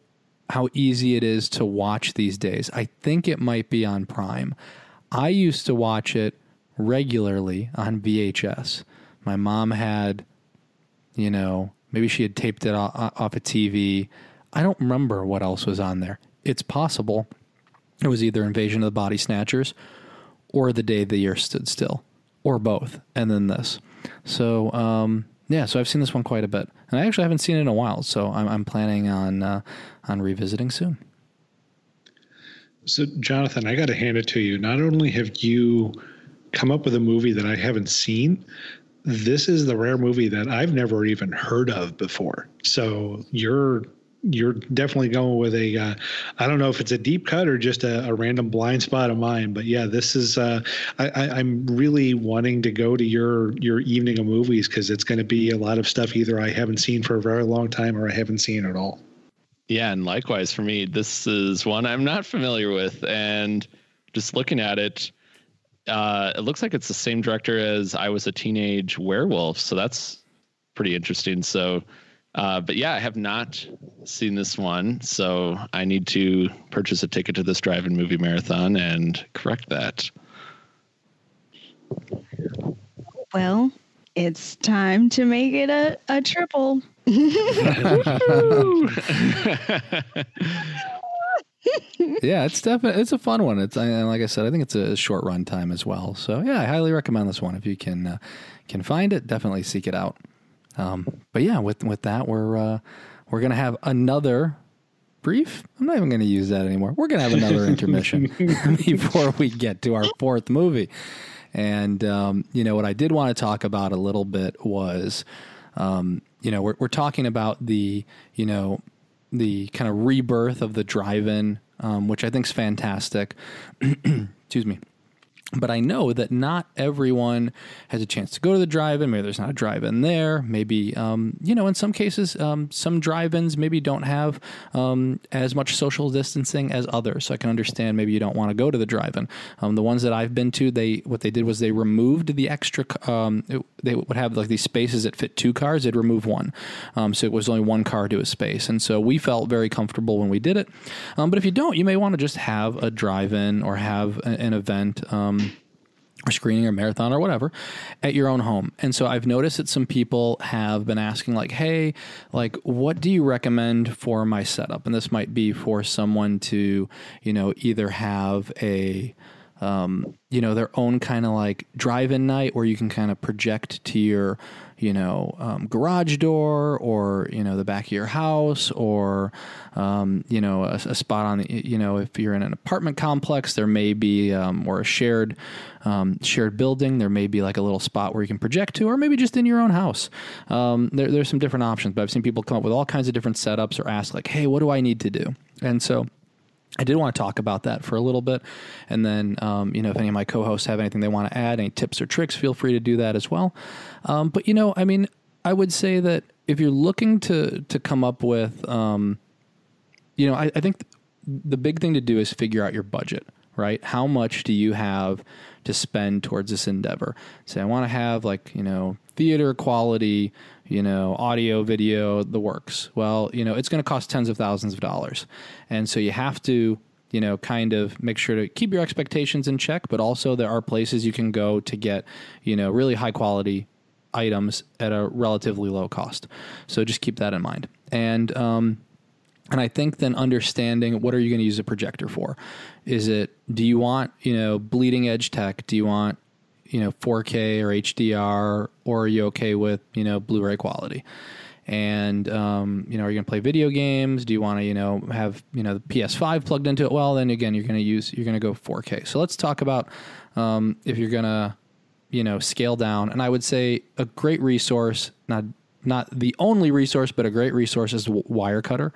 how easy it is to watch these days. I think it might be on Prime. I used to watch it regularly on VHS. My mom had you know, maybe she had taped it off, a TV. I don't remember what else was on there. It's possible it was either Invasion of the Body Snatchers or The Day the Earth Stood Still or both, and then this. So, um, yeah, so I've seen this one quite a bit, and I actually haven't seen it in a while. So I'm, I'm planning on uh, on revisiting soon. So, Jonathan, I got to hand it to you. Not only have you come up with a movie that I haven't seen, this is the rare movie that I've never even heard of before. So you're you're definitely going with a uh, I don't know if it's a deep cut or just a, a random blind spot of mine, but yeah, this is uh, I, am really wanting to go to your your evening of movies because it's going to be a lot of stuff either I haven't seen for a very long time or I haven't seen at all. Yeah, and likewise for me, this is one I'm not familiar with, and just looking at it, uh, it looks like it's the same director as I Was a Teenage Werewolf, so that's pretty interesting. So, uh, but yeah, I have not seen this one, so I need to purchase a ticket to this drive-in movie marathon and correct that. Well, it's time to make it a, a triple. yeah, it's definitely it's a fun one. It's and like I said, I think it's a short run time as well. So yeah, I highly recommend this one if you can uh, can find it. Definitely seek it out. Um, but yeah, with with that, we're uh, we're gonna have another brief. I'm not even gonna use that anymore. We're gonna have another intermission before we get to our fourth movie. And um, you know what I did want to talk about a little bit was, um, you know, we're we're talking about the you know the kind of rebirth of the drive-in, um, which I think is fantastic. Excuse me but I know that not everyone has a chance to go to the drive-in. Maybe there's not a drive-in there. Maybe um, you know, in some cases, um, some drive-ins maybe don't have um, as much social distancing as others. So I can understand maybe you don't want to go to the drive-in. Um, the ones that I've been to, they what they did was they removed the extra. Um, it, they would have like these spaces that fit two cars. They'd remove one, um, so it was only one car to a space. And so we felt very comfortable when we did it. but if you don't, you may want to just have a drive-in or have an event. Or screening or marathon or whatever at your own home. And so I've noticed that some people have been asking like, "Hey, like what do you recommend for my setup?" And this might be for someone to, you know, either have a um, you know, their own kind of like drive-in night where you can kind of project to your you know, um, garage door or, you know, the back of your house or, um, you know, a, a, spot on the, you know, if you're in an apartment complex, there may be, um, or a shared, um, shared building, there may be like a little spot where you can project to, or maybe just in your own house. Um, there, there's some different options, but I've seen people come up with all kinds of different setups or ask like, Hey, what do I need to do? And so, I did want to talk about that for a little bit. And then, um, you know, if any of my co hosts have anything they want to add, any tips or tricks, feel free to do that as well. Um, but, you know, I mean, I would say that if you're looking to, to come up with, um, you know, I, I think the big thing to do is figure out your budget, right? How much do you have to spend towards this endeavor? Say, I want to have like, you know, theater quality, you know, audio, video, the works. Well, you know, it's going to cost tens of thousands of dollars. And so you have to, you know, kind of make sure to keep your expectations in check, but also there are places you can go to get, you know, really high quality items at a relatively low cost. So just keep that in mind. And, um, and I think then understanding what are you going to use a projector for? Is it, do you want, you know, bleeding edge tech? Do you want you know 4K or HDR, or are you okay with you know Blu-ray quality? And um, you know, are you going to play video games? Do you want to you know have you know the PS5 plugged into it? Well, then again, you're going to use you're going to go 4K. So let's talk about um, if you're going to you know scale down. And I would say a great resource, not not the only resource, but a great resource is Wirecutter.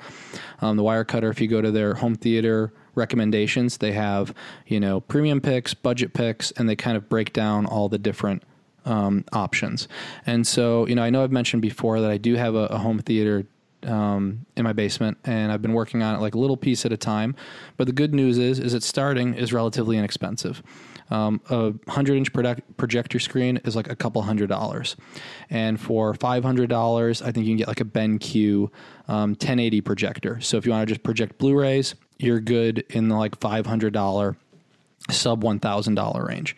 Um, the Wirecutter, if you go to their home theater recommendations. They have, you know, premium picks, budget picks, and they kind of break down all the different um, options. And so, you know, I know I've mentioned before that I do have a, a home theater um, in my basement, and I've been working on it like a little piece at a time. But the good news is, is that starting is relatively inexpensive. Um, a hundred inch product, projector screen is like a couple hundred dollars, and for five hundred dollars, I think you can get like a BenQ um, 1080 projector. So if you want to just project Blu-rays, you're good in the like $500 sub $1,000 range.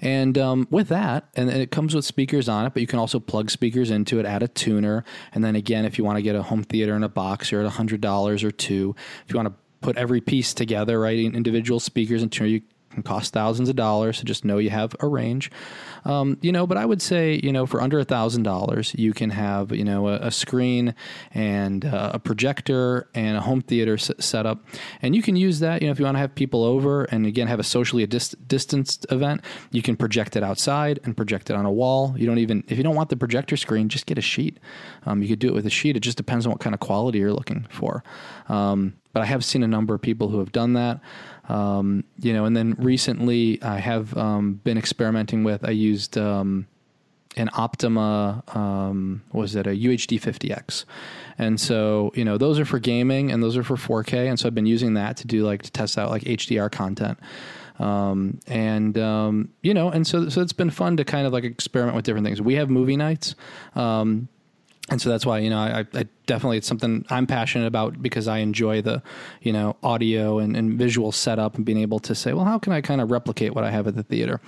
And um, with that, and, and, it comes with speakers on it, but you can also plug speakers into it, add a tuner. And then again, if you want to get a home theater in a box, you're at $100 or two. If you want to put every piece together, right, individual speakers and tuner, you can cost thousands of dollars. So just know you have a range. Um, you know, but I would say, you know, for under a thousand dollars, you can have, you know, a, a screen and uh, a projector and a home theater s- setup, and you can use that. You know, if you want to have people over and again have a socially dis- distanced event, you can project it outside and project it on a wall. You don't even if you don't want the projector screen, just get a sheet. Um, you could do it with a sheet. It just depends on what kind of quality you're looking for. Um, but I have seen a number of people who have done that. Um, you know, and then recently I have um, been experimenting with. I used um, an Optoma. Um, was it a UHD 50X? And so you know, those are for gaming and those are for 4K. And so I've been using that to do like to test out like HDR content. Um, and um, you know, and so so it's been fun to kind of like experiment with different things. We have movie nights. Um, and so that's why you know I, I, definitely it's something I'm passionate about because I enjoy the you know audio and, and, visual setup and being able to say well how can I kind of replicate what I have at the theater,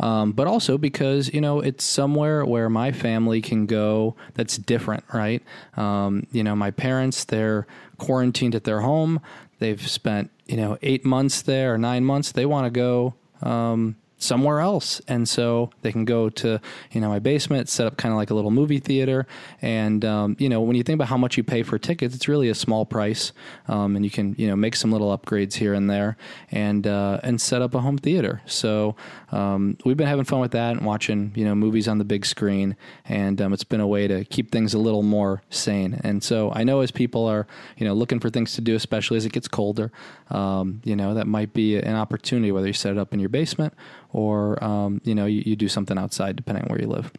um, but also because you know it's somewhere where my family can go that's different right? Um, you know my parents they're quarantined at their home. They've spent you know eight months there or nine months. They want to go um, somewhere else. And so they can go to, you know, my basement, set up kind of like a little movie theater. And, um, you know, when you think about how much you pay for tickets, it's really a small price. Um, and you can, you know, make some little upgrades here and there and, uh, and set up a home theater. So um, we've been having fun with that and watching, you know, movies on the big screen. And um, it's been a way to keep things a little more sane. And so I know as people are, you know, looking for things to do, especially as it gets colder, um, you know, that might be an opportunity, whether you set it up in your basement or um, you know you, you, do something outside depending on where you live.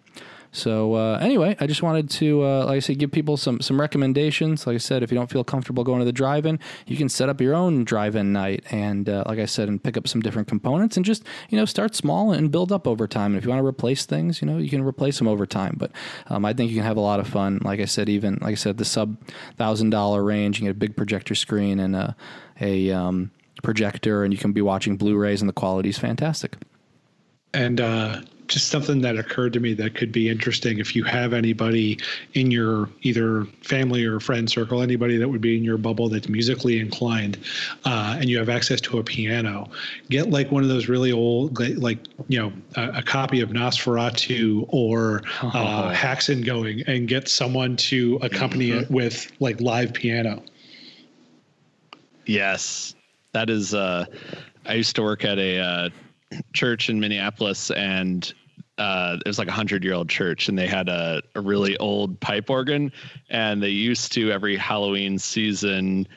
So uh, anyway, I just wanted to, uh, like I said, give people some some recommendations. Like I said, if you don't feel comfortable going to the drive-in, you can set up your own drive-in night, and uh, like I said, and pick up some different components, and just you know start small and build up over time. And if you want to replace things, you know you can replace them over time. But um, I think you can have a lot of fun. Like I said, even like I said, the sub thousand dollar range, you get a big projector screen and a a um, projector, and you can be watching Blu-rays, and the quality is fantastic. And uh, just something that occurred to me that could be interesting if you have anybody in your either family or friend circle, anybody that would be in your bubble that's musically inclined, uh, and you have access to a piano, get like one of those really old, like you know, a, a copy of Nosferatu or uh, oh. Going, and get someone to accompany mm-hmm. it with like live piano. Yes, that is. Uh, I used to work at a uh, church in Minneapolis, and uh, it was like a hundred year old church, and they had a, a really old pipe organ, and they used to every Halloween season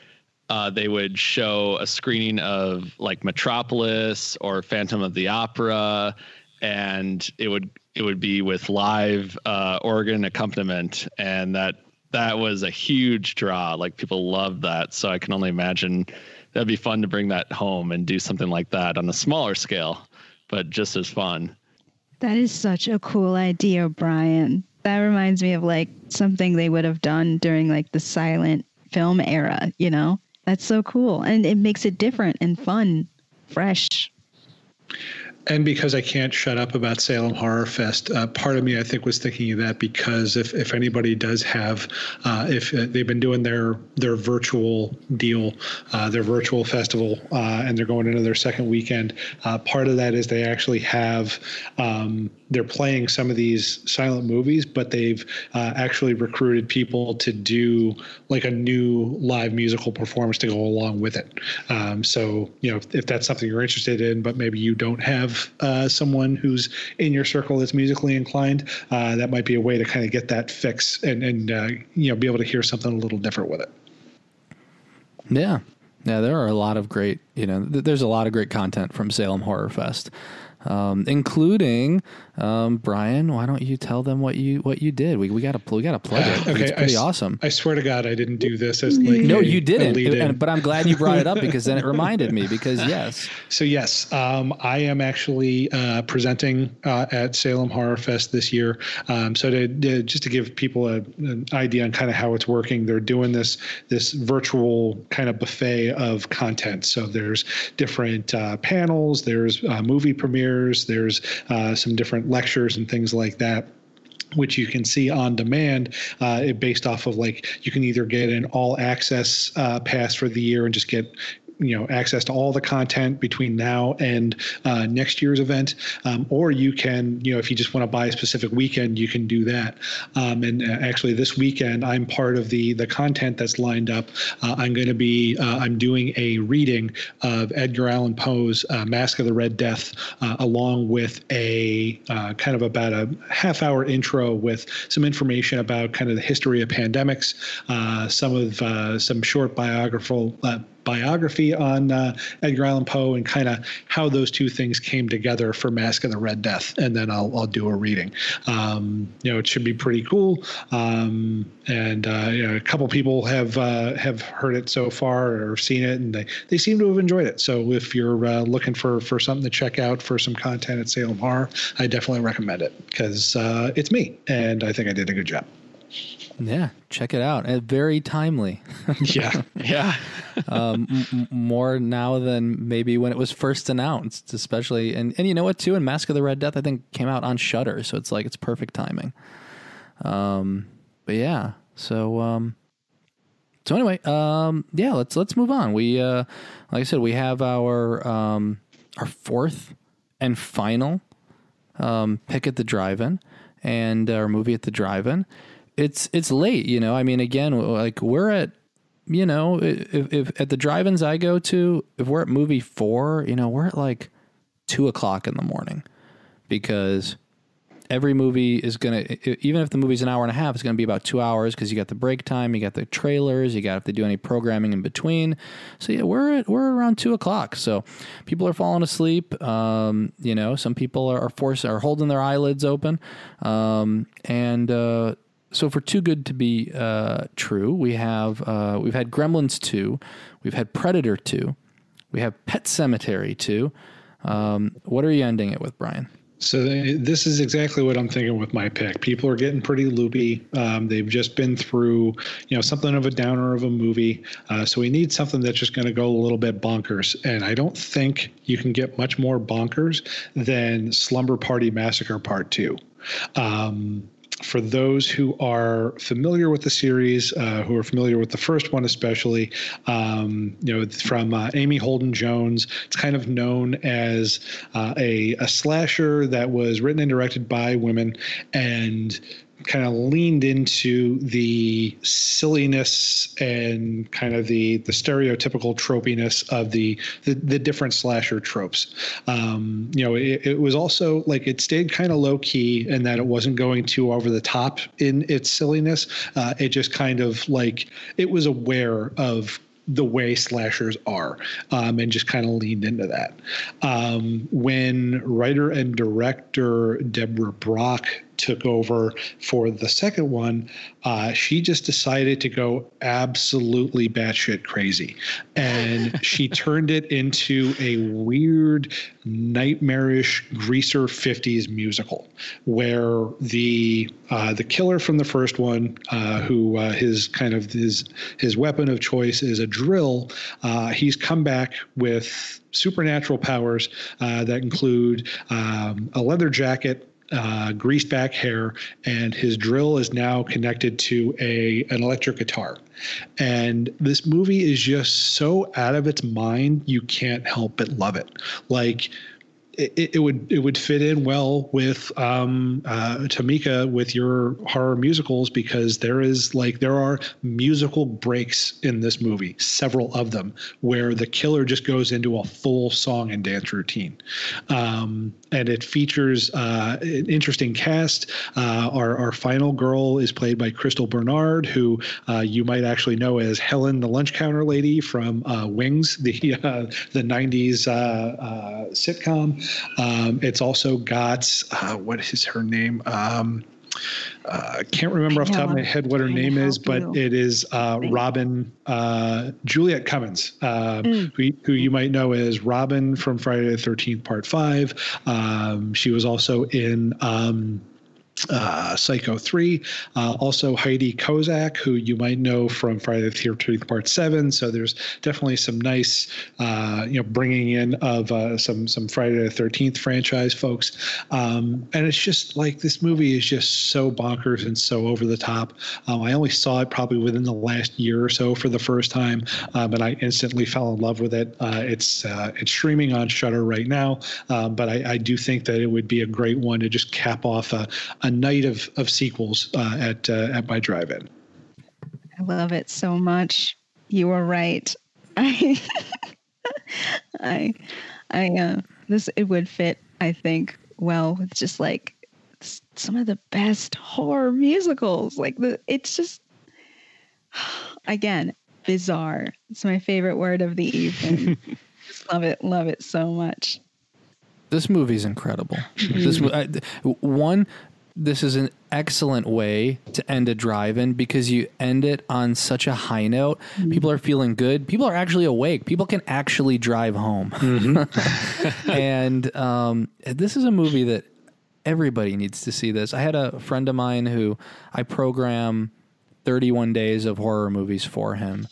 uh, they would show a screening of like Metropolis or Phantom of the Opera, and it would it would be with live uh, organ accompaniment, and that that was a huge draw. Like people loved that, so I can only imagine that'd be fun to bring that home and do something like that on a smaller scale, but just as fun. That is such a cool idea, Bryan. That reminds me of like something they would have done during like the silent film era, you know? That's so cool. And it makes it different and fun, fresh. And because I can't shut up about Salem Horror Fest, uh, part of me I think was thinking of that because if, if anybody does have, uh, if uh, they've been doing their their virtual deal, uh, their virtual festival, uh, and they're going into their second weekend, uh, part of that is they actually have um, they're playing some of these silent movies, but they've actually recruited people to do like a new live musical performance to go along with it. Um, so you know if, if that's something you're interested in, but maybe you don't have have uh, someone who's in your circle that's musically inclined, uh, that might be a way to kind of get that fix and and uh, you know be able to hear something a little different with it. Yeah, yeah, there are a lot of great you know th- there's a lot of great content from Salem Horror Fest um, including um, Bryan. Why don't you tell them what you what you did? We we got to we got to plug it. okay, it's pretty I, awesome. I swear to God, I didn't do this as like no, you didn't. It, but I'm glad you brought it up because then it reminded me. Because yes, so yes, um, I am actually uh, presenting uh, at Salem Horror Fest this year. Um, so to, to, just to give people a, an idea on kind of how it's working, they're doing this this virtual kind of buffet of content. So there's different uh, panels, there's uh, movie premieres there's there's uh, some different lectures and things like that which you can see on demand uh, based off of like you can either get an all access uh, pass for the year and just get you know access to all the content between now and uh, next year's event, um, or you can you know if you just want to buy a specific weekend, you can do that. Um, and uh, actually, this weekend I'm part of the the content that's lined up. Uh, I'm going to be uh, I'm doing a reading of Edgar Allan Poe's uh, Masque of the Red Death, uh, along with a kind of about a half hour intro with some information about kind of the history of pandemics, some of some short biographical biography on uh, Edgar Allan Poe and kind of how those two things came together for Masque of the Red Death, and then I'll, I'll do a reading. Um, you know, it should be pretty cool. Um, and uh, you know, a couple people have uh, have heard it so far or seen it, and they, they seem to have enjoyed it. So if you're uh, looking for for something to check out for some content at Salem Horror, I definitely recommend it because uh, it's me, and I think I did a good job. Yeah, check it out. And very timely. yeah, yeah. um, m- more now than maybe when it was first announced, especially. And and you know what too? And Masque of the Red Death, I think, came out on Shudder, so it's like it's perfect timing. Um, but yeah. So um, so anyway, um, yeah. Let's let's move on. We uh, like I said, we have our um, our fourth and final um, pick at the drive-in and our movie at the drive-in it's it's late, you know. I mean, again, like we're at, you know, if, if at the drive-ins I go to, if we're at movie four, you know, we're at like two o'clock in the morning because every movie is gonna, even if the movie's an hour and a half, it's gonna be about two hours because you got the break time, you got the trailers, you got if they do any programming in between. So yeah, we're at, we're around two o'clock. So people are falling asleep. Um, you know, some people are, are forced are holding their eyelids open, um, and uh, so for too good to be uh, true, we have uh, we've had Gremlins two, we've had Predator two, we have Pet Sematary two. Um, what are you ending it with, Bryan? So this is exactly what I'm thinking with my pick. People are getting pretty loopy. Um, they've just been through, you know, something of a downer of a movie. Uh, so we need something that's just going to go a little bit bonkers. And I don't think you can get much more bonkers than Slumber Party Massacre Part Two. Um, for those who are familiar with the series, uh, who are familiar with the first one especially, um, you know, from uh, Amy Holden Jones, it's kind of known as uh, a, a slasher that was written and directed by women. And kind of leaned into the silliness and kind of the the stereotypical tropiness of the the, the different slasher tropes. Um, you know, it, it, was also like it stayed kind of low key and that it wasn't going too over the top in its silliness. Uh, it just kind of like it was aware of the way slashers are um, and just kind of leaned into that. Um, when writer and director Deborah Brock took over for the second one, uh, she just decided to go absolutely batshit crazy. And she turned it into a weird, nightmarish greaser 50s musical where the uh, the killer from the first one, uh, who uh, his kind of his his weapon of choice is a drill, uh, he's come back with supernatural powers uh, that include um, a leather jacket uh, greased back hair, and his drill is now connected to a an electric guitar. And this movie is just so out of its mind, you can't help but love it. Like it, it, would it would fit in well with um, uh, Tamika with your horror musicals because there is like there are musical breaks in this movie, several of them, where the killer just goes into a full song and dance routine, um, and it features uh, an interesting cast. Uh, our our final girl is played by Crystal Bernard, who uh, you might actually know as Helen, the lunch counter lady from uh, Wings, the uh, the '90s sitcom. Um, it's also got uh, what is her name? Um, uh, I can't remember off the top of my head what her name is, but you. it is uh, Robin uh, Juliette Cummins, uh, mm. who, who, you might know as Robin from Friday the Thirteenth Part Five. Um, she was also in. Um, uh, Psycho 3. Uh, also, Heidi Kozak, who you might know from Friday the 13th Part 7. So there's definitely some nice, uh, you know, bringing in of uh, some some Friday the 13th franchise folks. Um, and it's just like this movie is just so bonkers and so over the top. Um, I only saw it probably within the last year or so for the first time, um, and I instantly fell in love with it. Uh, it's uh, it's streaming on Shudder right now, but I, I, do think that it would be a great one to just cap off a, a night of of sequels uh, at uh, at my drive-in. I love it so much. You are right. I I I uh this it would fit I think well with just like some of the best horror musicals. Like the it's just again bizarre. It's my favorite word of the evening. just love it, love it so much. This movie's incredible. this I, one this is an excellent way to end a drive-in because you end it on such a high note. Mm-hmm. People are feeling good. People are actually awake. People can actually drive home. Mm-hmm. and um, this is a movie that everybody needs to see. This. I had a friend of mine who I program 31 days of horror movies for him,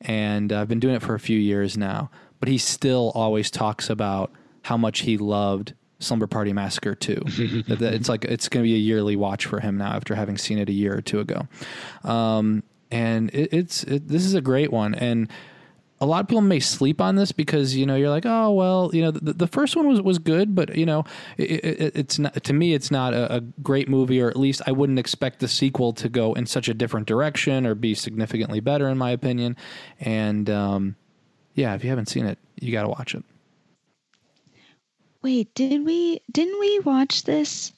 and I've been doing it for a few years now. But he still always talks about how much he loved Slumber Party Massacre 2. it's like it's going to be a yearly watch for him now after having seen it a year or two ago. Um, and it, it's it, this is a great one and a lot of people may sleep on this because you know you're like oh well you know the, the first one was was good but you know it, it, it's not to me it's not a, a, great movie or at least I wouldn't expect the sequel to go in such a different direction or be significantly better in my opinion and um, yeah if you haven't seen it you got to watch it Wait, did we didn't we watch this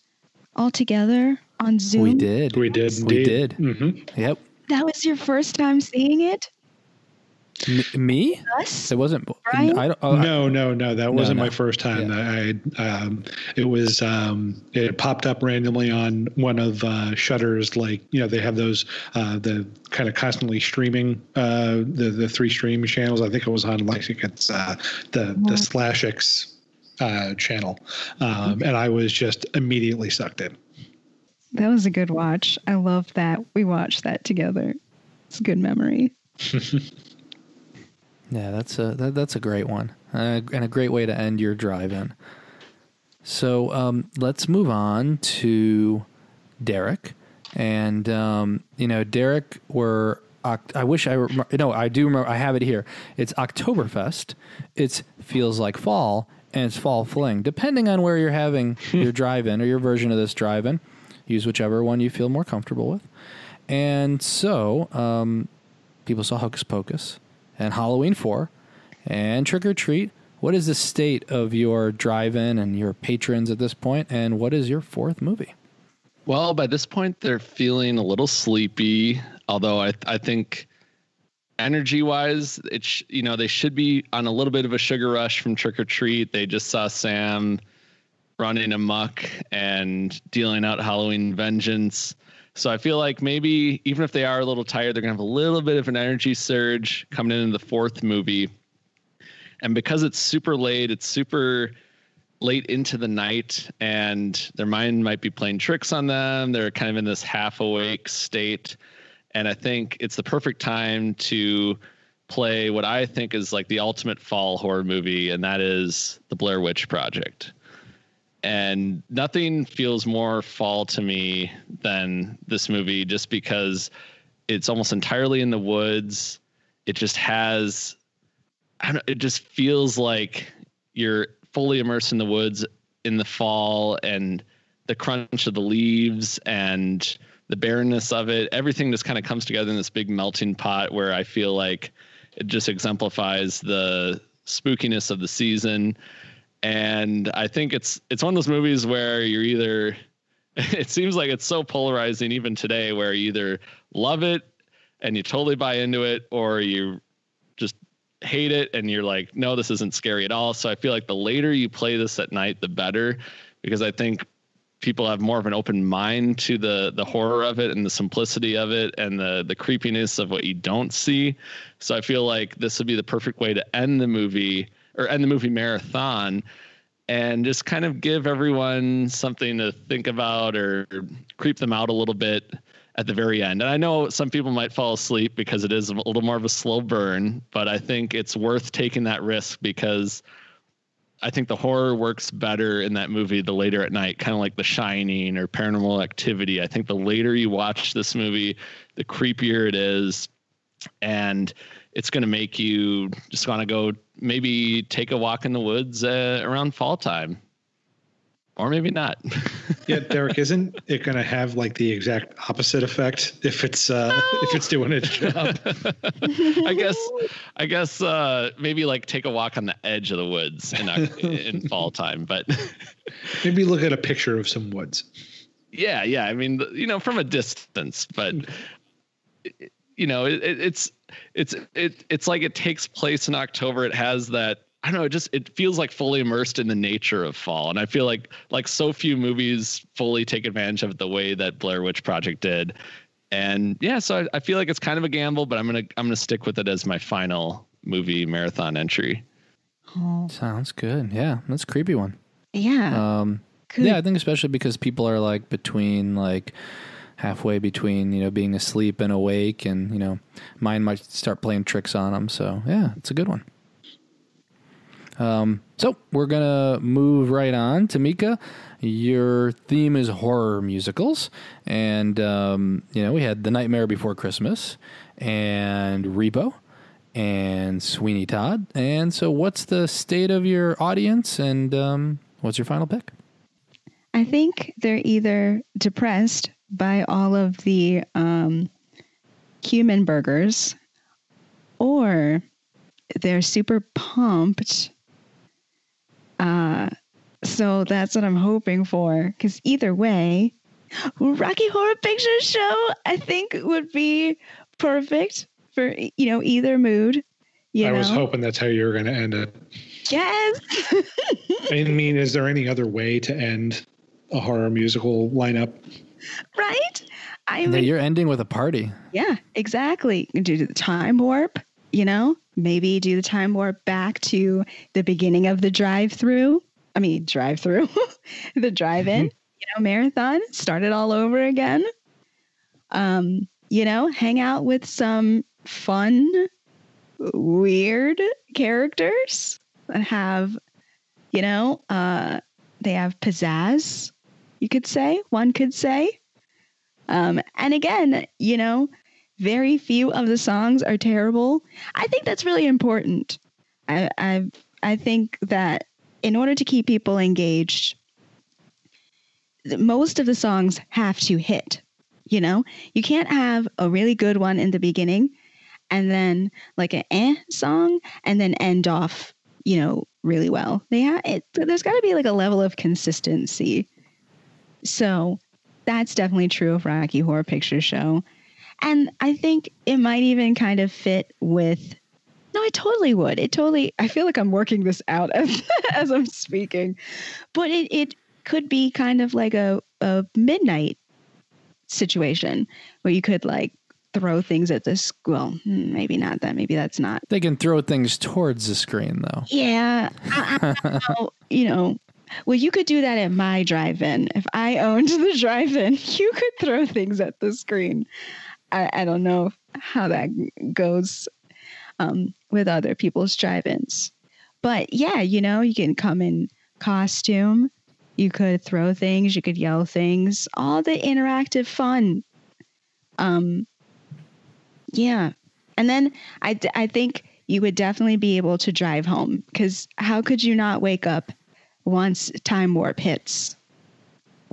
all together on Zoom? We did. We did. Indeed. We did. Mm-hmm. Yep. That was your first time seeing it. M- me? Us? It wasn't. Bryan? I, oh, no, no, no. That no, wasn't no. my first time. Yeah. I, um, it was. Um, it popped up randomly on one of uh, Shudder's. Like you know, they have those uh, the kind of constantly streaming uh, the the three stream channels. I think it was on like it's uh, the the Slashics uh, channel, um, and I was just immediately sucked in. That was a good watch. I love that we watched that together. It's a good memory. yeah, that's a that, that's a great one, uh, and a great way to end your drive-in. So um, let's move on to Derek, and um, you know, Derek, we're I wish I remember. No, I do remember. I have it here. It's Oktoberfest. It feels like fall, and it's fall fling. Depending on where you're having your drive-in or your version of this drive-in, use whichever one you feel more comfortable with. And so, um, people saw Hocus Pocus and Halloween Four and Trick 'r Treat. What is the state of your drive-in and your patrons at this point? And what is your fourth movie? Well, by this point, they're feeling a little sleepy. Although I, I think energy wise, it's you know they should be on a little bit of a sugar rush from Trick 'r Treat. They just saw Sam running amok and dealing out Halloween vengeance. So I feel like maybe even if they are a little tired, they're gonna have a little bit of an energy surge coming into the fourth movie. And because it's super late, it's super late into the night and their mind might be playing tricks on them. They're kind of in this half awake state. And I think it's the perfect time to play what I think is like the ultimate fall horror movie, and that is the Blair Witch Project. And nothing feels more fall to me than this movie just because it's almost entirely in the woods. It just has, I don't it just feels like you're fully immersed in the woods in the fall and the crunch of the leaves and the barrenness of it. Everything just kind of comes together in this big melting pot where I feel like it just exemplifies the spookiness of the season. And I think it's it's one of those movies where you're either it seems like it's so polarizing even today where you either love it and you totally buy into it or you just hate it and you're like no this isn't scary at all so i feel like the later you play this at night the better because i think people have more of an open mind to the the horror of it and the simplicity of it and the the creepiness of what you don't see so i feel like this would be the perfect way to end the movie or end the movie marathon and just kind of give everyone something to think about or creep them out a little bit at the very end. And I know some people might fall asleep because it is a little more of a slow burn, but I think it's worth taking that risk because I think the horror works better in that movie the later at night, kind of like The Shining or Paranormal Activity. I think the later you watch this movie, the creepier it is. And it's going to make you just want to go maybe take a walk in the woods uh, around fall time or maybe not. yeah, Derek, isn't it going to have like the exact opposite effect if it's uh, no. if it's doing its job? I guess, I guess uh, maybe like take a walk on the edge of the woods in in fall time, but maybe look at a picture of some woods. Yeah, yeah. I mean, you know, from a distance, but you know, it, it's it's it, it's like it takes place in October. It has that I don't know, it just it feels like fully immersed in the nature of fall. And I feel like like so few movies fully take advantage of it the way that Blair Witch Project did. And yeah, so I, I feel like it's kind of a gamble, but I'm gonna I'm gonna stick with it as my final movie marathon entry. Oh. Sounds good. Yeah, that's a creepy one. Yeah. Um yeah, I think especially because people are like between like halfway between you know being asleep and awake, and you know mind might start playing tricks on them. So yeah, it's a good one. Um, so we're gonna move right on. Tamika, your theme is horror musicals, and um, you know we had The Nightmare Before Christmas and Repo and Sweeney Todd. And so, what's the state of your audience, and um, what's your final pick? I think they're either depressed by all of the um, cumin burgers, or they're super pumped uh, so that's what I'm hoping for. Because either way, Rocky Horror Picture Show, I think would be perfect for you know either mood. You I know? was hoping that's how you were going to end it. Yes. I mean, is there any other way to end a horror musical lineup? Right. I mean, you're ending with a party. Yeah, exactly. Do the time warp. You know, maybe do the time warp back to the beginning of the drive through. I mean, drive through, the drive in, mm-hmm. you know, marathon, start it all over again. Um, you know, hang out with some fun, weird characters that have, you know, uh, they have pizzazz, you could say, one could say. Um, and again, you know, very few of the songs are terrible. I think that's really important. I I I think that in order to keep people engaged, most of the songs have to hit. You know, you can't have a really good one in the beginning and then like an eh song and then end off, you know, really well. They have it, there's got to be like a level of consistency. So that's definitely true of Rocky Horror Picture Show. And I think it might even kind of fit with no, I totally would. It totally I feel like I'm working this out as as I'm speaking. But it it could be kind of like a, a midnight situation where you could like throw things at the well hmm, maybe not that maybe that's not They can throw things towards the screen though. yeah I, I don't you know well you could do that at my drive-in if i owned the drive-in you could throw things at the screen i, I don't know how that goes um, with other people's drive-ins. But yeah you know you can come in costume you could throw things you could yell things all the interactive fun. Um yeah. And then I, I think you would definitely be able to drive home because how could you not wake up once time warp hits?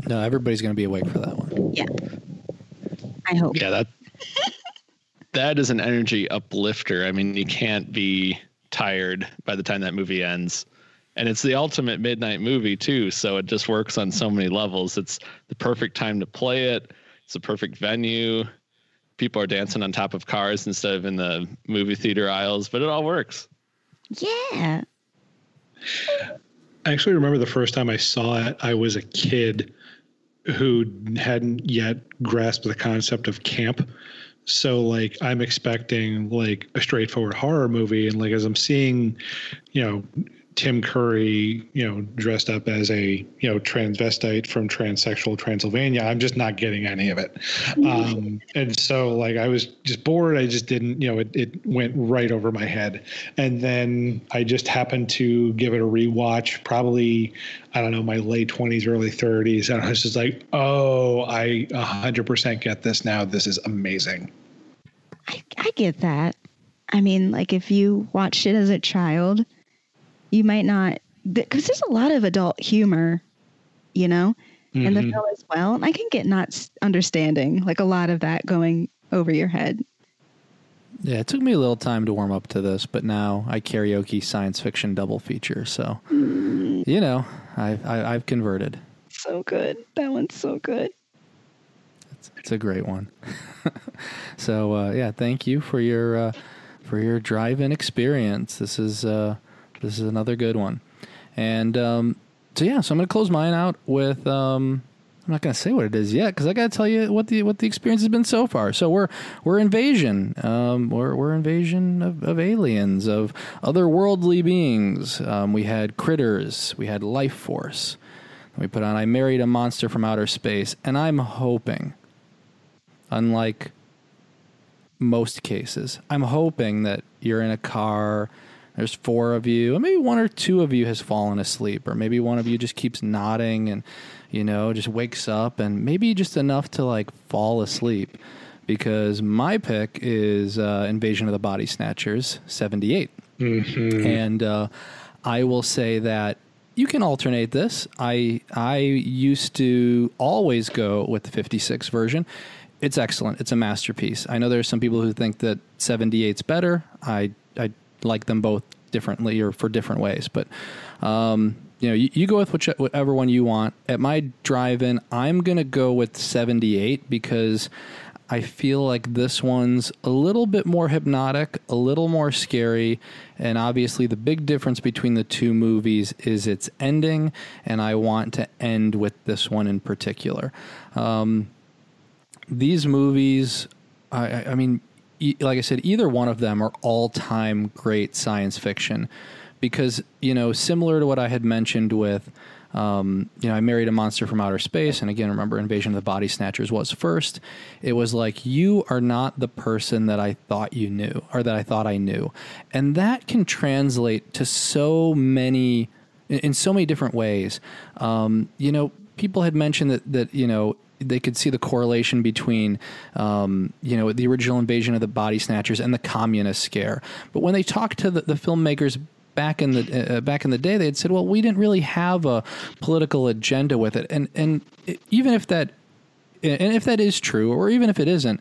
No, everybody's going to be awake for that one. yeah. I hope. Yeah, that that is an energy uplifter. I mean, you can't be tired by the time that movie ends. And it's the ultimate midnight movie too, so it just works on so many levels. It's the perfect time to play it. It's the perfect venue. People are dancing on top of cars instead of in the movie theater aisles, but it all works. yeah I actually remember the first time I saw it, I was a kid who hadn't yet grasped the concept of camp. So like I'm expecting like a straightforward horror movie and like as I'm seeing, you know, Tim Curry, you know, dressed up as a, you know, transvestite from transsexual Transylvania, I'm just not getting any of it. Um, and so like I was just bored. I just didn't, you know, it, it went right over my head. And then I just happened to give it a rewatch, probably, I don't know, my late 20s, early 30s. And I was just like, oh, I 100% get this now. This is amazing. I, I get that i mean like if you watched it as a child you might not because there's a lot of adult humor you know in the film as well and i can get not understanding like a lot of that going over your head Yeah, it took me a little time to warm up to this, but now I karaoke science fiction double feature. So, you know, I've, I, I've converted. so good that one's so good It's, it's a great one. so, uh, yeah, thank you for your uh, for your drive-in experience. This is uh, this is another good one. And um, so, yeah, so I'm to close mine out with. Um, I'm not going to say what it is yet because I got to tell you what the what the experience has been so far. So we're we're invasion, um, we're we're invasion of, of aliens, of otherworldly beings. Um, we had critters, we had Lifeforce. We put on I married a monster from outer space, and I'm hoping, unlike most cases, I'm hoping that you're in a car. There's four of you, and maybe one or two of you has fallen asleep, or maybe one of you just keeps nodding and, you know, just wakes up, and maybe just enough to like fall asleep. Because my pick is uh, Invasion of the Body Snatchers 78. And uh, I will say that you can alternate this. I I used to always go with the 56 version. It's excellent. It's a masterpiece. I know there's some people who think that 78's better. I like them both differently or for different ways, but um, you know, you, you go with which, whatever one you want. At my drive-in, I'm gonna go with 78 because I feel like this one's a little bit more hypnotic, a little more scary, and obviously the big difference between the two movies is its ending, and I want to end with this one in particular. Um, these movies, I- I mean, like I said, either one of them are all-time great science fiction, because you know, similar to what I had mentioned with. Um, you know, I married a monster from outer space, and again, remember, Invasion of the Body Snatchers was first. It was like you are not the person that I thought you knew, or that I thought I knew, and that can translate to so many, in, in so many different ways. Um, you know, people had mentioned that that you know they could see the correlation between, um, you know, the original invasion of the body snatchers and the communist scare. But when they talked to the, the filmmakers back in the uh, back in the day, they had said, "Well, we didn't really have a political agenda with it," and and even if that and if that is true, or even if it isn't,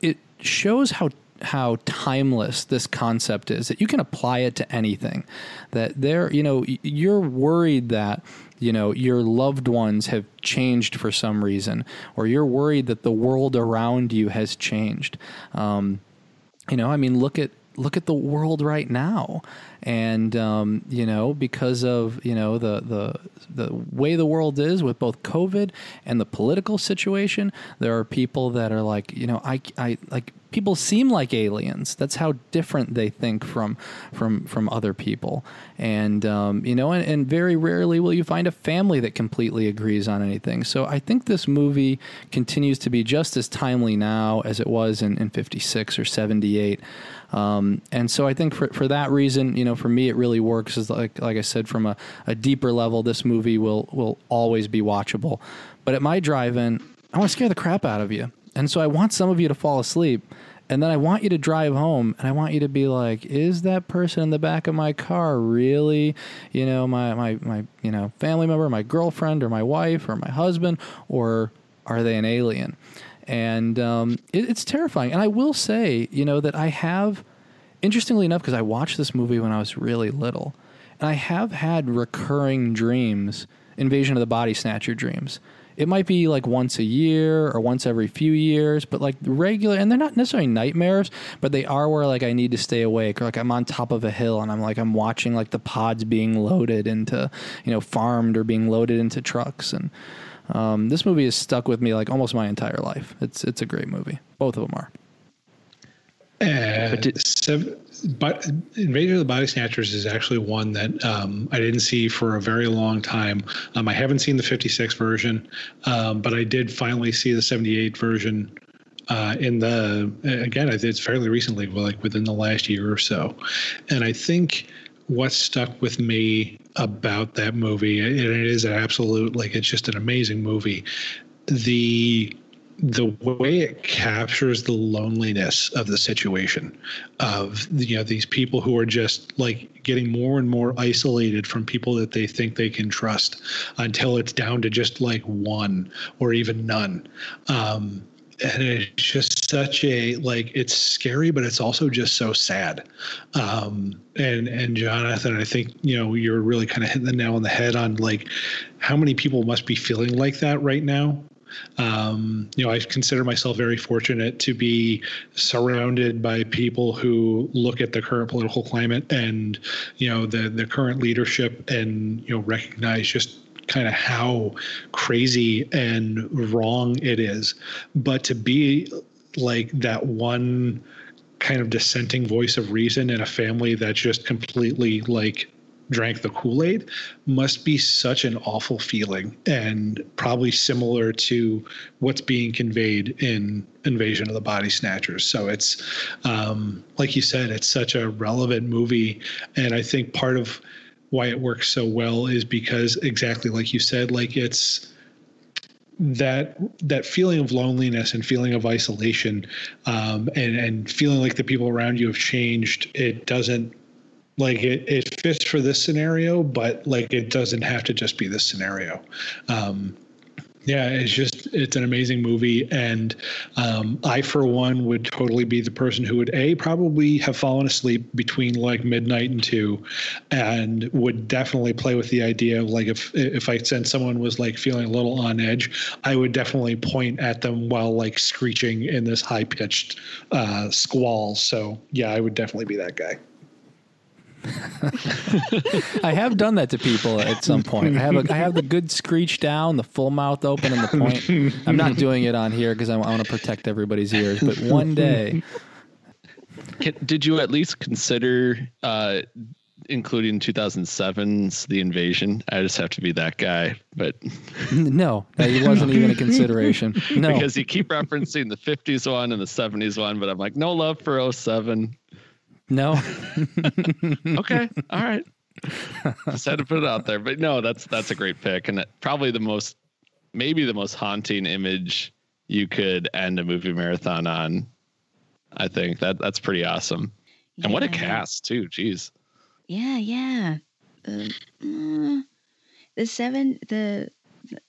it shows how how timeless this concept is that you can apply it to anything that there you know you're worried that you know your loved ones have changed for some reason or you're worried that the world around you has changed. Um, you know i mean look at look at the world right now and um, you know because of you know the the the way the world is with both covid and the political situation there are people that are like you know i i like people seem like aliens. That's how different they think from from from other people. And um, you know, and, and, very rarely will you find a family that completely agrees on anything. So I think this movie continues to be just as timely now as it was in, in 56 or 78. Um, and so I think for, for that reason, you know, for me, it really works. Is like like I said, from a, a deeper level, this movie will will always be watchable. But at my drive-in, I want to scare the crap out of you. And so I want some of you to fall asleep. And then I want you to drive home and I want you to be like, is that person in the back of my car really, you know, my, my, my, you know, family member, my girlfriend or my wife or my husband, or are they an alien? And um, it, it's terrifying. And I will say, you know, that I have, interestingly enough, because I watched this movie when I was really little, and I have had recurring dreams, Invasion of the Body Snatcher dreams it might be like once a year or once every few years, but like regular, and they're not necessarily nightmares, but they are where like I need to stay awake or like I'm on top of a hill and I'm like I'm watching like the pods being loaded into you know farmed or being loaded into trucks and um, this movie has stuck with me like almost my entire life. It's it's a great movie. Both of them are. Uh, seven, but Invasion of the Body Snatchers is actually one that um, I didn't see for a very long time. Um, I haven't seen the 56 version, um, but I did finally see the 78 version uh, in the again it's fairly recently like within the last year or so and i think what stuck with me about that movie and it is an absolute like it's just an amazing movie. The the way it captures the loneliness of the situation of you know these people who are just like getting more and more isolated from people that they think they can trust until it's down to just like one or even none. Um, and it's just such a like it's scary but it's also just so sad. Um, and and jonathan i think you know you're really kind of hitting the nail on the head on like how many people must be feeling like that right now. Um, you know, I consider myself very fortunate to be surrounded by people who look at the current political climate and, you know, the the current leadership and you know recognize just kind of how crazy and wrong it is. But to be like that one kind of dissenting voice of reason in a family that's just completely like drank the Kool Aid must be such an awful feeling and probably similar to what's being conveyed in Invasion of the Body Snatchers. So it's, um, like you said, it's such a relevant movie. And I think part of why it works so well is because exactly like you said, like it's, that that feeling of loneliness and feeling of isolation um, and and feeling like the people around you have changed it doesn't like it, it fits for this scenario, but like it doesn't have to just be this scenario. Um, yeah, it's just it's an amazing movie, and um, I for one would totally be the person who would a probably have fallen asleep between like midnight and two, and would definitely play with the idea of like if if I sense someone was like feeling a little on edge, I would definitely point at them while like screeching in this high pitched uh, squall. So yeah, I would definitely be that guy. I have done that to people at some point. I have a, I have the good screech down, the full mouth open, and the point. I'm not doing it on here because I, I want to protect everybody's ears. But one day, Can, did you at least consider uh, including 2007's The Invasion? I just have to be that guy, but no, it wasn't even a consideration. No, because you keep referencing the 50s one and the 70s one, but I'm like, no love for 07. No. okay. All right. Just had to put it out there, but no, that's that's a great pick, and probably the most, maybe the most haunting image you could end a movie marathon on. I think that that's pretty awesome, yeah. and what a cast too. Jeez. Yeah, yeah. Uh, uh, the seven, the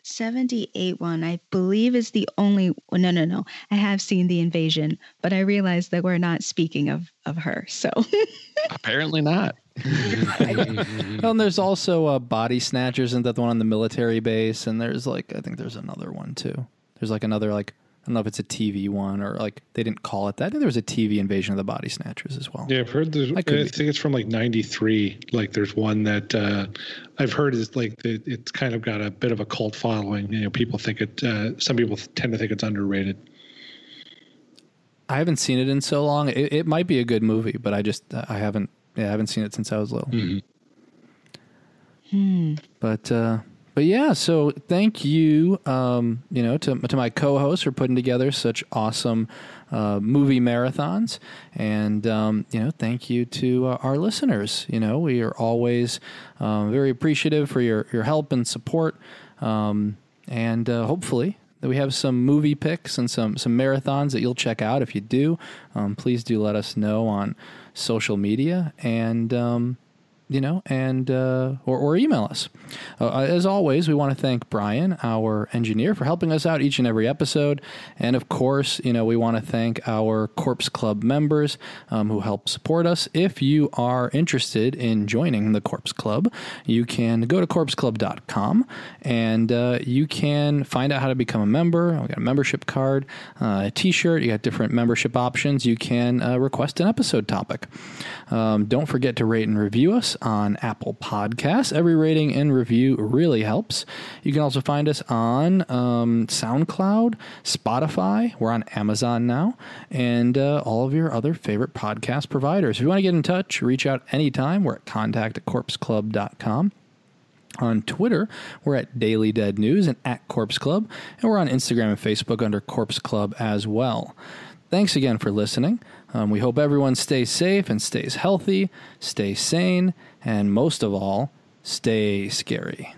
78 one, I believe, is the only. No, no, no. I have seen the invasion, but I realized that we're not speaking of of her. So apparently not. well, and there's also uh, body snatchers, and that the one on the military base, and there's like I think there's another one too. There's like another like I don't know if it's a TV one or like they didn't call it that. I think there was a TV invasion of the body snatchers as well. Yeah, I've heard. There's, I, I think it's from like '93. Like there's one that uh, I've heard is like the, it's kind of got a bit of a cult following. You know, people think it. Uh, some people tend to think it's underrated. I haven't seen it in so long. It, it might be a good movie, but I just I haven't. Yeah, I haven't seen it since I was little. Mm-hmm. Hmm. But uh, but yeah, so thank you, um, you know, to to my co-hosts for putting together such awesome uh, movie marathons, and um, you know, thank you to uh, our listeners. You know, we are always um, very appreciative for your your help and support, um, and uh, hopefully that we have some movie picks and some some marathons that you'll check out. If you do, um, please do let us know on social media and um, you know, and uh, or, or email us. Uh, as always, we want to thank Brian, our engineer, for helping us out each and every episode, and of course, you know, we want to thank our Corpse Club members um, who help support us. If you are interested in joining the Corpse Club, you can go to corpseclub.com and uh, you can find out how to become a member. We got a membership card, uh, a T-shirt. You got different membership options. You can uh, request an episode topic. Um, don't forget to rate and review on Apple Podcasts. Every rating and review really helps. You can also find us on um, SoundCloud, Spotify. We're on Amazon now, and uh, all of your other favorite podcast providers. If you want to get in touch, reach out anytime. We're at contact at corpseclub.com. On Twitter, we're at Daily Dead News and at Corpse Club, and we're on Instagram and Facebook under Corpse Club as well. Thanks again for listening. Um, we hope everyone stays safe and stays healthy, stay sane, and most of all, stay scary.